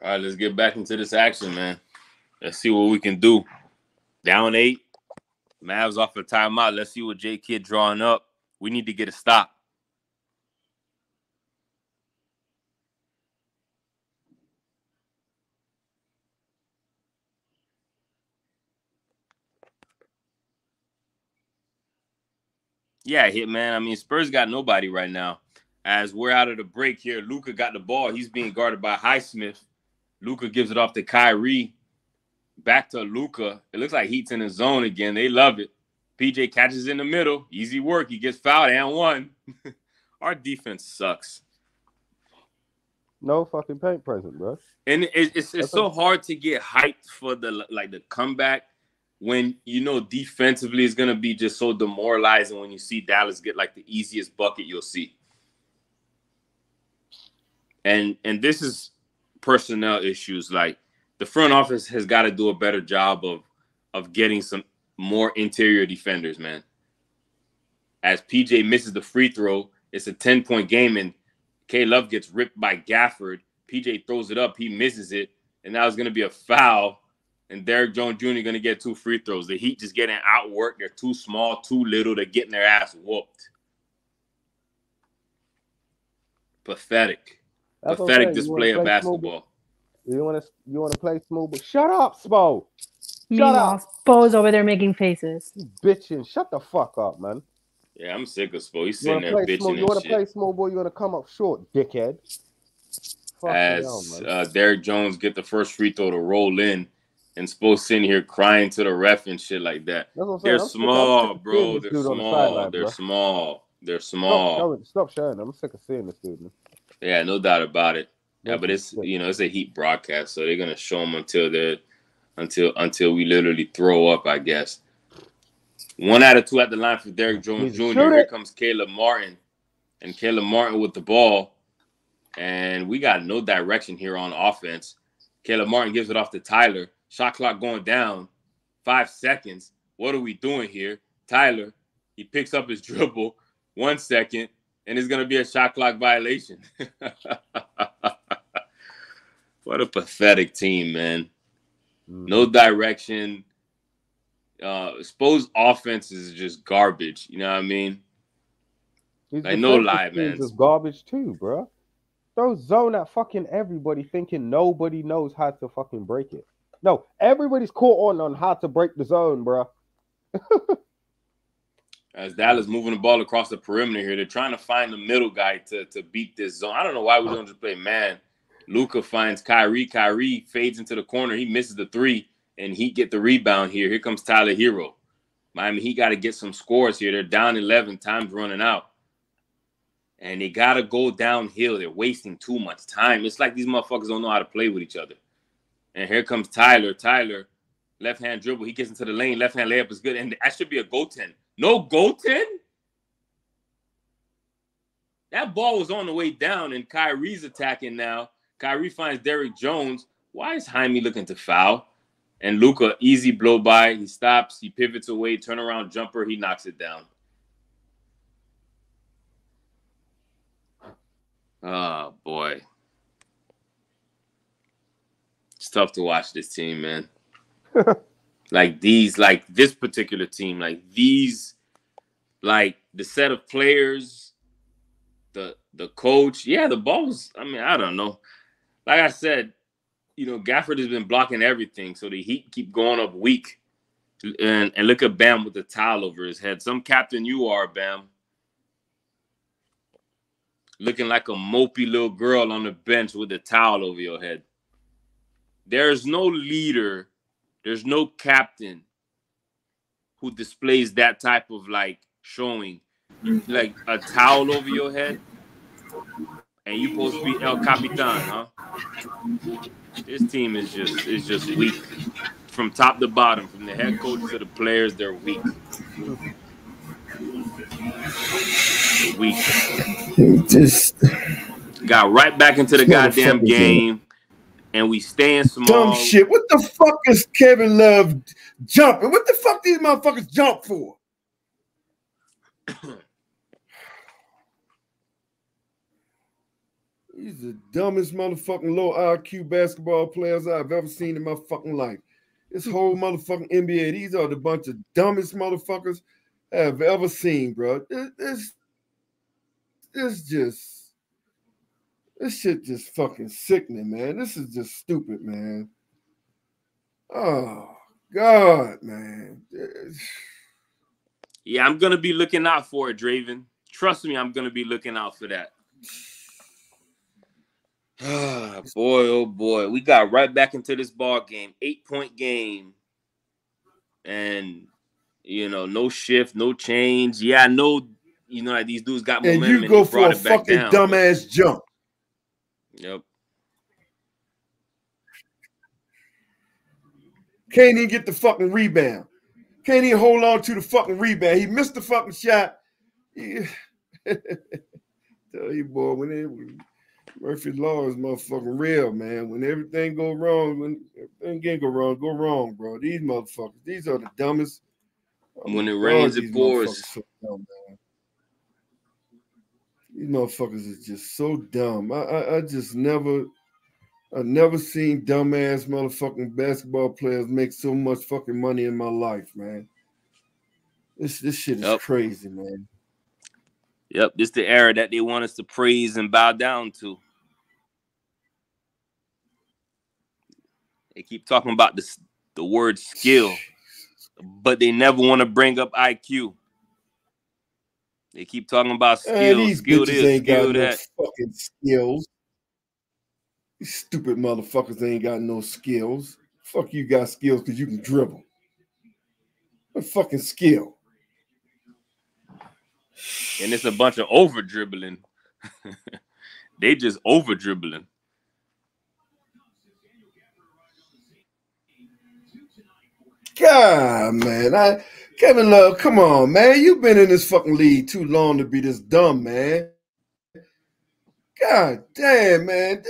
All right, let's get back into this action, man. Let's see what we can do. Down eight. Mavs off a timeout. Let's see what J Kidd drawing up. We need to get a stop. Yeah, hit man. I mean, Spurs got nobody right now. As we're out of the break here, Luka got the ball. He's being guarded by Highsmith. Luka gives it off to Kyrie. Back to Luka. It looks like Heat's in the zone again. They love it. PJ catches in the middle. Easy work. He gets fouled and one. Our defense sucks. No fucking paint present, bro. And it- it's it's, That's so hard to get hyped for the like the comeback when you know defensively is gonna be just so demoralizing when you see Dallas get like the easiest bucket you'll see. And and this is personnel issues. Like the front office has got to do a better job of of getting some more interior defenders, man. As PJ misses the free throw, it's a 10 point game, and K Love gets ripped by Gafford. PJ throws it up, he misses it, and now it's going to be a foul. And Derrick Jones Jr. going to get two free throws. The Heat just getting outworked. They're too small, too little. They're getting their ass whooped. Pathetic. That's Pathetic saying. Display of play smooth- basketball. You want to you want to play smooth, but shut up, Spo. Meanwhile, Spo's over there making faces. You bitching. Shut the fuck up, man. Yeah, I'm sick of Spo. He's You sitting want to there play small? bitching You want and to play shit. small boy? You want to come up short, dickhead. Fuck As hell, uh, Derrick Jones get the first free throw to roll in, and Spo sitting here crying to the ref and shit like that. That's what I'm saying. They're I'm sick- I'm sick small, bro. They're dude the small. sideline, They're bro. small. They're Stop small. showing, stop showing. I'm sick of seeing this dude. Man. Yeah, no doubt about it. Yeah, but it's you know it's a Heat broadcast, so they're gonna show them until they're until until we literally throw up, I guess. One out of two at the line for Derrick Jones Jr. Here comes Caleb Martin. And Caleb Martin with the ball. And we got no direction here on offense. Caleb Martin gives it off to Tyler. Shot clock going down. Five seconds. What are we doing here? Tyler, he picks up his dribble. One second, and it's going to be a shot clock violation. what a pathetic team, man. No direction. Uh, Spo's offense is just garbage. You know what I mean? His Like, no lie, man. is garbage too, bro. Throw zone at fucking everybody, thinking nobody knows how to fucking break it. No, everybody's caught on on how to break the zone, bro. As Dallas moving the ball across the perimeter here, they're trying to find the middle guy to, to beat this zone. I don't know why we don't just play man. Luka finds Kyrie. Kyrie fades into the corner. He misses the three, and he get the rebound here. Here comes Tyler Herro. Miami, he got to get some scores here. They're down 11. Time's running out. And they got to go downhill. They're wasting too much time. It's like these motherfuckers don't know how to play with each other. And here comes Tyler. Tyler, left hand dribble. He gets into the lane. Left hand layup is good. And that should be a goaltend. No goaltend? That ball was on the way down, and Kyrie's attacking now. Kyrie finds Derrick Jones. Why is Jaime looking to foul? And Luka, easy blow by. He stops, he pivots away, turnaround jumper, he knocks it down. Oh boy. It's tough to watch this team, man. like these, like this particular team, like these, like the set of players, the the coach. Yeah, the balls. I mean, I don't know. Like I said, you know, Gafford has been blocking everything, so the Heat keep going up weak. And and look at Bam with the towel over his head. Some captain you are, Bam. Looking like a mopey little girl on the bench with a towel over your head. There's no leader, there's no captain who displays that type of like showing, like a towel over your head, and you supposed to be El Capitan, huh? This team is just is just weak from top to bottom, from the head coach to the players. They're weak. Weak. Just Got right back into the goddamn game, and we staying small. dumb shit. What the fuck is Kevin Love jumping? What the fuck these motherfuckers jump for? Are the dumbest motherfucking low IQ basketball players I've ever seen in my fucking life. This whole motherfucking NBA, these are the bunch of dumbest motherfuckers I've ever seen, bro. This, this, this just, this shit just fucking sickening, man. This is just stupid, man. Oh God, man. Yeah, I'm gonna be looking out for it, Draven. Trust me, I'm gonna be looking out for that. Ah, boy, oh boy, we got right back into this ball game, eight point game, and you know, no shift, no change. Yeah, I know, you know, like these dudes got momentum. And you go they for brought a fucking down. dumbass jump. Yep. Can't even get the fucking rebound. Can't even hold on to the fucking rebound. He missed the fucking shot. Yeah. Tell you, boy, when it when Murphy's law is motherfucking real, man. When everything go wrong, when everything can go wrong, go wrong, bro. These motherfuckers, these are the dumbest. When it rains, it pours. so dumb. These motherfuckers is just so dumb. I, I, I just never, I never seen dumbass motherfucking basketball players make so much fucking money in my life, man. This this shit is Yep. crazy, man. Yep, this the era that they want us to praise and bow down to. They keep talking about this the word skill, but they never want to bring up IQ. They keep talking about skills. skill, these skill bitches this, ain't skill got no that. fucking skills. These stupid motherfuckers ain't got no skills. Fuck you got skills because you can dribble. What fucking skill? And it's a bunch of over dribbling. they just over dribbling. God, man. I Kevin Love, come on, man. You've been in this fucking league too long to be this dumb, man. God damn, man.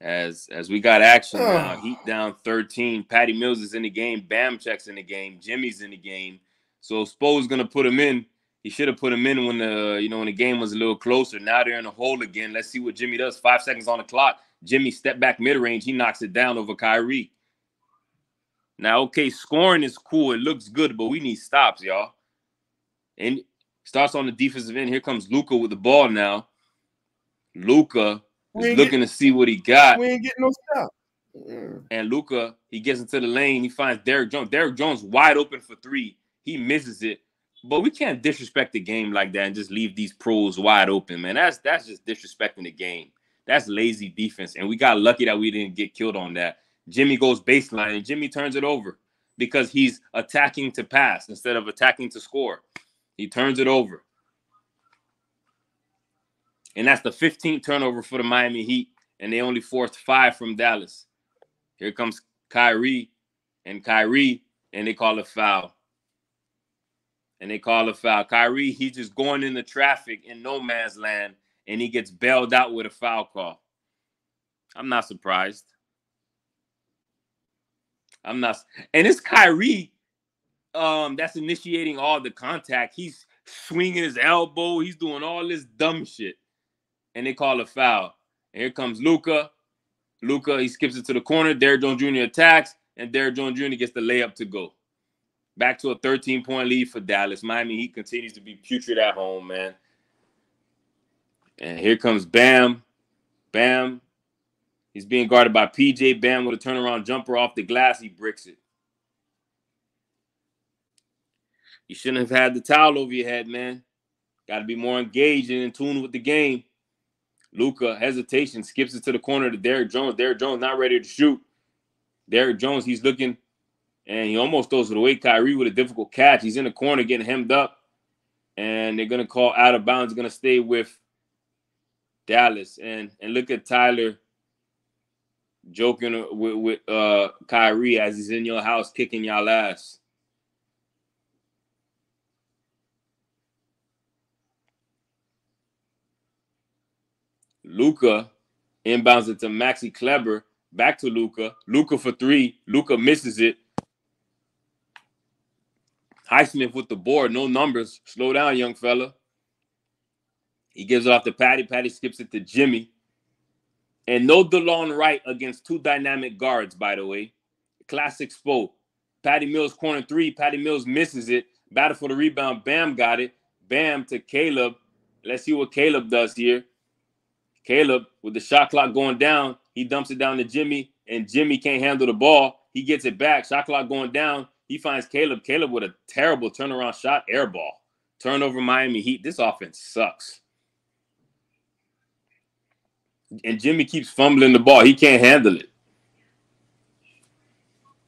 As as we got action now, Oh. Heat down 13. Patty Mills is in the game. Bam checks in the game. Jimmy's in the game. So Spo's gonna put him in. He should have put him in when the you know when the game was a little closer. Now they're in a hole again. Let's see what Jimmy does. Five seconds on the clock. Jimmy step back mid range. He knocks it down over Kyrie. Now, okay, scoring is cool. It looks good, but we need stops, y'all. And starts on the defensive end. Here comes Luka with the ball now. Luka is ain't looking to see what he got. We ain't getting no stop. And Luka, he gets into the lane. He finds Derrick Jones. Derrick Jones wide open for three. He misses it. But we can't disrespect the game like that and just leave these pros wide open, man. That's that's just disrespecting the game. That's lazy defense. And we got lucky that we didn't get killed on that. Jimmy goes baseline and Jimmy turns it over because he's attacking to pass instead of attacking to score. He turns it over. And that's the 15th turnover for the Miami Heat. And they only forced five from Dallas. Here comes Kyrie and Kyrie, and they call a foul. And they call a foul. Kyrie, he's just going in the traffic in no man's land, and he gets bailed out with a foul call. I'm not surprised. I'm not, and it's Kyrie um that's initiating all the contact. He's swinging his elbow, he's doing all this dumb shit, and they call a foul. And here comes Luka. Luka, he skips it to the corner. Derrick Jones Jr. attacks, and Derrick Jones Jr. gets the layup to go. Back to a 13 point lead for Dallas. Miami Heat continues to be putrid at home, man. And here comes Bam. Bam. He's being guarded by PJ Bam with a turnaround jumper off the glass. He bricks it. You shouldn't have had the towel over your head, man. Got to be more engaged and in tune with the game. Luka hesitation skips it to the corner to Derrick Jones. Derrick Jones not ready to shoot. Derrick Jones, he's looking and he almost throws it away. Kyrie with a difficult catch. He's in the corner getting hemmed up, and they're gonna call out of bounds. Gonna stay with Dallas. And and look at Tyler joking with, with uh Kyrie as he's in your house kicking y'all ass. Luka inbounds it to Maxi Kleber. Back to Luka. Luka for three. Luka misses it. Highsmith with the board. No numbers. Slow down, young fella. He gives it off to Patty. Patty skips it to Jimmy. And no DeLon Wright against two dynamic guards, by the way. Classic Spo. Patty Mills corner three. Patty Mills misses it. Battle for the rebound. Bam got it. Bam to Caleb. Let's see what Caleb does here. Caleb, with the shot clock going down, he dumps it down to Jimmy, and Jimmy can't handle the ball. He gets it back. Shot clock going down. He finds Caleb. Caleb with a terrible turnaround shot, air ball. Turnover Miami Heat. This offense sucks. And Jimmy keeps fumbling the ball. He can't handle it.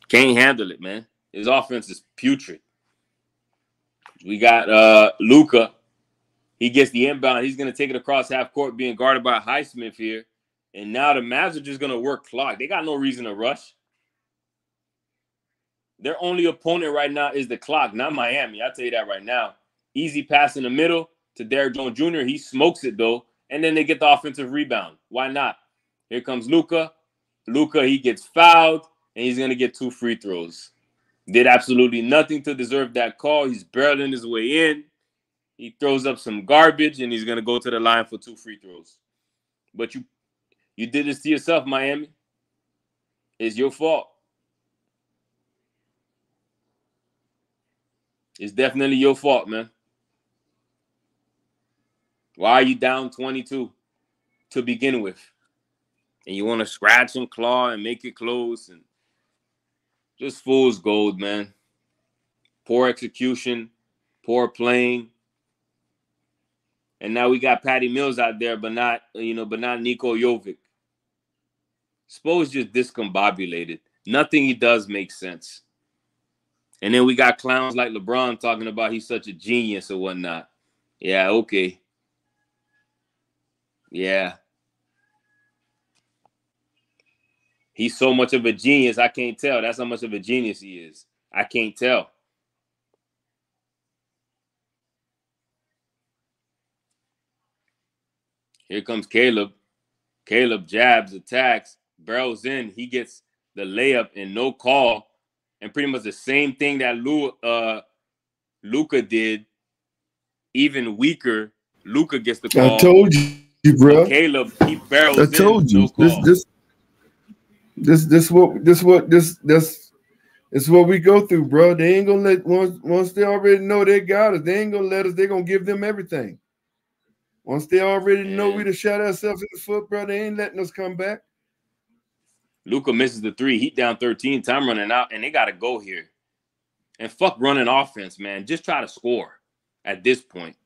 Can't handle it, man. His offense is putrid. We got uh Luka. He gets the inbound. He's to take it across half court, being guarded by Highsmith here. And now the Mavs are just to work clock. They got no reason to rush. Their only opponent right now is the clock, not Miami. I'll tell you that right now. Easy pass in the middle to Derrick Jones Jr. He smokes it though, and then they get the offensive rebound. Why not? Here comes Luka. Luka, he gets fouled, and he's going to get two free throws. Did absolutely nothing to deserve that call. He's barreling his way in. He throws up some garbage and he's gonna go to the line for two free throws. But you you did this to yourself, Miami. It's your fault. It's definitely your fault, man. Why are you down 22 to begin with? And you want to scratch and claw and make it close and just fool's gold, man. Poor execution, poor playing. And now we got Patty Mills out there, but not you know, but not Nico Jovic. Spo's just discombobulated. Nothing he does makes sense. And then we got clowns like LeBron talking about he's such a genius or whatnot. Yeah, okay. Yeah. He's so much of a genius. I can't tell. That's how much of a genius he is. I can't tell. Here comes Caleb. Caleb jabs, attacks, barrels in. He gets the layup and no call, and pretty much the same thing that Lu, uh, Luka did, even weaker. Luka gets the call. I told you, bro. Caleb, he barrels I in, told you. no this, this, this, this, what, this, what, this, this, it's what we go through, bro. They ain't gonna let once, once they already know they got us. They ain't gonna let us. They gonna give them everything. Once they already know we to shot ourselves in the foot, bro, they ain't letting us come back. Luka misses the three. Heat down 13. Time running out, and they got to go here. And fuck running offense, man. Just try to score at this point.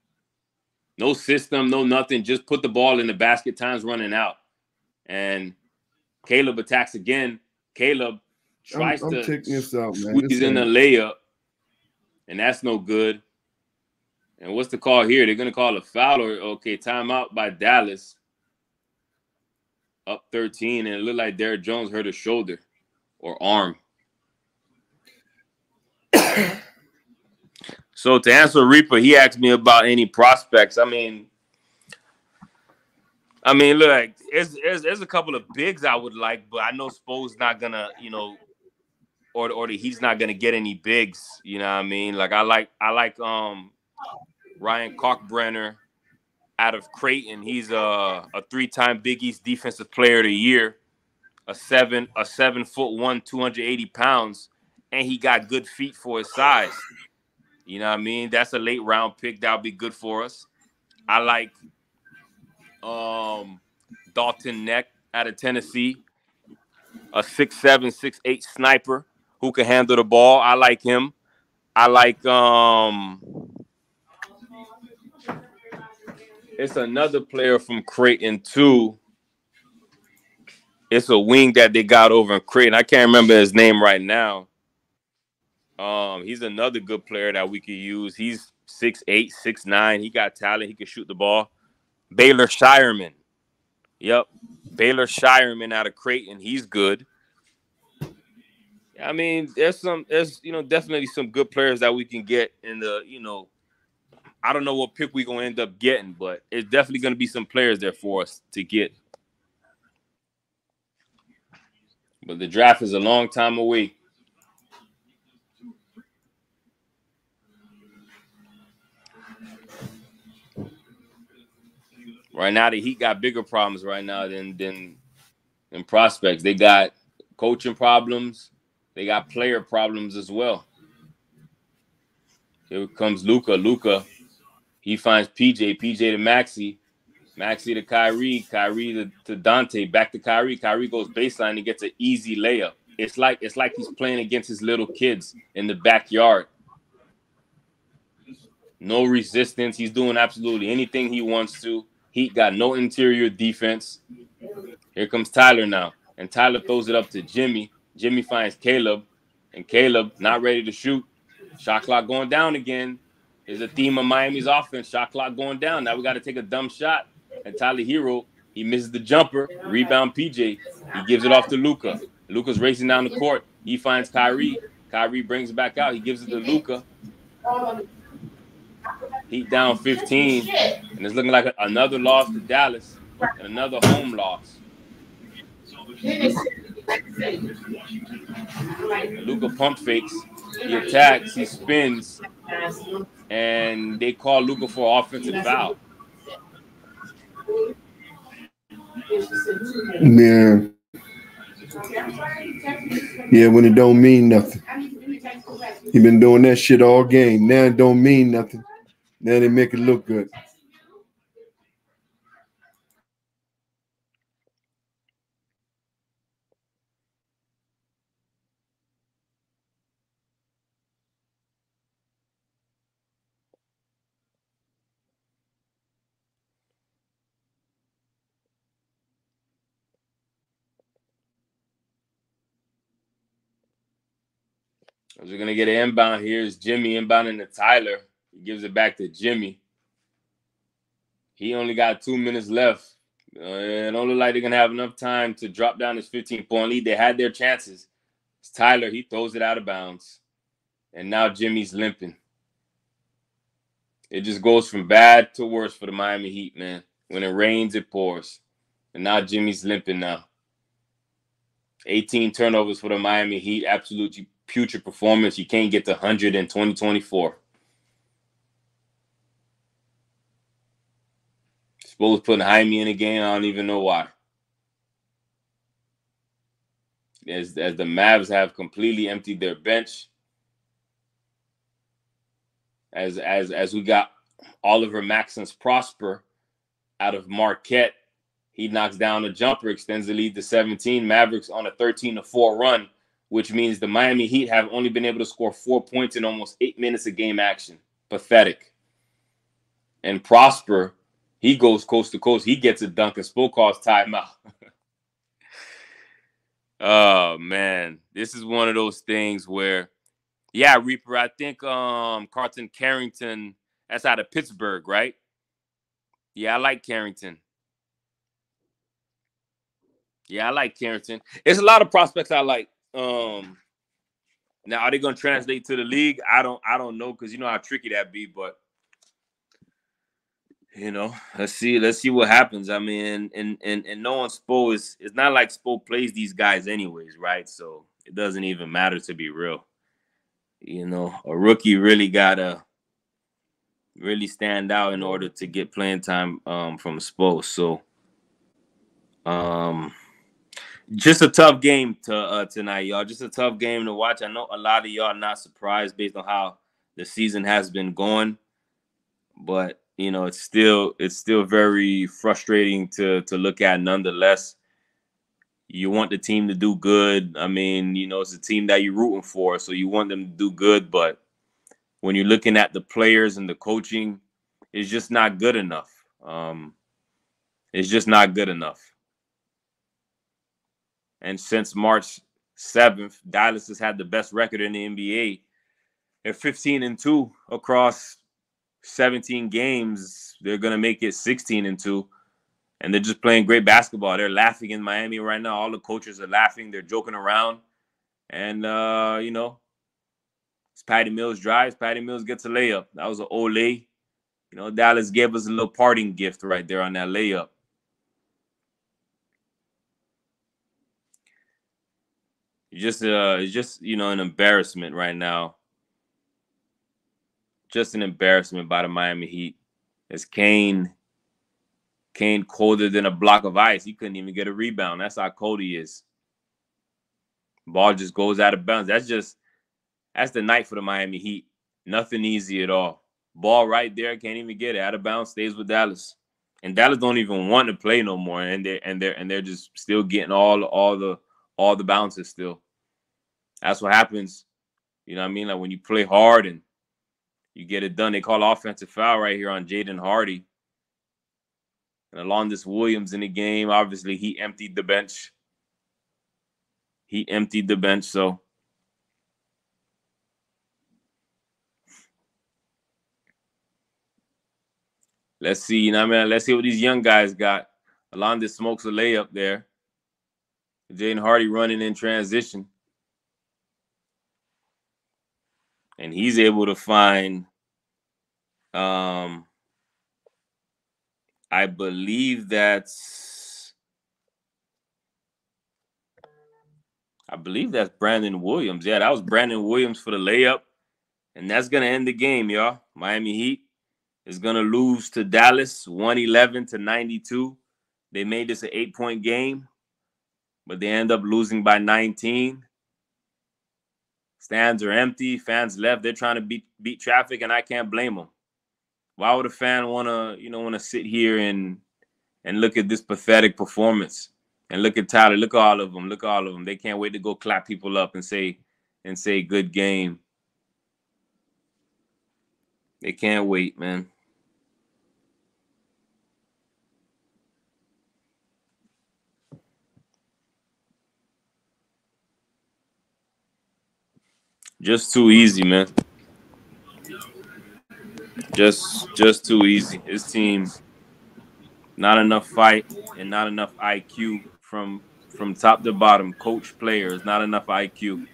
No system, no nothing. Just put the ball in the basket. Time's running out. And Caleb attacks again. Caleb I'm, tries I'm to taking this out, man. squeeze This in a ain't- layup, and that's no good. And what's the call here? They're gonna call a foul or okay, timeout by Dallas. Up 13, and it looked like Derrick Jones hurt his shoulder or arm. so to answer Reaper, he asked me about any prospects. I mean, I mean, look, there's, there's, there's a couple of bigs I would like, but I know Spo's not gonna, you know, or or he's not gonna get any bigs. You know what I mean? Like I like I like um Ryan Kalkbrenner out of Creighton. He's a a three time Big East Defensive Player of the Year, a seven a seven foot one, two hundred eighty pounds, and he got good feet for his size. You know what I mean? That's a late round pick. That'll be good for us. I like um Dalton Knecht out of Tennessee, a six seven, six eight sniper who can handle the ball. I like him. I like um it's another player from Creighton too. It's a wing that they got over in Creighton. I can't remember his name right now. Um, he's another good player that we could use. He's six eight, six nine. He got talent. He can shoot the ball. Baylor Scheierman. Yep. Baylor Scheierman out of Creighton. He's good. I mean, there's some, there's you know, definitely some good players that we can get in the, you know, I don't know what pick we're gonna end up getting, but it's definitely gonna be some players there for us to get. But the draft is a long time away. Right now, the Heat got bigger problems right now than than than prospects. They got coaching problems. They got player problems as well. Here comes Luka. Luka, he finds PJ. PJ to Maxi. Maxi to Kyrie. Kyrie to, to Dante. Back to Kyrie. Kyrie goes baseline and gets an easy layup. It's like it's like he's playing against his little kids in the backyard. No resistance. He's doing absolutely anything he wants to. Heat got no interior defense. Here comes Tyler now. And Tyler throws it up to Jimmy. Jimmy finds Caleb. And Caleb not ready to shoot. Shot clock going down again. Is a theme of Miami's offense. Shot clock going down. Now we got to take a dumb shot. And Tyler Herro, he misses the jumper. Rebound PJ. He gives it off to Luka. Luka's racing down the court. He finds Kyrie. Kyrie brings it back out. He gives it to Luka. Heat down 15. And it's looking like another loss to Dallas and another home loss. Luka pump fakes. He attacks. He spins. And they call Luka for offensive foul. Yeah. Yeah, when it don't mean nothing. He been doing that shit all game. Now it don't mean nothing. Now they make it look good. As we're gonna get an inbound here is Jimmy inbounding to Tyler. He gives it back to Jimmy. He only got two minutes left. Uh, it don't look like they're gonna have enough time to drop down this 15 point lead. They had their chances. It's Tyler, he throws it out of bounds. And now Jimmy's limping. It just goes from bad to worse for the Miami Heat, man. When it rains, it pours. And now Jimmy's limping now. 18 turnovers for the Miami Heat. Absolute putrid performance. You can't get to 100 in 2024. Spo was putting Jaime in the game. I don't even know why. As, as the Mavs have completely emptied their bench. As as as we got Oliver Maxence Prosper out of Marquette he knocks down a jumper, extends the lead to 17. Mavericks on a 13 to 4 run, which means the Miami Heat have only been able to score four points in almost eight minutes of game action. Pathetic. And Prosper, he goes coast to coast. He gets a dunk and Spo calls timeout. oh man, this is one of those things where, yeah, Reaper. I think um Carlton Carrington. That's out of Pittsburgh, right? Yeah, I like Carrington. Yeah, I like Carrington. It's a lot of prospects I like. Um now are they gonna translate to the league? I don't I don't know because you know how tricky that be, but you know, let's see, let's see what happens. I mean, and and and knowing Spo is it's not like Spo plays these guys anyways, right? So it doesn't even matter to be real. You know, a rookie really gotta really stand out in order to get playing time um from Spo. So um just a tough game to uh, tonight, y'all. Just a tough game to watch. I know a lot of y'all not surprised based on how the season has been going, but you know it's still it's still very frustrating to to look at. Nonetheless, you want the team to do good. I mean, you know it's a team that you're rooting for, so you want them to do good. But when you're looking at the players and the coaching, it's just not good enough. Um, it's just not good enough. And since March 7th, Dallas has had the best record in the NBA. They're 15 and 2 across 17 games. They're going to make it 16 and 2. And they're just playing great basketball. They're laughing in Miami right now. All the coaches are laughing. They're joking around. And, uh, you know, it's Patty Mills drives. Patty Mills gets a layup. That was an old lay. You know, Dallas gave us a little parting gift right there on that layup. just uh it's just you know an embarrassment right now. Just an embarrassment by the Miami Heat. As Cain Cain colder than a block of ice. He couldn't even get a rebound. That's how cold he is. Ball just goes out of bounds. That's just that's the night for the Miami Heat. Nothing easy at all. Ball right there, can't even get it. Out of bounds, stays with Dallas. And Dallas don't even want to play no more. And they're and they're and they're just still getting all all the all the bounces still. That's what happens. You know what I mean? Like when you play hard and you get it done. They call offensive foul right here on Jaden Hardy. And Alondes Williams in the game, obviously he emptied the bench. He emptied the bench, so let's see. You know what I mean? Let's see what these young guys got. Alondes smokes a layup there. Jaden Hardy running in transition. And he's able to find um I believe that's I believe that's Brandon Williams. Yeah, that was Brandon Williams for the layup. And that's gonna end the game, y'all. Miami Heat is gonna lose to Dallas 111 to 92. They made this an eight-point game but they end up losing by 19. Stands are empty, fans left. They're trying to beat beat traffic, and I can't blame them. Why would a fan want to, you know, want to sit here and and look at this pathetic performance? And look at Tyler. Look at all of them. Look at all of them. They can't wait to go clap people up and say and say good game. They can't wait, man. Just too easy, man. Just just too easy. His team not enough fight, and not enough IQ from from top to bottom. Coach players, not enough IQ.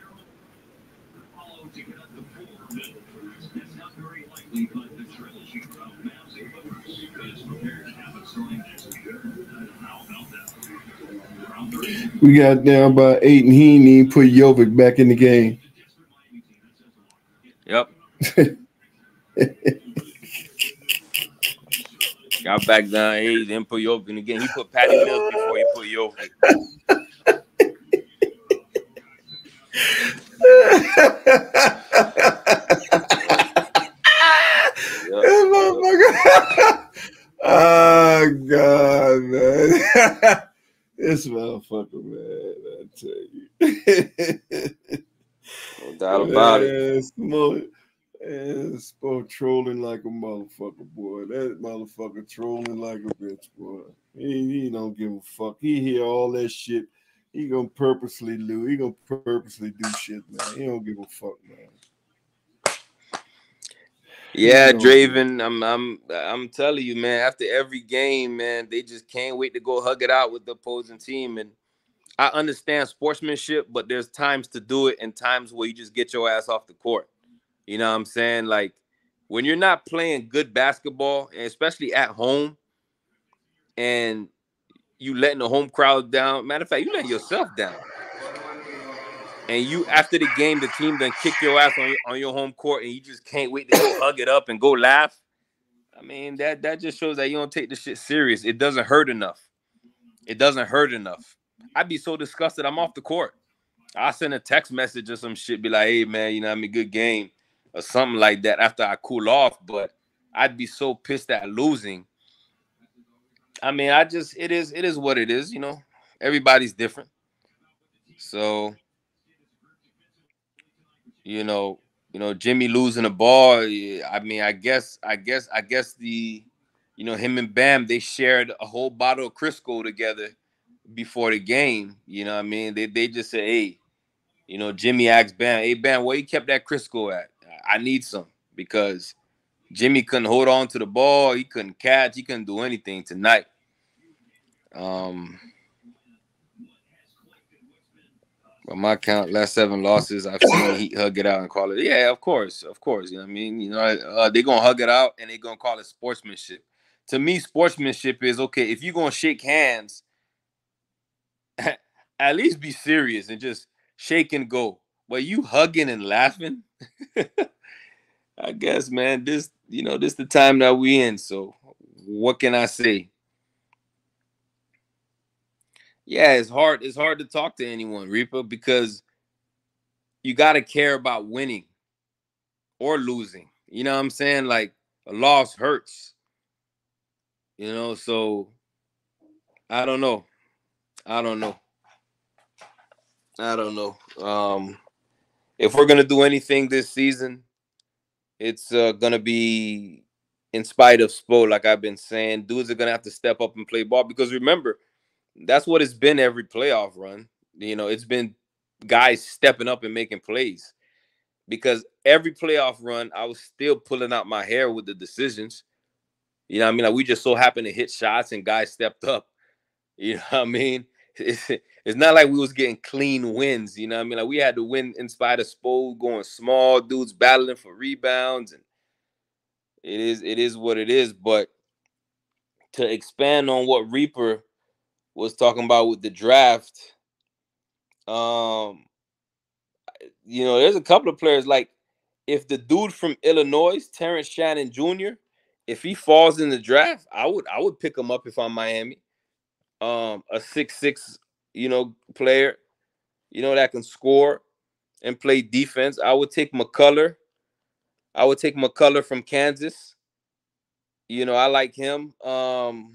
We got down by eight, and he even put Jovic back in the game. Got back down eight, then put Jokic in again. He put Patty Mills before he put. That motherfucker. oh God, man. this motherfucker, man. I tell you. No doubt about it. Man, Smoke, man, trolling like a motherfucker, boy. That motherfucker trolling like a bitch, boy. He, he don't give a fuck. He hear all that shit. He gonna purposely lose. He gonna purposely do shit, man. He don't give a fuck, man. Yeah, Draven, I'm I'm I'm telling you, man, after every game, man, they just can't wait to go hug it out with the opposing team. And I understand sportsmanship, but there's times to do it and times where you just get your ass off the court. You know what I'm saying? Like when you're not playing good basketball, especially at home, and you letting the home crowd down. Matter of fact, you let yourself down. And you after the game, the team then kick your ass on your, on your home court, and you just can't wait to go hug it up and go laugh. I mean, that that just shows that you don't take the shit serious. It doesn't hurt enough. It doesn't hurt enough. I'd be so disgusted. I'm off the court. I send a text message or some shit, be like, "Hey man, you know, I mean, good game," or something like that after I cool off. But I'd be so pissed at losing. I mean, I just it is it is what it is. You know, everybody's different. So, you know, you know, Jimmy losing a ball. I mean, I guess, I guess, I guess the, you know, him and Bam they shared a whole bottle of Crisco together before the game. You know, I mean, they they just said, hey, you know, Jimmy asked Bam, hey Bam, where you kept that Crisco at? I need some because Jimmy couldn't hold on to the ball. He couldn't catch. He couldn't do anything tonight. Um, but my count, last seven losses, I've seen Heat hug it out and call it. Yeah, of course, of course. You know what I mean? You know, uh, they're gonna hug it out and they're gonna call it sportsmanship. To me, sportsmanship is okay if you're gonna shake hands. At least be serious and just shake and go. But you hugging and laughing, I guess, man. This, you know, this the time that we in. So, what can I say? Yeah, it's hard. It's hard to talk to anyone, Reaper, because you got to care about winning or losing. You know what I'm saying? Like a loss hurts. You know, so I don't know. I don't know. I don't know. Um if we're gonna do anything this season, it's uh, gonna be in spite of Spo, like I've been saying. Dudes are gonna have to step up and play ball because remember, that's what it's been every playoff run. You know, it's been guys stepping up and making plays. Because every playoff run, I was still pulling out my hair with the decisions. You know I mean? Like we just so happened to hit shots and guys stepped up. You know what I mean? it's not like we was getting clean wins. You know I mean? Like we had to win in spite of Spo going small, dudes battling for rebounds, and it is it is what it is. But to expand on what Reaper was talking about with the draft, um, you know, there's a couple of players like if the dude from Illinois, Terrence Shannon Jr., if he falls in the draft, I would I would pick him up if I'm Miami. Um, a six six, you know, player, you know, that can score and play defense. I would take McCullar. I would take McCullar from Kansas. You know, I like him. Um,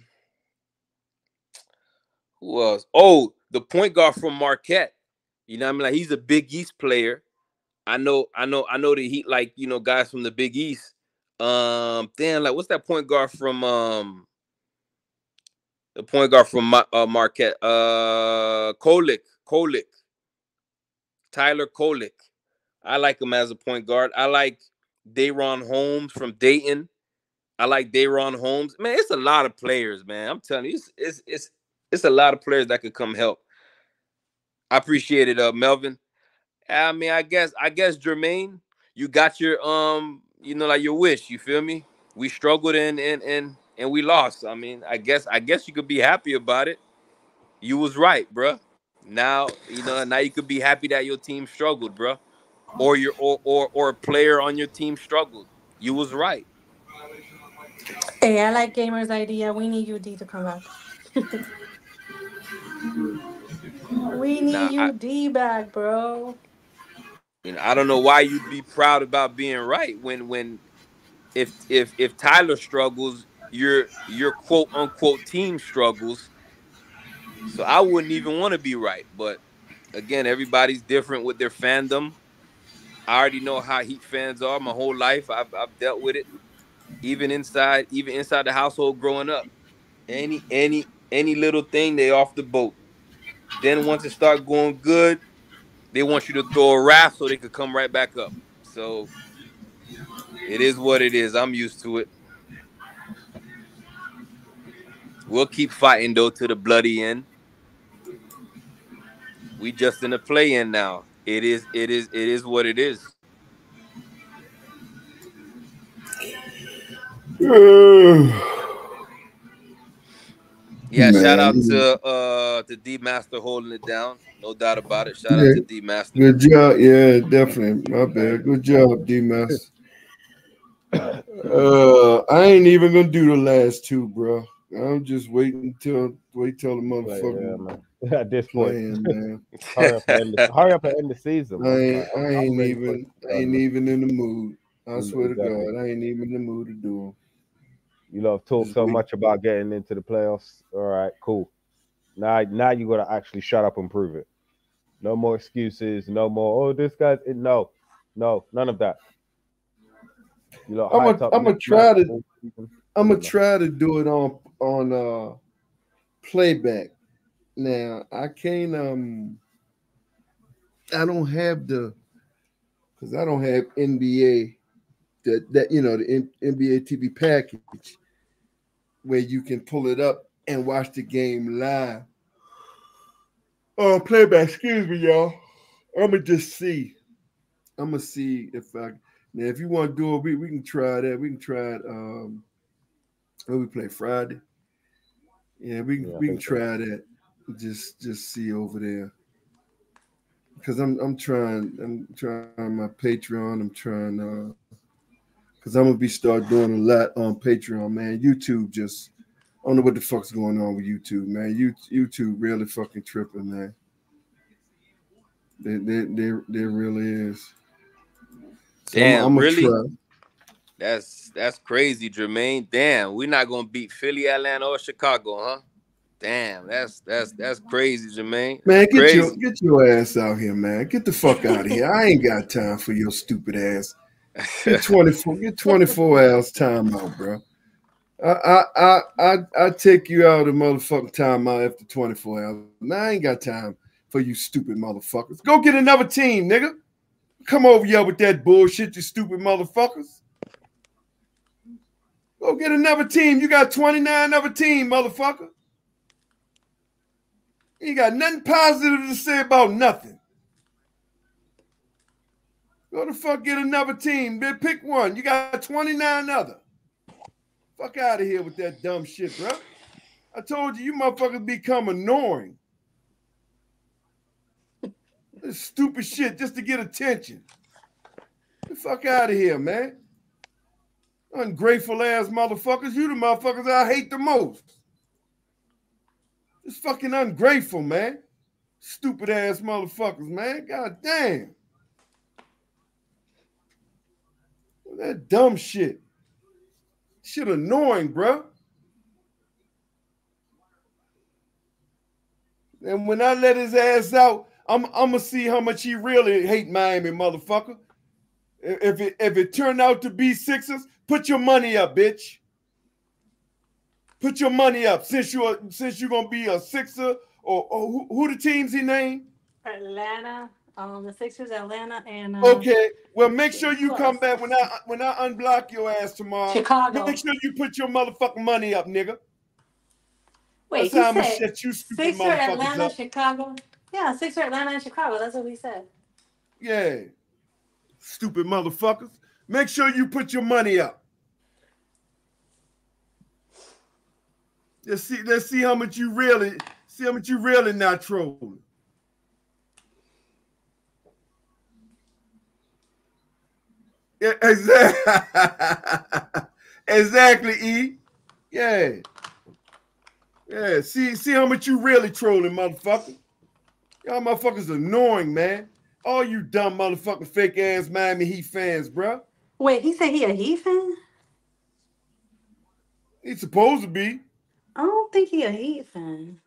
who else? Oh, the point guard from Marquette. You know, I mean, like he's a Big East player. I know, I know, I know that he like you know guys from the Big East. Um, damn, like what's that point guard from um the point guard from uh, Marquette? Uh, Kolek, Kolek, Tyler Kolek. I like him as a point guard. I like DaRon Holmes from Dayton. I like DaRon Holmes. Man, it's a lot of players, man. I'm telling you, it's it's it's, it's a lot of players that could come help. I appreciate it, uh, Melvin. I mean, I guess I guess Jermaine, you got your um, you know, like your wish. You feel me? We struggled in and and and we lost. I mean, I guess I guess you could be happy about it. You was right, bruh. Now you know. Now you could be happy that your team struggled, bruh, or your or or or a player on your team struggled. You was right. Hey, I like Gamer's idea. We need UD to come back. we need Nah, I- UD back, bro. You know, I don't know why you'd be proud about being right when when if if if Tyler struggles, your your quote unquote team struggles. So I wouldn't even want to be right. But again, everybody's different with their fandom. I already know how Heat fans are my whole life. I've I've dealt with it. Even inside, even inside the household growing up. Any any any little thing, they off the boat. Then once it start going good, they want you to throw a raft so they could come right back up. So it is what it is. I'm used to it. We'll keep fighting though to the bloody end. We just in the play in now. It is it is it is what it is. Yeah, shout out to uh to D Master holding it down. No doubt about it. Shout Yeah. out to D Master. Good job. Yeah, definitely. My bad. Good job, D Master. Uh, I ain't even gonna do the last two, bro. I'm just waiting till wait till the Like, yeah, motherfucker. At this point, playing, hurry up, and end the, hurry up and end the season. I ain't, I I'm ain't even, I ain't even in the mood. I Mm, swear to. God, I ain't even in the mood to do them. You know, talk so much about getting into the playoffs. All right, cool. Now, now you gotta actually shut up and prove it. No more excuses. No more. Oh, this guy's no, no, none of that. You know, I'ma- I'ma try to- I'm gonna try to do it on on uh playback. Now I can't um I don't have the because I don't have NBA that that you know the NBA TV package where you can pull it up and watch the game live. Oh, playback. Excuse me, y'all. I'm gonna just see. I'm gonna see if I now if you want to do it, we, we can try that. We can try it. Um, we play Friday. Yeah, we can Yeah, we can think so. try that. Just just see over there. Cause I'm I'm trying I'm trying my Patreon. I'm trying uh because I'm gonna be start doing a lot on Patreon, man. YouTube just I don't know what the fuck's going on with YouTube, man. You YouTube really fucking tripping, man. There, there, there, there really is. So I'm- Damn, I'ma really? try. That's that's crazy, Jermaine. Damn, we're not gonna beat Philly, Atlanta, or Chicago, huh? Damn, that's that's that's crazy, Jermaine. Man, get Crazy. your get your ass out here, man. Get the fuck out of here. I ain't got time for your stupid ass. Get 24, get 24 hours time out, bro. I I I I, I take you out of motherfucking time out after 24 hours. Now I ain't got time for you stupid motherfuckers. Go get another team, nigga. Come over here with that bullshit, you stupid motherfuckers. Go get another team. You got 29 other team, motherfucker. You got nothing positive to say about nothing. Go the fuck get another team. Then pick one. You got 29 other. Fuck out of here with that dumb shit, bro. I told you, you motherfuckers become annoying. This stupid shit just to get attention. Get the fuck out of here, man. Ungrateful ass motherfuckers. You the motherfuckers I hate the most. It's fucking ungrateful, man. Stupid ass motherfuckers, man. God damn. That dumb shit. Shit annoying, bro. And when I let his ass out, I'm I'm gonna see how much he really hate Miami, motherfucker. If it if it turned out to be Sixers, put your money up, bitch. Put your money up since you're since you're gonna be a Sixer or, or who, who the teams he named? Atlanta, Um, the Sixers, Atlanta, and um, Okay, well, make sure you come back when I when I unblock your ass tomorrow. Chicago. Make sure you put your motherfucking money up, nigga. Wait, That's how said shut you stupid Sixer, Atlanta, up. Chicago. Yeah, Sixer, Atlanta, and Chicago. That's what we said. Yeah, stupid motherfuckers. Make sure you put your money up. Let's see. Let's see how much you really see how much you really not trolling. Yeah, exactly. exactly, E. Yeah. Yeah. See, see how much you really trolling, motherfucker. Y'all motherfuckers annoying, man. All you dumb motherfucking fake ass Miami Heat fans, bro. Wait, he said he a Heat fan? He's supposed to be. I don't think he a Heat fan.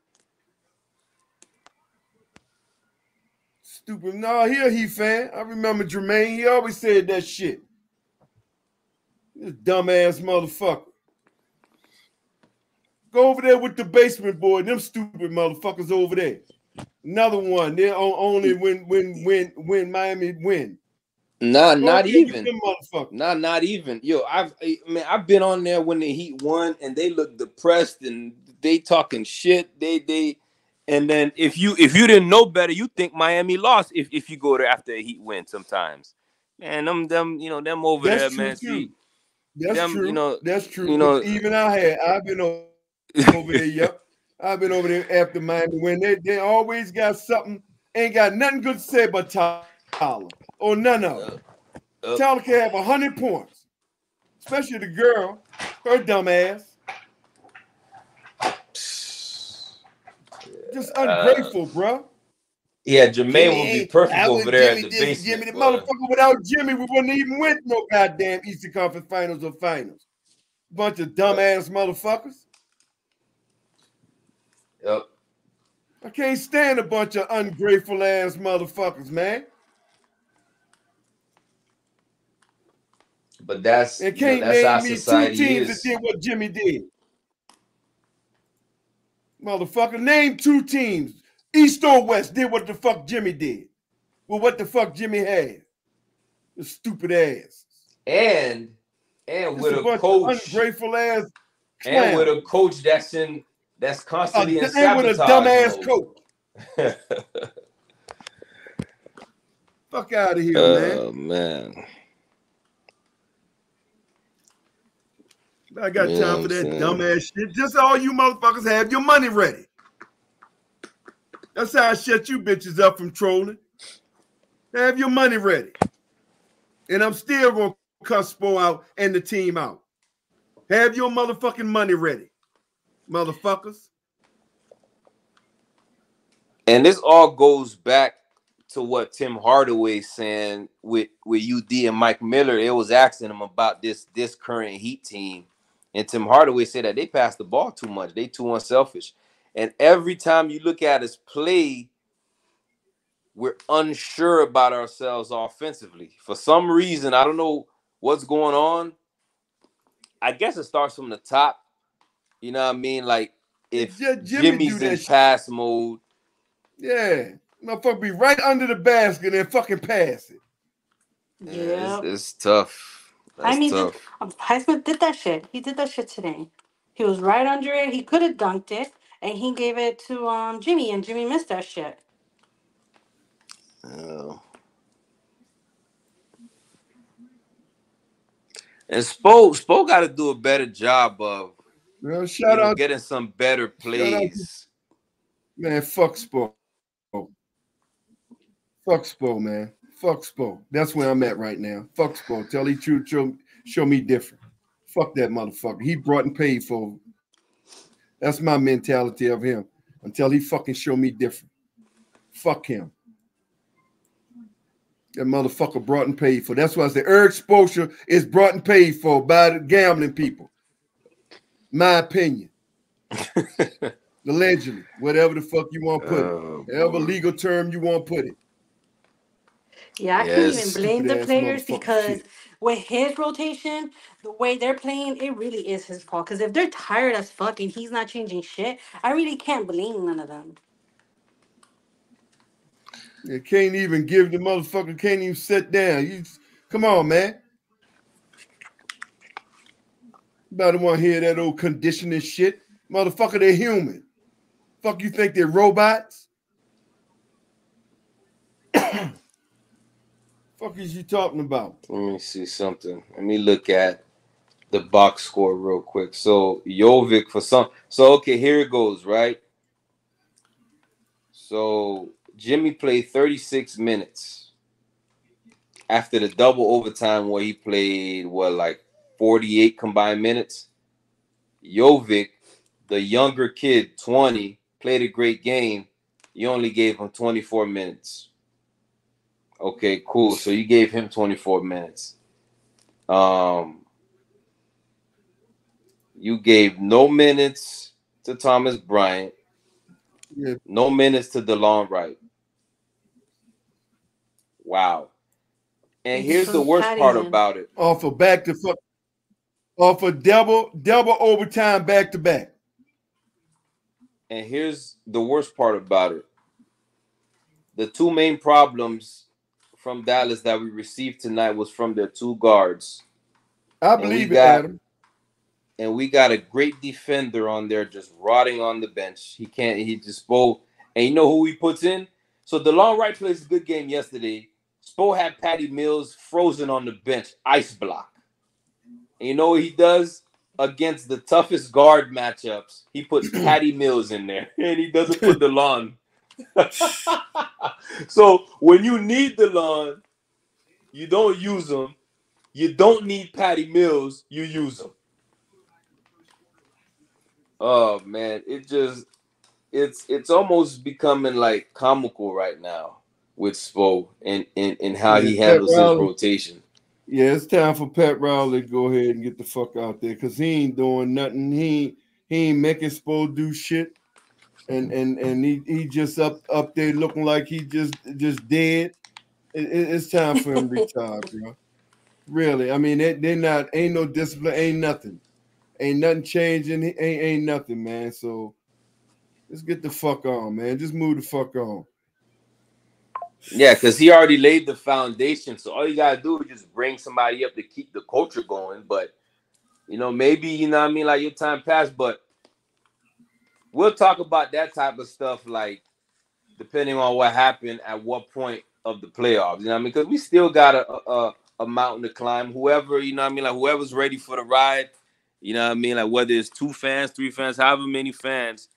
Stupid. No, he a Heat fan. I remember Jermaine. He always said that shit. This dumbass motherfucker. Go over there with the basement boy. Them stupid motherfuckers over there. Another one. They're only mm. when when when when Miami win. Nah, Go not even. Nah, not even. Yo, I've I, man, I've been on there when the Heat won, and they look depressed, and they talking shit. They they, And then if you if you didn't know better, you think Miami lost if, if you go there after a Heat win sometimes. Man, them them you know them over That's there, man. too. See, That's them, true. you know, That's true. you know- even I had. I've been over there. Yep. I've been over there after Miami when they they always got something. Ain't got nothing good to say about Tyler or none of them. uh, Tyler can have hundred points, especially the girl, her dumb ass. Just ungrateful, bruh. yeah, Jermaine Jimmy would be perfect I over there Jimmy at the this, Jimmy, the boy. motherfucker without Jimmy, we wouldn't even win no goddamn Eastern Conference Finals or Finals. Bunch of dumbass motherfuckers. Yep. I can't stand a bunch of ungrateful ass motherfuckers, man. But that's And you know, can't that's name me two teams is. that did what Jimmy did. Motherfucker, name two teams. East or West did what the fuck Jimmy did. Well, what the fuck Jimmy had? The stupid ass. And and Just with a a coach ungrateful ass and with a coach that's in that's A- constantly in and with a dumbass coach. Fuck out of here, oh, man. oh man. I got You time for that dumbass shit. Just all you motherfuckers have your money ready. That's how I shut you bitches up from trolling. Have your money ready. And I'm still gonna cuss Spo out and the team out. Have your motherfucking money ready, motherfuckers. And this all goes back to what Tim Hardaway saying with with UD and Mike Miller. It was asking him about this this current Heat team, and Tim Hardaway said that they pass the ball too much. They too unselfish. And every time you look at us play, we're unsure about ourselves offensively. For some reason, I don't know what's going on. I guess it starts from the top. You know what I mean? Like if Yeah, Jimmy Jimmy's in shit. pass mode, Yeah. Motherfucker be right under the basket and fucking pass it. yeah, Yeah. it's, it's tough. That's I mean, tough. um, Highsmith did that shit. He did that shit today. He was right under it. He could have dunked it, and he gave it to um Jimmy, and Jimmy missed that shit. Yeah. And Spo Spo got to do a better job of Well, shout out, getting some better plays. man. Fuck Spo. Fuck Spo, man. Fuck Spo. That's where I'm at right now. Fuck Spo. Tell he truth, show, show me different. Fuck that motherfucker. He brought and paid for. That's my mentality of him. Until he fucking show me different. Fuck him. That motherfucker brought and paid for. That's why I say Erik Spoelstra is brought and paid for by the gambling people. My opinion. Allegedly, whatever the fuck you want to put it. Oh, Whatever boy. legal term you want to put it. Yeah, I Yeah, can't even blame the stupid-ass players because shit. with his rotation, the way they're playing, it really is his fault. Because if they're tired as fuck and he's not changing shit, I really can't blame none of them. You can't even give the motherfucker, can't even sit down. You come on, man. Better want to hear that old conditioning shit. Motherfucker, they're human. Fuck you think they're robots? Fuck is you talking about? Let me see something. Let me look at the box score real quick. So Jovic for some. So okay, here it goes. Right. So Jimmy played 36 minutes after the double overtime where he played what like 48 combined minutes. Jovic, the younger kid, 20, played a great game. You only gave him 24 minutes. Okay, cool. So you gave him 24 minutes. Um, you gave no minutes to Thomas Bryant, Yeah. no minutes to Delon Wright. Wow. And here's the worst part about it. Off of back to fuck. Off of double double overtime back to back. And here's the worst part about it. The two main problems from Dallas that we received tonight was from their two guards. I believe it, got- Adam. and we got a great defender on there just rotting on the bench. He can't. He just Spo. And you know who he puts in? So Delon Wright plays a good game yesterday. Spo had Patty Mills frozen on the bench, ice block. And you know what he does against the toughest guard matchups? He puts Patty Mills in there, and he doesn't put the Delon. so when you need the Delon, you don't use him. You don't need Patty Mills, you use him. Oh man, it just it's it's almost becoming like comical right now with Spo and and, and how he Yeah, handles his rotation. Yeah, it's time for Pat Riley to go ahead and get the fuck out there because he ain't doing nothing. He ain't, he ain't making Spo do shit, and and and he, he just up up there looking like he just just dead. It, it- it's time for him to retire, bro. Really, I mean, they, they're not ain't no discipline, ain't nothing, ain't nothing changing, ain't ain't nothing, man. So let's get the fuck on, man. Just move the fuck on. Yeah, because he already laid the foundation. So all you gotta do is just bring somebody up to keep the culture going. But you know, maybe you know what I mean, like your time passed, but we'll talk about that type of stuff, like depending on what happened at what point of the playoffs. You know what I mean? Because we still got a, a a mountain to climb. Whoever, you know what I mean, like whoever's ready for the ride, you know what I mean? Like whether it's two fans, three fans, however many fans,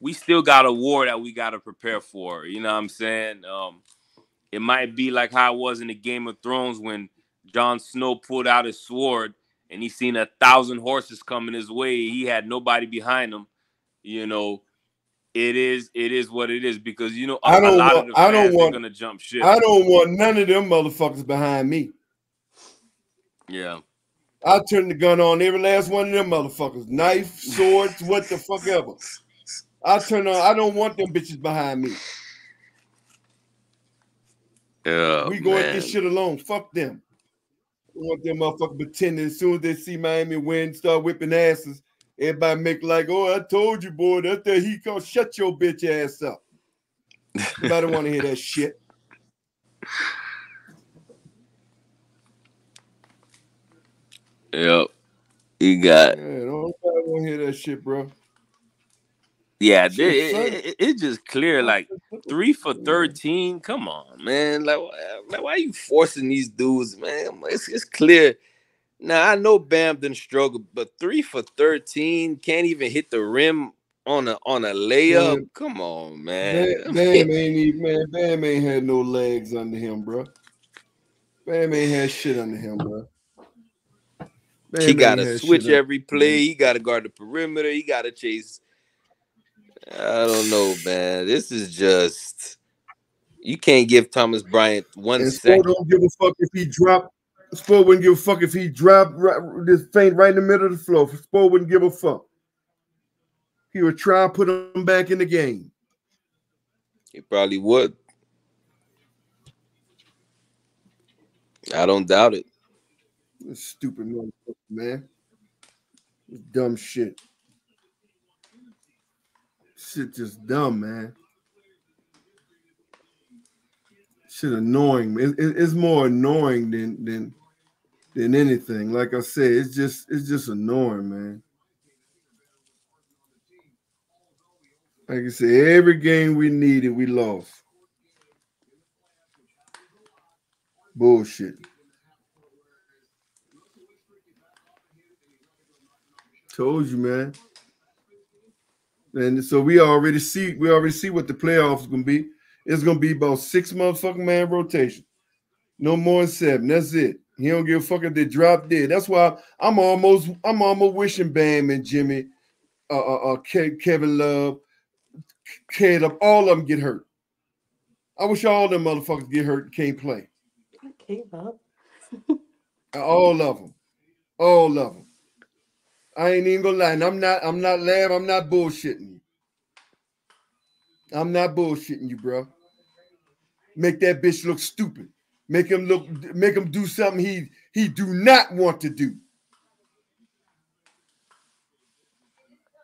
we still got a war that we gotta prepare for. You know what I'm saying? Um it might be like how it was in the Game of Thrones when Jon Snow pulled out his sword and he seen a thousand horses coming his way. He had nobody behind him. You know, it is it is what it is because you know a, I don't want- of the I don't are want- gonna jump ship. I don't want none of them motherfuckers behind me. yeah, I turn the gun on every last one of them motherfuckers. Knife, swords, what the fuck ever. I turn on. I don't want them bitches behind me. Yeah. we go at this shit alone. Fuck them. I want them motherfuckers pretending as soon as they see Miami win, start whipping asses. Everybody make like, oh, I told you, boy, that's that he called. Shut your bitch ass up. Nobody want to hear that shit. Yep. You got Yeah, don't want to hear that shit, bro. Yeah. It, it, it- it's just clear oh, like three for thirteen. Come on, man. Like, why- why are you forcing these dudes, man? It's, it's clear. Now I know Bam didn't struggle, but three for thirteen can't even hit the rim on a on a layup. Man. Come on, man. Bam, Bam ain't even man. Bam ain't had no legs under him, bro. Bam ain't had shit under him, bro. Bam he got to switch every play. He got to guard the perimeter. He got to chase. I don't know, man. This is just you can't give Thomas Bryant one And Spo second. don't give a fuck if he dropped. Spo wouldn't give a fuck if he dropped right, this faint right in the middle of the floor. Spo wouldn't give a fuck. He would try and put him back in the game. He probably would. I don't doubt it. Stupid motherfucker, man. Dumb shit. Shit just dumb, man. Shit annoying. It, it- it's more annoying than than than anything. Like I said, it's just it's just annoying, man. Like I said, every game we needed, we lost. Bullshit. Told you, man. And so we already see we already see what the playoffs gonna be. It's gonna be about six motherfucking man rotation. No more than seven. That's it. He don't give a fuck if they drop dead. That's why I'm almost I'm almost wishing Bam and Jimmy, uh, uh, uh Ke- Kevin Love, Caleb, all of them get hurt. I wish all them motherfuckers get hurt and can't play. Okay, Bob. All of them. All of them. I ain't even gonna lie. And I'm not, I'm not laughing, I'm not bullshitting you. I'm not bullshitting you, bro. Make that bitch look stupid. Make him look, make him do something he he do not want to do.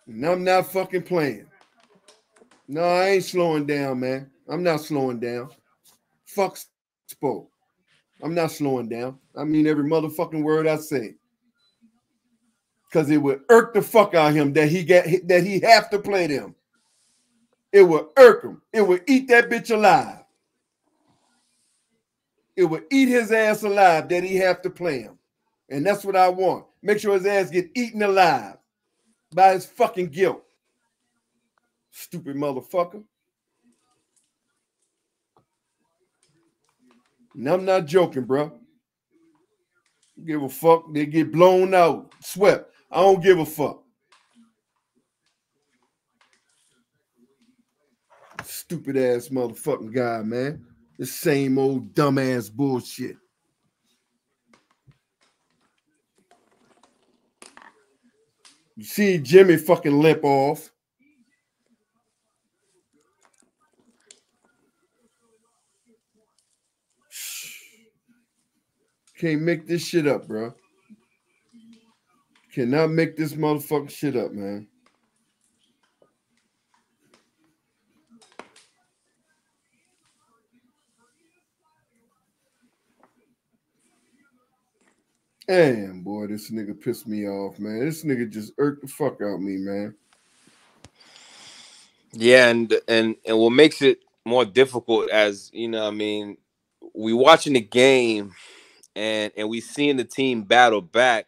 And I'm not fucking playing. No, I ain't slowing down, man. I'm not slowing down. Fuck spoke. I'm not slowing down. I mean every motherfucking word I say. Cause it would irk the fuck out of him that he get that he have to play them. It would irk him. It would eat that bitch alive. It would eat his ass alive that he have to play him. And that's what I want. Make sure his ass get eaten alive by his fucking guilt. Stupid motherfucker. And I'm not joking, bro. Give a fuck. They get blown out, swept. I don't give a fuck. Stupid ass motherfucking guy, man. The same old dumbass bullshit. You see Jimmy fucking limp off. Can't make this shit up, bro. Cannot make this motherfucking shit up, man. Damn, boy, this nigga pissed me off, man. This nigga just irked the fuck out me, man. Yeah, and and and what makes it more difficult as you know, I mean, we watching the game and and we seeing the team battle back.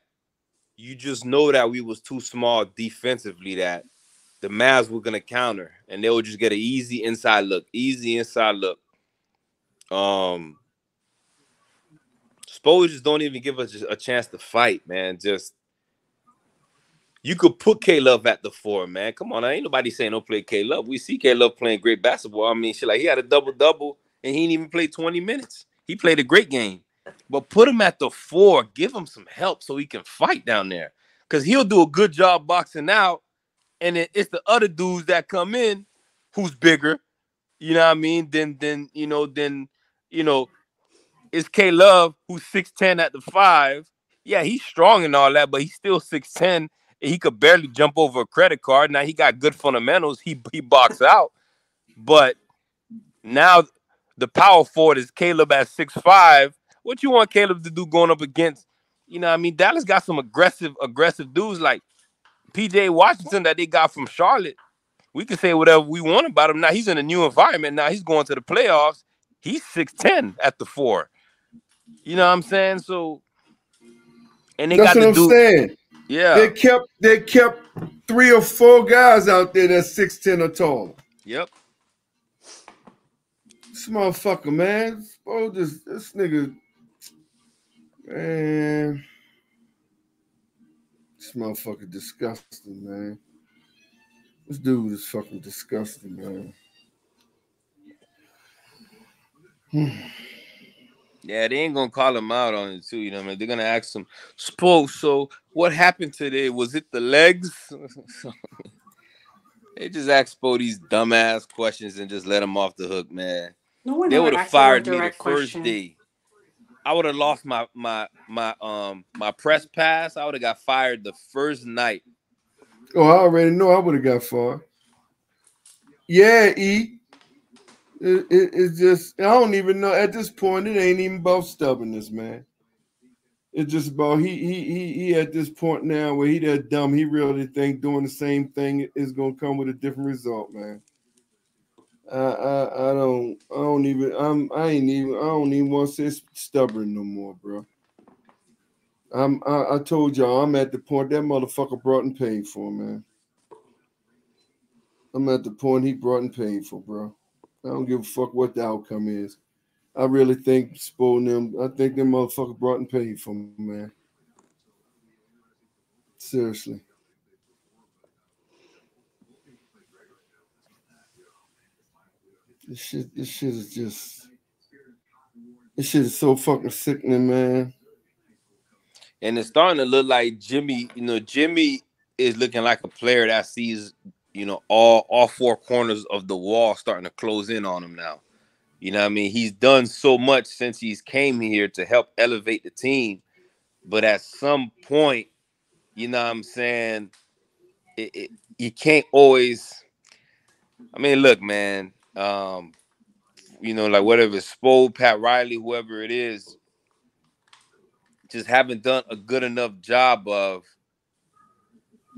You just know that we was too small defensively that the Mavs were gonna counter and they would just get an easy inside look, easy inside look. Um Spo just don't even give us a chance to fight, man. Just you could put K Love at the four, man. Come on, ain't nobody saying don't play K Love. We see K Love playing great basketball. I mean, shit, like he had a double double and he didn't even play 20 minutes. He played a great game, but put him at the four, give him some help so he can fight down there because he'll do a good job boxing out. And it, it's the other dudes that come in who's bigger, you know what I mean? Then, then, you know, then, you know, it's K Love who's 6'10 at the five. Yeah, he's strong and all that, but he's still 6'10 he could barely jump over a credit card. Now he got good fundamentals. He he box out, but now the power forward is Caleb at six five. What you want Caleb to do going up against? You know, what I mean, Dallas got some aggressive aggressive dudes like PJ Washington that they got from Charlotte. We can say whatever we want about him. Now he's in a new environment. Now he's going to the playoffs. He's six ten at the four. You know what I'm saying? So, and they That's got what the I'm dude. saying. Yeah. They kept they kept three or four guys out there that's six ten or taller. Yep. This motherfucker, man. Oh, this this nigga, man. This motherfucker disgusting, man. This dude is fucking disgusting, man. Hmm. Yeah, they ain't gonna call him out on it too. You know, what I mean, they're gonna ask him, "Spo, so what happened today? Was it the legs?" they just ask Spo these dumbass questions and just let him off the hook, man. No one they would have asked him a fired me the first question. day. I would have lost my my my um my press pass. I would have got fired the first night. Oh, I already know I would have got fired. Yeah, E. It, it, it's just I don't even know at this point. It ain't even about stubbornness, man. It's just about he he he he at this point now where he that dumb. He really think doing the same thing is gonna come with a different result, man. I I, I don't I don't even I'm I ain't even I don't even want to say stubborn no more, bro. I'm I, I told y'all I'm at the point that motherfucker brought and paid for, man. I'm at the point he brought and paid for, bro. I don't give a fuck what the outcome is. I really think spoiling them, I think them motherfucker brought and paid for man. Seriously. This shit, this shit is just this shit is so fucking sickening, man. And it's starting to look like Jimmy, you know, Jimmy is looking like a player that sees, you know, all all four corners of the wall starting to close in on him now. You know what I mean? He's done so much since he's came here to help elevate the team. But at some point, you know what I'm saying, it, it, you can't always I mean, look, man, um, you know, like whatever Spo, Pat Riley, whoever it is, just haven't done a good enough job of,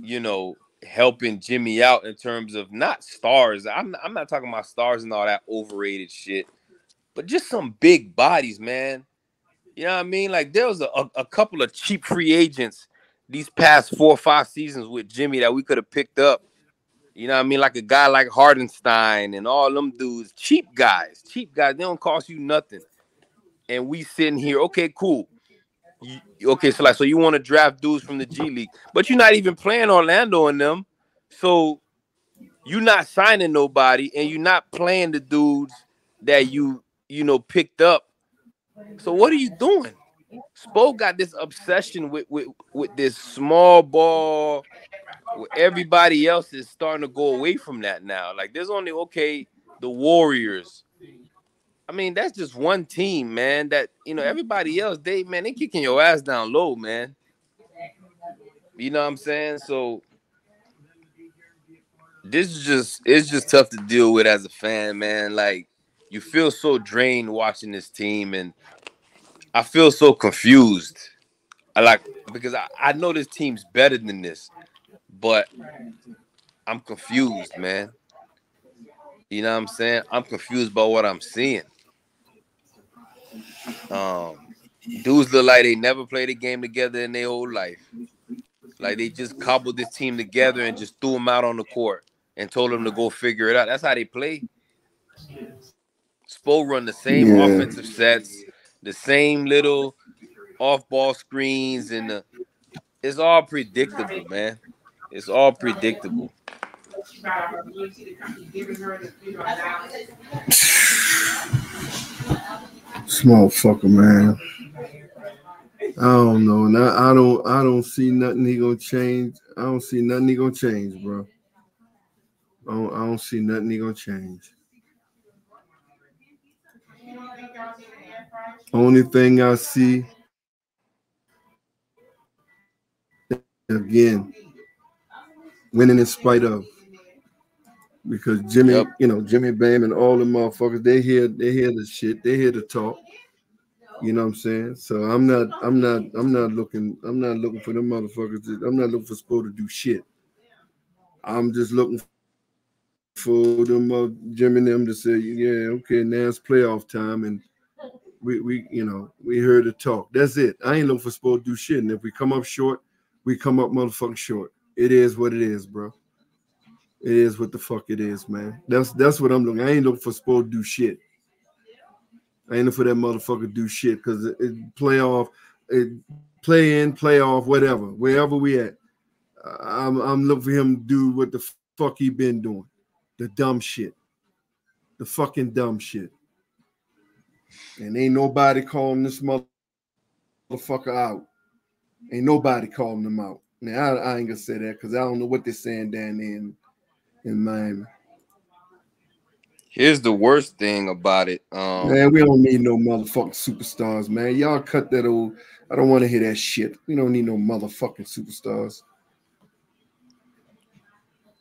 you know, helping Jimmy out in terms of not stars. I'm I'm not talking about stars and all that overrated shit, but just some big bodies, man. You know what I mean? Like there was a, a couple of cheap free agents these past four or five seasons with Jimmy that we could have picked up. You know what I mean? Like a guy like Hartenstein and all them dudes, cheap guys, cheap guys. They don't cost you nothing. And we sitting here, okay, cool. You, okay, so like, so you want to draft dudes from the G League, but you're not even playing Orlando in them. So you're not signing nobody, and you're not playing the dudes that you you know picked up. So what are you doing? Spo got this obsession with with with this small ball. Everybody else is starting to go away from that now. Like there's only okay the Warriors. I mean that's just one team, man. That you know everybody else they man they kicking your ass down low, man. You know what I'm saying? So this is just it's just tough to deal with as a fan, man. Like you feel so drained watching this team, and I feel so confused. I like because I, I know this team's better than this, but I'm confused, man. You know what I'm saying? I'm confused by what I'm seeing. Um, dudes look like they never played a game together in their whole life. Like they just cobbled this team together and just threw them out on the court and told them to go figure it out. That's how they play. Spo run the same Yeah. offensive sets, the same little off-ball screens, and the, it's all predictable, man. It's all predictable. Small fucker, man. I don't know, and I, I don't I don't see nothing he gonna change. I don't see nothing he gonna change, bro. I don't, I don't see nothing he gonna change. Only thing I see again, winning in spite of. Because Jimmy, Yep. you know, Jimmy Bam and all the motherfuckers, they hear they hear the shit, they hear the talk. You know what I'm saying? So I'm not, I'm not, I'm not looking, I'm not looking for them motherfuckers. To, I'm not looking for Spo to do shit. I'm just looking for them uh, Jim and them to say, yeah, okay, now it's playoff time, and we, we, you know, we heard the talk. That's it. I ain't looking for Spo to do shit. And if we come up short, we come up motherfucking short. It is what it is, bro. It is what the fuck it is, man. That's that's what I'm looking. I ain't looking for Spo to do shit. I ain't looking for that motherfucker to do shit because it, it playoff, it play in, playoff, whatever, wherever we at. I'm I'm looking for him to do what the fuck he been doing, the dumb shit, the fucking dumb shit. And ain't nobody calling this motherfucker out. Ain't nobody calling them out. Now I, I ain't gonna say that because I don't know what they're saying down there in, in Miami. Here's the worst thing about it. Um, Man, we don't need no motherfucking superstars, man. Y'all cut that old. I don't want to hear that shit. We don't need no motherfucking superstars.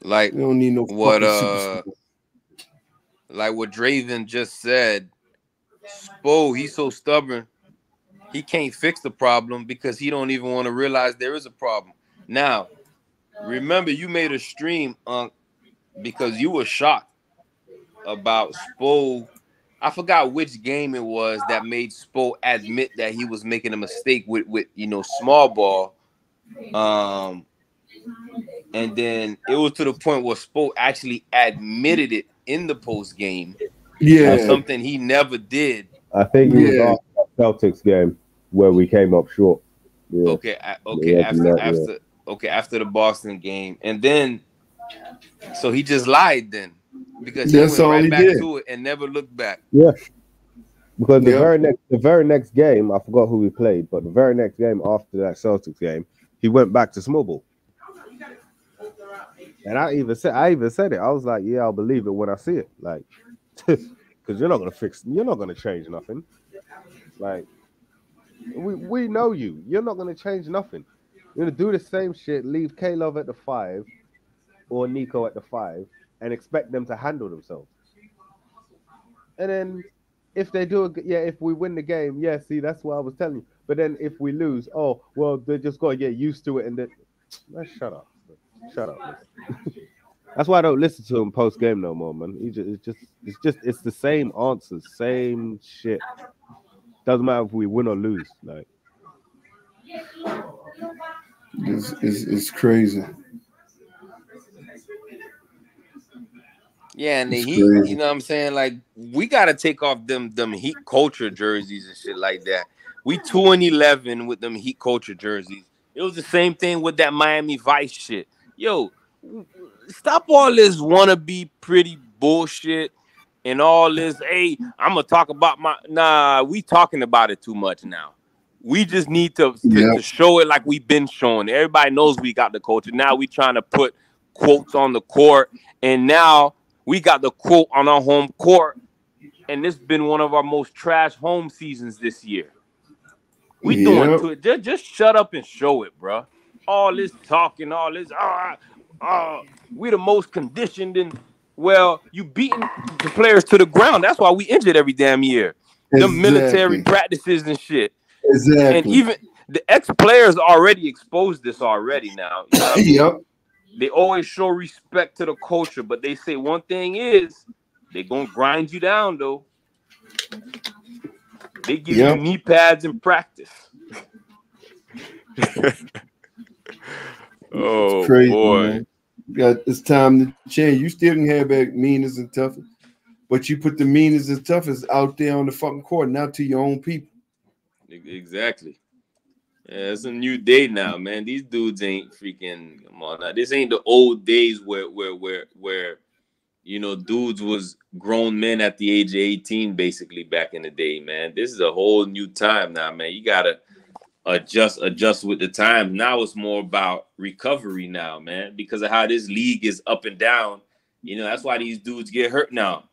like We don't need no What, uh, superstars. like what Draven just said, Spo, he's so stubborn, he can't fix the problem because he don't even want to realize there is a problem. Now, remember you made a stream, Unc, because you were shocked about Spo. I forgot which game it was that made Spo admit that he was making a mistake with with you know small ball. Um and then it was to the point where Spo actually admitted it in the post game. Yeah. Something he never did. I think it Yeah. was after Celtics game where we came up short. Yeah. Okay, a- okay, Yeah, after after okay, after the Boston game. And then so he just lied then because he That's went all right he back did. to it and never looked back. Yeah. Because the Yeah. very next the very next game, I forgot who we played, but the very next game after that Celtics game, he went back to small ball. And I even said I even said it. I was like, yeah, I'll believe it when I see it. Like because you're not gonna fix you're not gonna change nothing. Like we we know you. You're not gonna change nothing. You're gonna do the same shit, leave K Love at the five or Nico at the five, and expect them to handle themselves. And then if they do, yeah, if we win the game, yeah, see, that's what I was telling you. But then if we lose, oh, well, they just got to get used to it. And then, man, shut up. Shut up. that's why I don't listen to him post game no more, man. He just, it's just, it's just, it's the same answers, same shit. Doesn't matter if we win or lose. Like, It's, it's, it's crazy. Yeah, and the It's Heat, crazy. you know what I'm saying? Like we gotta take off them them Heat culture jerseys and shit like that. We two and eleven with them Heat culture jerseys. It was the same thing with that Miami Vice shit. Yo, stop all this wannabe pretty bullshit and all this. Hey, I'm gonna talk about my nah. We talking about it too much now. We just need to, to, Yep. to show it like we've been showing. Everybody knows we got the culture. Now we trying to put quotes on the court, and now we got the quote on our home court, and this has been one of our most trash home seasons this year. We doing Yep. to it. Just, just shut up and show it, bruh. All this talking, all this, ah, ah, we the most conditioned and well, you beating the players to the ground. That's why we injured every damn year. The military practices and shit. Exactly. And even the ex players already exposed this already now. You know I mean? yep. They always show respect to the culture, but they say one thing is they're gonna grind you down though. They give Yep. you knee pads in practice. oh It's crazy, boy. man. Got it's time to change. You still can have that meanness and toughness, but you put the meanness and toughness out there on the fucking court, not to your own people. Exactly. Yeah, it's a new day now, man. These dudes ain't freaking come on now. This ain't the old days where where where where you know dudes was grown men at the age of 18 basically back in the day, man. This is a whole new time now, man. You gotta adjust adjust with the time. Now it's more about recovery now, man, because of how this league is up and down. You know, that's why these dudes get hurt now.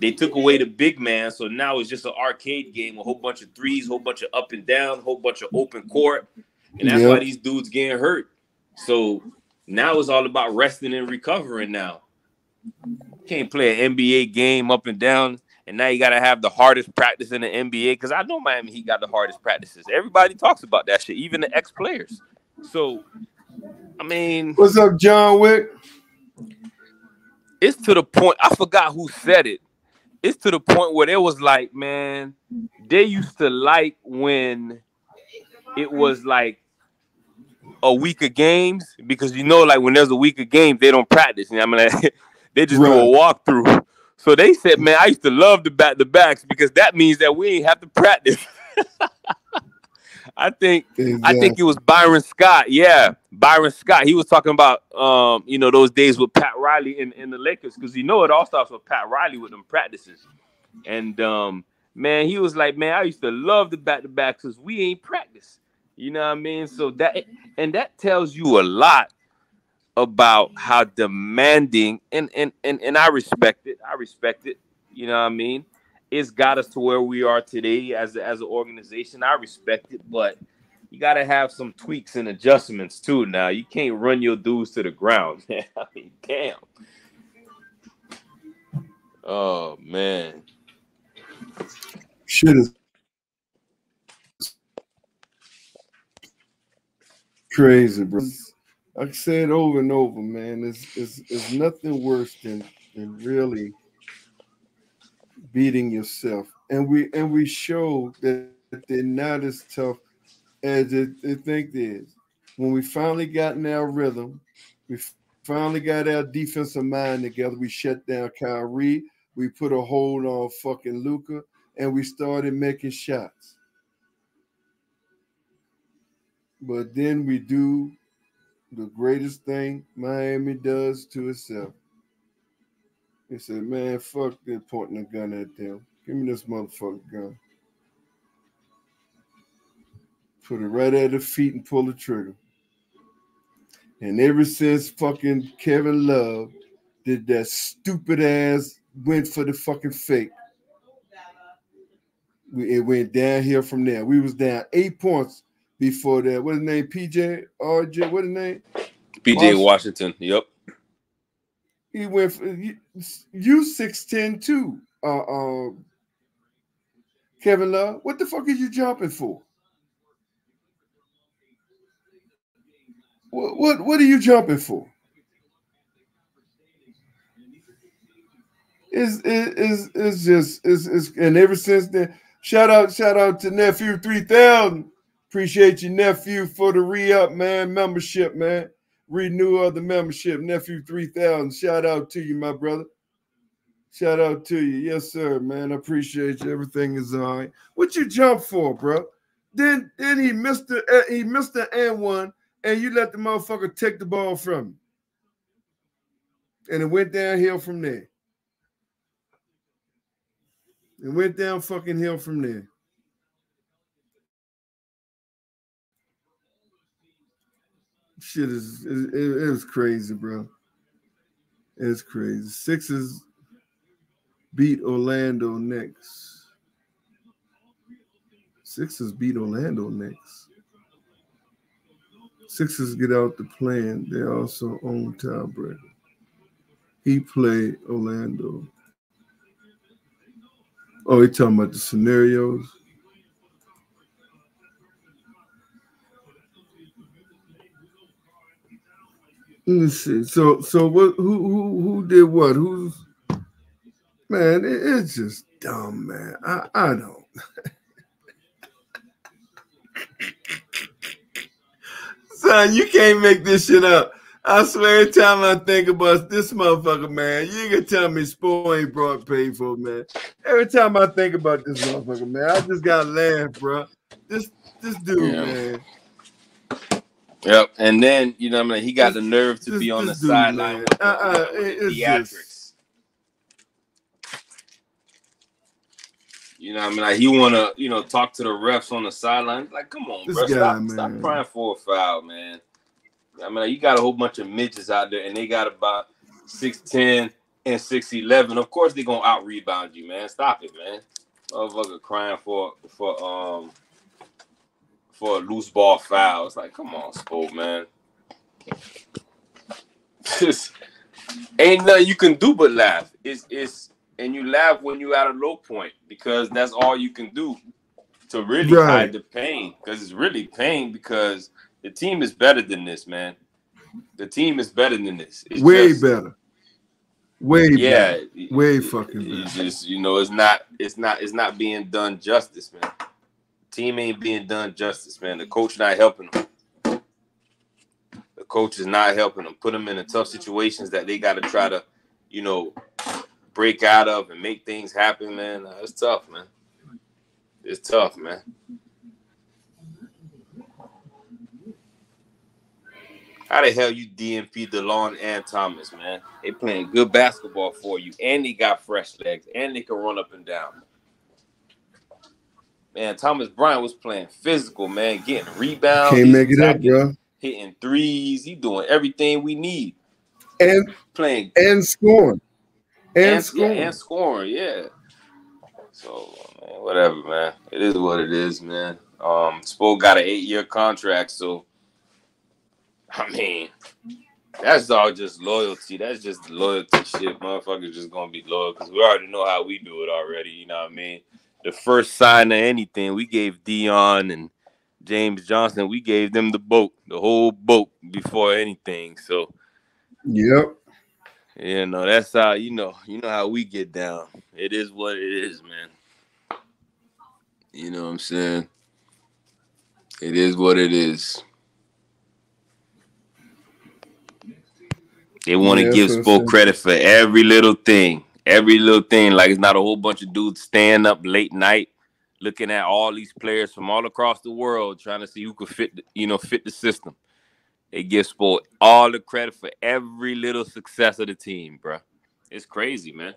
They took away the big man, so now it's just an arcade game, a whole bunch of threes, a whole bunch of up and down, a whole bunch of open court, and that's why these dudes getting hurt. So now it's all about resting and recovering. Now can't play an NBA game up and down, and now you got to have the hardest practice in the NBA. Because I know Miami Heat got the hardest practices. Everybody talks about that shit, even the ex players. So, I mean, What's up, John Wick? it's to the point I forgot who said it. It's to the point where there was like, man, they used to like when it was like a week of games because you know, like when there's a week of games, they don't practice. You know, I mean, like, they just do a walkthrough. So they said, man, I used to love the back the backs because that means that we ain't have to practice. I think I think it was Byron Scott. Yeah, Byron Scott. He was talking about um, you know, those days with Pat Riley in, in the Lakers because you know it all starts with Pat Riley with them practices. And um, man, he was like, Man, I used to love the back to back because we ain't practice. You know what I mean? So that and that tells you a lot about how demanding and and and, and I respect it. I respect it. You know what I mean? It's got us to where we are today as as an organization. I respect it, but you got to have some tweaks and adjustments too. Now you can't run your dudes to the ground. I mean, damn. Oh man. Shit is crazy, bro. I say it over and over, man. It's, it's, it's nothing worse than, than really beating yourself. And we and we show that they're not as tough as they, they think they is. When we finally got in our rhythm, we finally got our defensive mind together. We shut down Kyrie. We put a hold on fucking Luka, and we started making shots. But then we do the greatest thing Miami does to itself. He said, Man, fuck this pointing a gun at them. Give me this motherfucking gun. Put it right at the feet and pull the trigger. And ever since fucking Kevin Love did that stupid ass went for the fucking fake, we, it went downhill from there. We was down eight points before that. What's his name? PJ RJ. What his name? PJ Washington. Washington. Yep. He went you six ten too. Uh, uh, Kevin Love. What the fuck are you jumping for? What what what are you jumping for? It is it's just it's, it's and ever since then, shout out shout out to nephew three thousand. Appreciate you nephew for the re up man membership man. Renew of the membership nephew three thousand. Shout out to you my brother. Shout out to you, yes sir, man. I appreciate you. Everything is all right. What you jump for, bro? Then then he missed the uh, he missed the and one, and you let the motherfucker take the ball from him, and it went downhill from there. It went down fucking hill from there. Shit is it, it, was crazy, bro. It's crazy. Sixers beat Orlando next. Sixers beat Orlando next. Sixers get out the plan. They also own tiebreaker. He played Orlando. Oh, he talking about the scenarios. Let me see. So, so what? Who, who, who did what? Who's man? It, it's just dumb, man. I, I don't. Son, you can't make this shit up. I swear, every time I think about this motherfucker, man, you gonna tell me Spo ain't brought paid for, man. Every time I think about this motherfucker, man, I just gotta laugh, bro. This this dude, Yeah. man. Yep. And then you know, what I mean, he got the nerve to This- be on the sideline with Uh-uh, with theatrics. just- You know, what I mean, like he wanna, you know, talk to the refs on the sideline. Like, come on, This bro, guy, stop, man. stop crying for a foul, man. I mean, like, you got a whole bunch of midgets out there, and they got about six ten and six eleven. Of course, they're gonna out rebound you, man. Stop it, man. Motherfucker crying for for um for a loose ball foul. It's like, come on, Spo, man. Just ain't nothing you can do but laugh. It's it's and you laugh when you at a low point because that's all you can do to really Right. hide the pain. Because it's really pain because the team is better than this, man. The team is better than this. It's Way just- better. Way Yeah, better. Way fucking better. just you know, it's not, it's not, it's not being done justice, man. Team ain't being done justice, man. The coach not helping them. The coach is not helping them. Put them in the tough situations that they got to try to, you know, break out of and make things happen, man. Uh, It's tough, man. It's tough, man. How the hell you DNP Delon and Thomas, man? They playing good basketball for you, and they got fresh legs, and they can run up and down. Man, Thomas Bryant was playing physical, man, getting rebounds, Can't make it up, bro. hitting threes. He doing everything we need. And Playing and scoring. And, and, yeah, scoring. and scoring, yeah. So man, whatever, man. It is what it is, man. Um, Spo got an eight-year contract, so I mean, That's all just loyalty. That's just loyalty shit. Motherfuckers just gonna be loyal because we already know how we do it already. You know what I mean? The first sign of anything, we gave Dion and James Johnson, we gave them the boat, the whole boat before anything. So Yep. you know, that's how you know, you know how we get down. It is what it is, man. You know what I'm saying? It is what it is. They want to Yeah, give that's what I'm Spo saying. credit for every little thing, every little thing. Like it's not a whole bunch of dudes staying up late night looking at all these players from all across the world trying to see who could fit, the, you know, fit the system. They give Spo all the credit for every little success of the team, bro. It's crazy, man.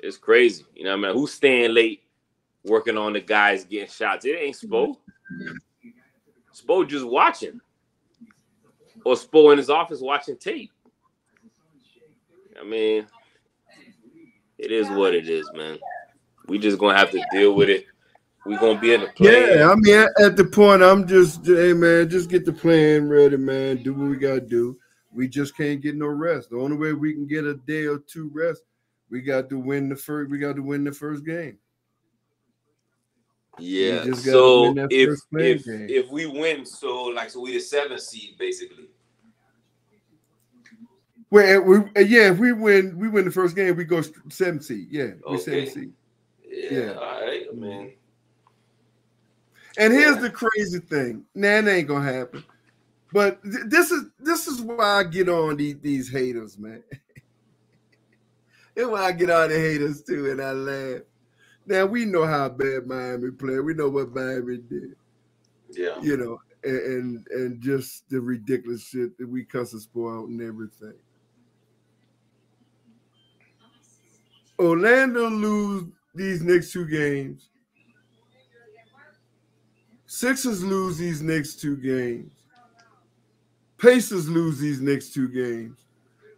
It's crazy. You know what I mean? Who's staying late working on the guys getting shots? It ain't Spo. Spo just watching. Or Spo in his office watching tape. I mean, it is what it is, man. We just gonna have to deal with it. We gonna be in the play. Yeah, I mean, at, the point, I'm just, hey man, just get the plan ready, man. Do what we gotta do. We just can't get no rest. The only way we can get a day or two rest, we got to win the first. We got to win the first game. Yeah. So if if game. if we win, so like so we the seventh seed basically. Well, we, yeah, if we win, we win the first game. We go seven seed. Yeah, we seven seed. Yeah. Yeah. All right. I mean, And here's the crazy thing. Nah, it ain't gonna happen. But th- this is this is why I get on these, these haters, man. and why I get on the haters too, and I laugh. Now we know how bad Miami played. We know what Miami did, yeah. you know, and and, and just the ridiculous shit that we cuss sport out and everything. Orlando lose these next two games. Sixers lose these next two games. Pacers lose these next two games.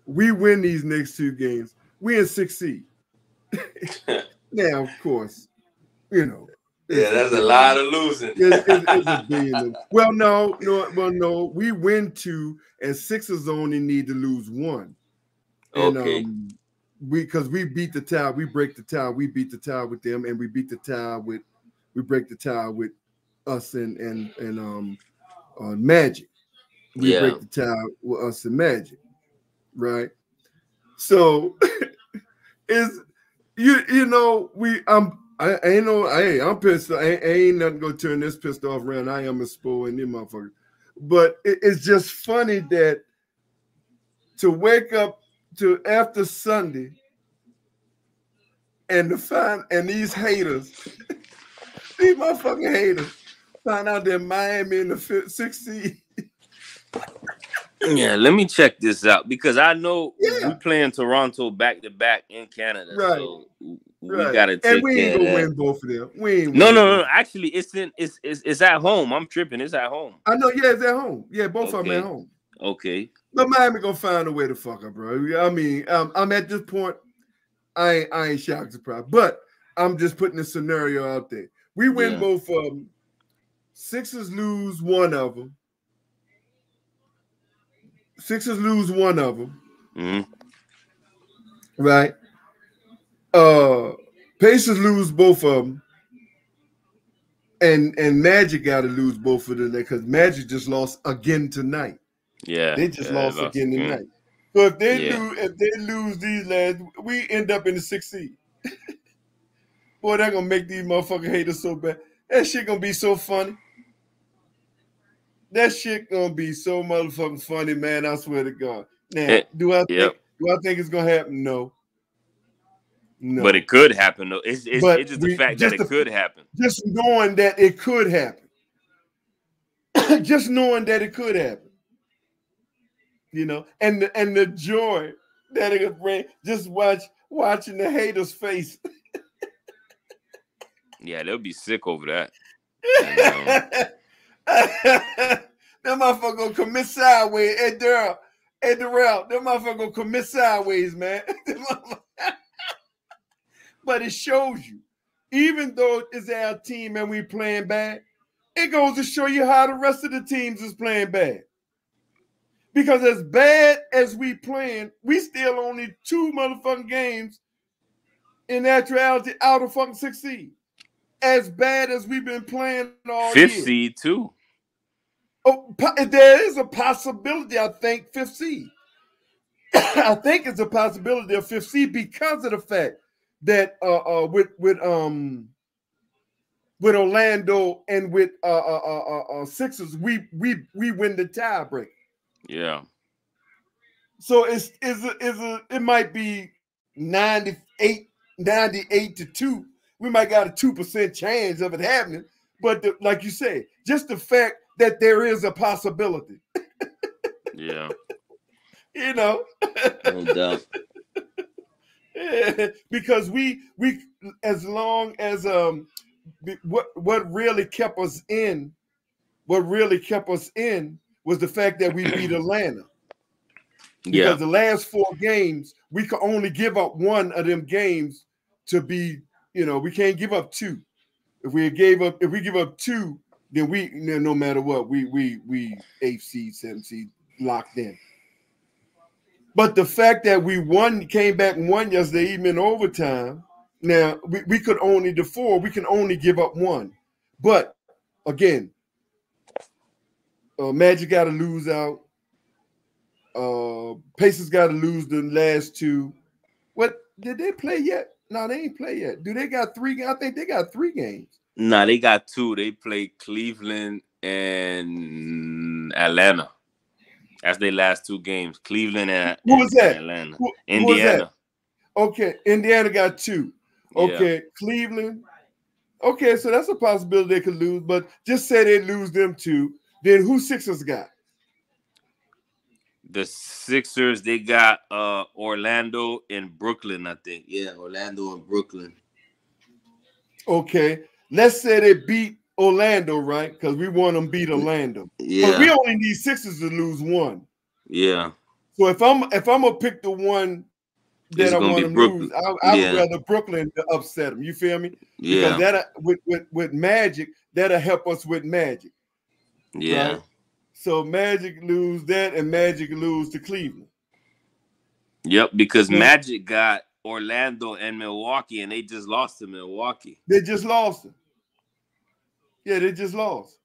We win these next two games. We in six seed. now, of course, you know. Yeah, that's a lot of losing. It's, it's, it's a billion. Well, no, no, well, no. We win two, and Sixers only need to lose one. And, Okay. um, we because we beat the tie, we break the tie, we beat the tie with them, and we beat the tie with we break the tie with us and and and um uh, Magic. We Yeah. break the tie with us and Magic, right? So is you you know we I'm I I ain't no hey I'm pissed. I ain't, I ain't nothing gonna turn this pissed off around. I am a spoil and them motherfuckers. But it- it's just funny that to wake up to after Sunday and to find and these haters, these motherfucking haters, find out that Miami in the fifth, sixth seed. Yeah, let me check this out because I know Yeah. we playing Toronto back to back in Canada, Right. so we Right. gotta take and we ain't gonna win both of them. We ain't No, winning no, no. Actually, it's in it's it's, it's at home. I'm tripping. It's at home. I know, yeah, it's at home. Yeah, both of them at home. Okay. But Miami gonna find a way to fuck up, bro. I mean, um, I'm at this point. I ain't, I ain't shocked surprised, but I'm just putting a scenario out there. We win Yeah. both of them. Sixers lose one of them. Sixers lose one of them, hmm right? Uh, Pacers lose both of them, and and Magic got to lose both of them because Magic just lost again tonight. Yeah. They just yeah, lost again Mm. tonight. So if they Yeah. lose, if they lose these last, we end up in the sixth seed. Boy, they're gonna make these motherfucking haters so bad. That shit gonna be so funny. That shit gonna be so motherfucking funny, man. I swear to God. Now, do I think yep. do I think it's gonna happen? No. No. But it could happen though. It's it's, it's just the we- fact just that it the- could happen. just knowing that it could happen. just knowing that it could happen. You know, and the and the joy that it could bring, just watch watching the haters' face. Yeah, they'll be sick over that. that motherfucker gonna commit sideways. Ed Durrell, Ed Durrell, that motherfucker gonna commit sideways, man. but it shows you, even though it's our team and we playing bad, it goes to show you how the rest of the teams is playing bad. Because as bad as we playing, we still only two motherfucking games in actuality out of fucking six seed. As bad as we've been playing all Fifth year. seed too. Oh, there is a possibility, I think, fifth seed. I think it's a possibility of fifth seed because of the fact that uh, uh with with um with Orlando and with uh uh uh, uh, uh Sixers, we we we win the tiebreak. Yeah. So it's is a, is a it might be 98, 98 to 2. We might got a 2% chance of it happening. But the, like you say, just the fact that there is a possibility, Yeah. you know. No doubt. because we we as long as um what what really kept us in what really kept us in was the fact that we beat Atlanta. Because Yeah. the last four games, we could only give up one of them games to be, you know, we can't give up two. If we gave up, if we give up two, then we no no matter what, we we we eighth seed, seventh seed locked in. But the fact that we won, came back and won yesterday, even in overtime. Now we, we could only the four, we can only give up one. But again, uh, Magic got to lose out. Uh, Pacers got to lose the last two. What did they play yet? No, they ain't play yet. Do they got three? I think they got three games. Nah, they got two. They play Cleveland and Atlanta. That's their last two games. Cleveland and, Who was that? Atlanta. Who- who was that? Indiana. Okay, Indiana got two. Yeah. Okay, Cleveland. Okay, so that's a possibility they could lose, but just say they lose them two. Then who Sixers got? The Sixers, they got uh Orlando and Brooklyn, I think. Yeah, Orlando and Brooklyn. Okay, let's say they beat Orlando, right? Because we want them beat Orlando. But Yeah. we only need Sixers to lose one. Yeah. So if I'm if I'm gonna pick the one that It's I want to Brooklyn. lose, I, I Yeah. would rather Brooklyn to upset them. You feel me? Yeah. Because that with, with with Magic, that'll help us with Magic. Yeah. right? So Magic lose that, and Magic lose to Cleveland. Yep, because Yeah. Magic got Orlando and Milwaukee, and they just lost to Milwaukee. They just lost it. Yeah, they just lost.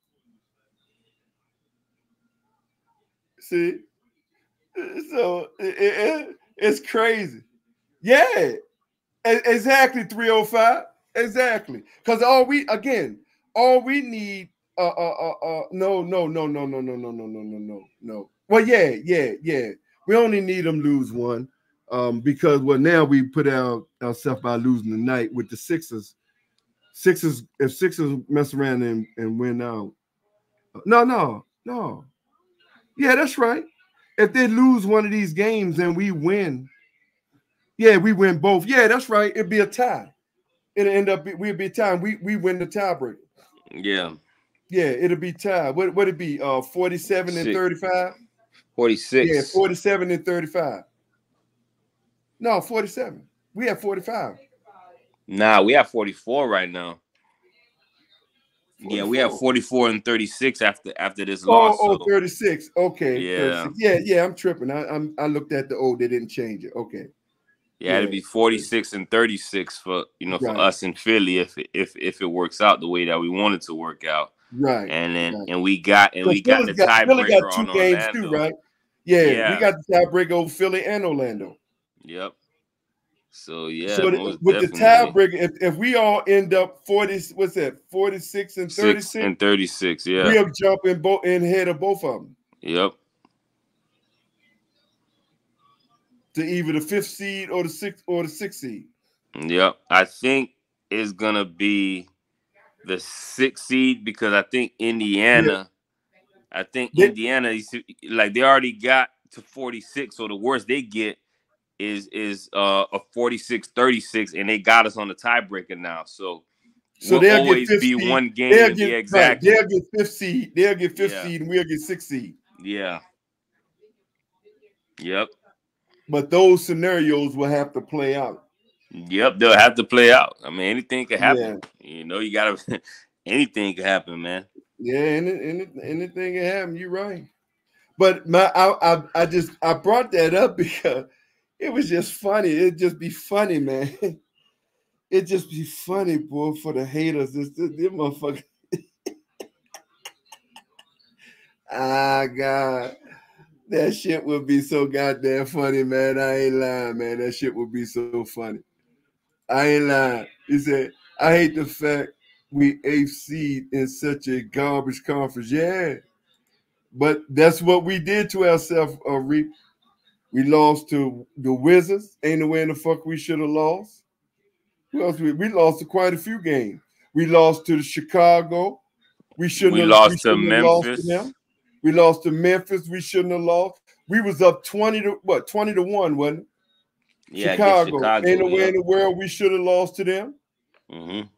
See, so it- it- it's crazy. Yeah, exactly. Three hundred five. Exactly. Because all we again, all we need. Uh, uh, uh, uh, no, no, no, no, no, no, no, no, no, no, no, no. Well, yeah, yeah, yeah. We only need them lose one. Um, because well, now we put out ourselves by losing the night with the Sixers. Sixers, if Sixers mess around and, and win out, no, no, no. Yeah, that's right. If they lose one of these games and we win, yeah, we win both. Yeah, that's right. It'd be a tie. It'll end up we'd be a tie. We we win the tiebreaker. Yeah. Yeah, it'll be tied. What would it be? Uh 47 and 35? 46. Yeah, 47 and 35. No, 47. We have 45. Nah, we have 44 right now. Yeah, we have 44 and 36 after after this Oh, loss. oh, so- 36. Okay. Yeah. 36. Yeah, yeah, I'm tripping. I, I'm I looked at the old, they didn't change it. Okay. yeah, it'd be 46 and 36 for you know for Right. us in Philly if it- if if it works out the way that we want it to work out. Right. And then right. and we got and we got the Philly's got, Philly tiebreaker got two on games Orlando. too, right? Yeah, Yeah. we got the tiebreaker over Philly and Orlando. Yep. So yeah, so the- with the definitely. tiebreaker, if, if we all end up 40, what's that, 46 and 36, and 36. Yeah. we'll jump in both in head of both of them Yep. to either the fifth seed or the sixth or the sixth seed. Yep. I think it's gonna be the sixth seed because I think Indiana, I think They- Indiana is like they already got to 46. So the worst they get is is uh a 46-36, and they got us on the tiebreaker now. So So we'll they'll always get be one game. They'll get, yeah, right, exactly. they'll get fifth seed. They'll get fifth Yeah. seed, and we'll get sixth seed. Yeah. Yep. But those scenarios will have to play out. Yep. They'll have to play out. I mean, anything could happen. You know, you gotta anything could happen, man. Yeah, any, any, anything can happen. You're right. But my I, I I just I brought that up because it was just funny. It'd just be funny, man. It just be funny, boy, for the haters. This, this, this motherfucker. ah, God. That shit would be so goddamn funny, man. I ain't lying, man. That shit would be so funny. I ain't lying. He said, I hate the fact we eighth seed in such a garbage conference. Yeah. But that's what we did to ourselves, uh, Reap. We lost to the Wizards. Ain't no way in the fuck we should have lost. Who else? We, we lost to quite a few games. We lost to the Chicago. We shouldn't We have lost to shouldn't lost Memphis. them. We lost to Memphis. We shouldn't have lost. We was up 20 to what 20 to 1, wasn't it? Yeah, Chicago. Chicago. Ain't no way yeah. in the world we should have lost to them. Mhm.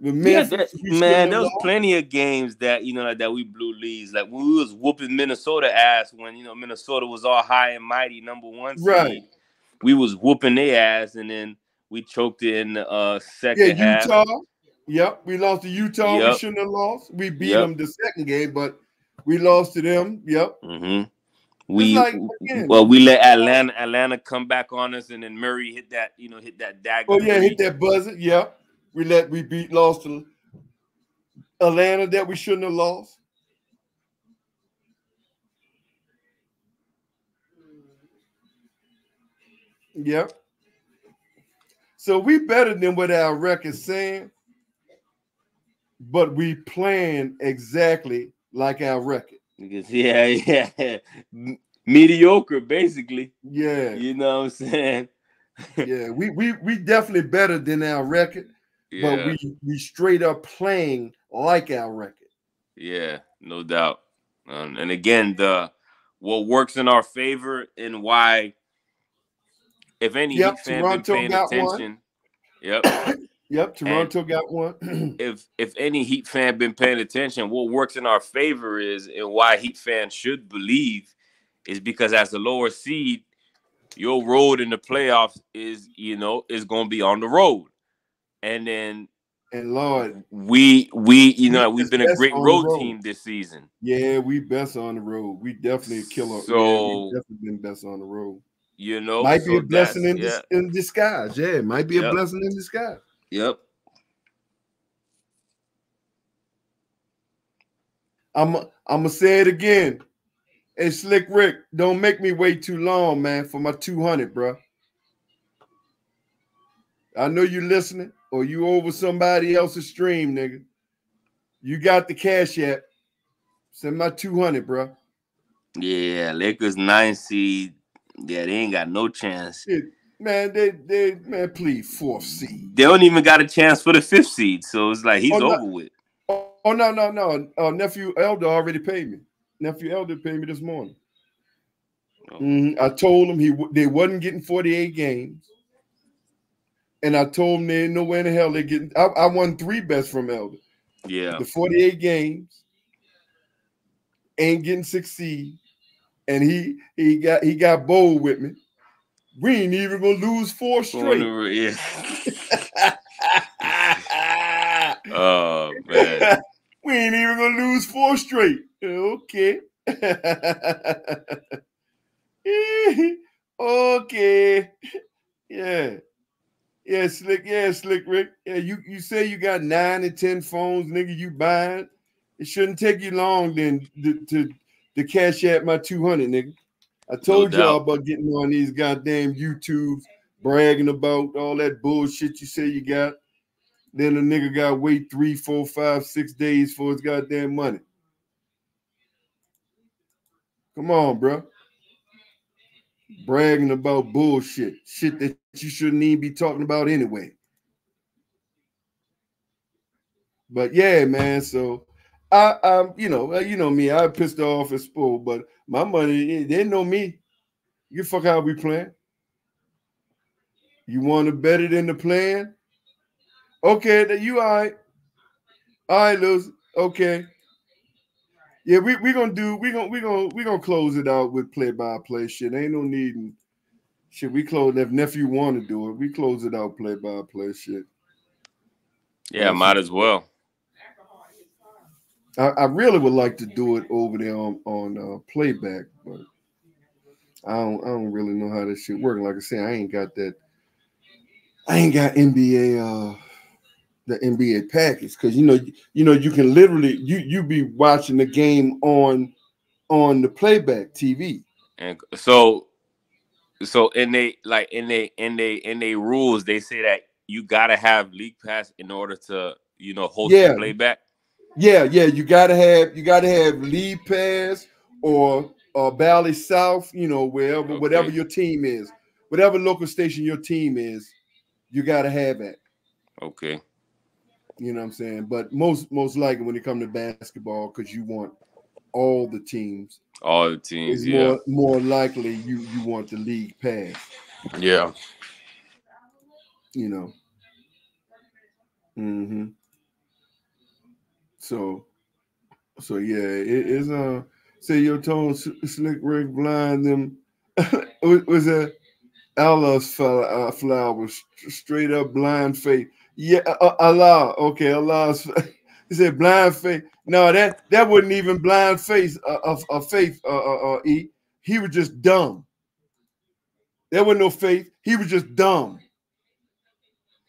The Yeah, that- man, there was lost. plenty of games that you know like, that we blew leads. Like we was whooping Minnesota ass when you know Minnesota was all high and mighty number one seed. Right. We was whooping their ass, and then we choked it in the uh, second Yeah, half. Utah. Yep, we lost to Utah. We shouldn't have lost. We beat Yep. them the second game, but we lost to them. Yep. hmm We like, again- well, we let Atlanta Atlanta come back on us, and then Murray hit that you know hit that dagger. Oh yeah, hit that buzzer. Yep. We let we beat lost to Atlanta that we shouldn't have lost. Yep. So we better than what our record's saying, but we plan exactly like our record. Because yeah, yeah, mediocre basically. Yeah, You know what I'm saying? yeah. We we we definitely better than our record, Yeah, but we we straight up playing like our record. yeah, no doubt. Um, and again, the what works in our favor and why, if any Yep, Heat fan been paying got one. attention, yep. Yep, Toronto got one. if if any Heat fan been paying attention, what works in our favor is and why Heat fans should believe is because as the lower seed, your road in the playoffs is you know is going to be on the road, and then and Lord, we we you know We we've been a great road road. team this season. yeah, we best on the road. We definitely kill our. So- yeah, definitely been best on the road. You know, might be so a blessing in that's- dis- in disguise. Yeah, it might be a blessing in disguise. Yep. I'm I'm gonna say it again. Hey, Slick Rick, don't make me wait too long, man, for my 200, bro. I know you listening, or you over somebody else's stream, nigga. You got the cash yet? Send my 200, bro. Yeah, Lakers nine seed. Yeah, they ain't got no chance. Shit, man, they they man, please fourth seed. They don't even got a chance for the fifth seed. So it's like he's Oh, no. over with. Oh, oh, no, no, no. Uh, nephew Elder already paid me. Nephew Elder paid me this morning. Oh. Mhm. I told him he they wasn't getting 48 games. And I told him they ain't nowhere in the hell they getting. I, I won three bets from Elder. Yeah. The 48 games ain't getting six seed. And he he got he got bold with me. We ain't even gonna lose four straight. Yeah. oh man. we ain't even gonna lose four straight. Okay. okay. Yeah. Yeah, slick. Yeah, slick Rick. Yeah, you, you say you got nine and ten phones, nigga. You buying? It shouldn't take you long then to to, to cash out my 200, nigga. I told y'all about getting on these goddamn YouTubes, bragging about all that bullshit you say you got. Then the nigga got wait three, four, five, six days for his goddamn money. Come on, bro. Bragging about bullshit, shit that you shouldn't even be talking about anyway. But yeah, man. So I, I'm, you know, you know me. I pissed off and spoiled, but my money, eh, they know me. You fuck how we playing. You want to bet it in the plan? Okay, that you all right. All right, Luz. Okay. Yeah, we we gonna do we gonna we gonna we gonna close it out with play by play shit. Ain't no need shit. We close if nephew want to do it. We close it out play by play shit. Yeah, might as well. I, I really would like to do it over there on on uh, playback, but I don't I don't really know how this shit work. Like I said, I ain't got that. I ain't got NBA uh the NBA package because you know you know you can literally you you be watching the game on on the playback TV. And so, so in they like in they in they in they rules, they say that you gotta have league pass in order to you know host Yeah. the playback. Yeah, yeah, you gotta have you gotta have league pass or uh Bally South, you know, wherever whatever your team is, whatever local station your team is, you gotta have it. Okay. You know what I'm saying? But most most likely when it comes to basketball, because you want all the teams, All the teams, it's yeah, more more likely you you want the league pass. yeah. you know. hmm So, so yeah, it is. Uh, say your tone, slick Rick blind them. was a Allah's uh, flower, st- straight up blind faith. Yeah, uh, Allah. Okay, Allah's. He said blind faith. No, that that wasn't even blind faith uh, of of faith. Uh, uh, uh, e. He was just dumb. There was no faith. He was just dumb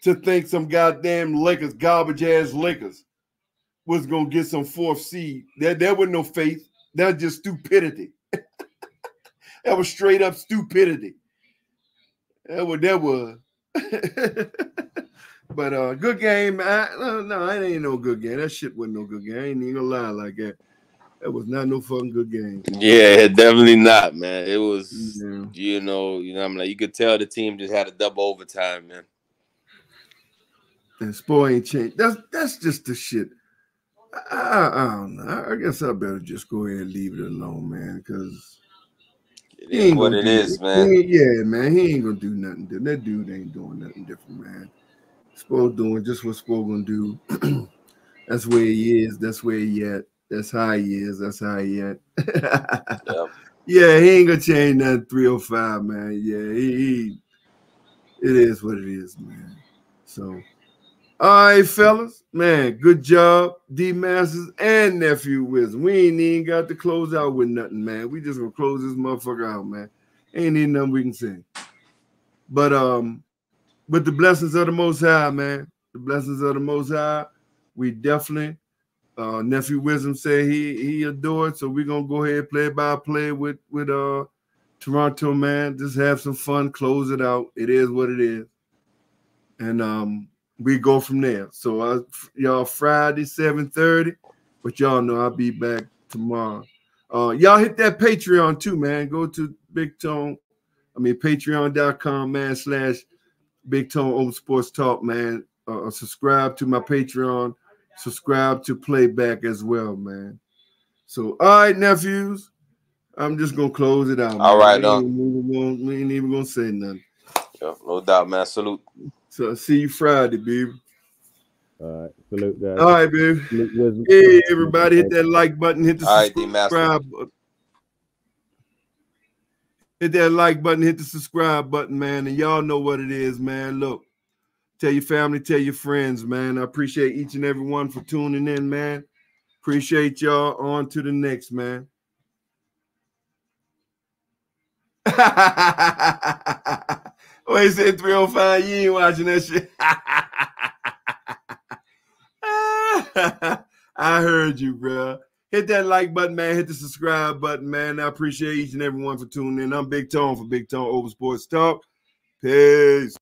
to think some goddamn Lakers, garbage ass Lakers, was gonna get some fourth seed. There, there was no faith. That's just stupidity. that was straight up stupidity. That was that was. but uh good game. I, no, no, it ain't no good game. That shit wasn't no good game. I ain't even gonna lie like that. That was not no fucking good game. Yeah, definitely not, man. It was, Yeah. you know, you know, I'm like, you could tell the team just had a double overtime, man. And spoil ain't changed. That's that's just the shit. I, I, don't know. I, guess I better just go ahead and leave it alone, man, because It ain't what gonna it man. yeah, man. He ain't gonna do nothing. different. That dude ain't doing nothing different, man. Spo doing just what Spo gonna do. That's where he is. That's where he at. That's how he is. That's how he at. Yep. Yeah, he ain't gonna change that 305, man. Yeah, he, he it is what it is, man. So all right, fellas, man, good job, D Masters and nephew Wisdom. We ain't even got to close out with nothing, man. We just gonna close this motherfucker out, man. Ain't even nothing we can say. But um, with the blessings of the Most High, man, the blessings of the Most High, we definitely. Uh, nephew Wisdom said he he adored, so we're gonna go ahead play by play with with uh Toronto, man. Just have some fun, close it out. It is what it is, and um we go from there. So uh, y'all Friday seven thirty, but y'all know I'll be back tomorrow. Uh, y'all hit that Patreon too, man. Go to Big Tone, I mean Patreon.com, man slash Big Tone Open Sports Talk, man. Uh, subscribe to my Patreon subscribe to playback as well, man. So, all right, nephews, I'm just gonna close it out. All man. right, we uh. ain't, even we ain't even gonna say nothing. Yep, no doubt, man. Salute. So, I'll see you Friday, baby. All right, salute guys. All right, baby. Salute Wisdom. Hey, everybody, hit that like button, hit the All right, D-Master. subscribe button. Hit that like button, hit the subscribe button, man. And y'all know what it is, man. Look, tell your family, tell your friends, man. I appreciate each and every one for tuning in, man. Appreciate y'all. On to the next, man. Wait, said 305. You ain't watching that shit. I heard you, bro. Hit that like button, man. Hit the subscribe button, man. I appreciate each and every one for tuning in. I'm Big Tone for Big Tone Open Sports Talk. Peace.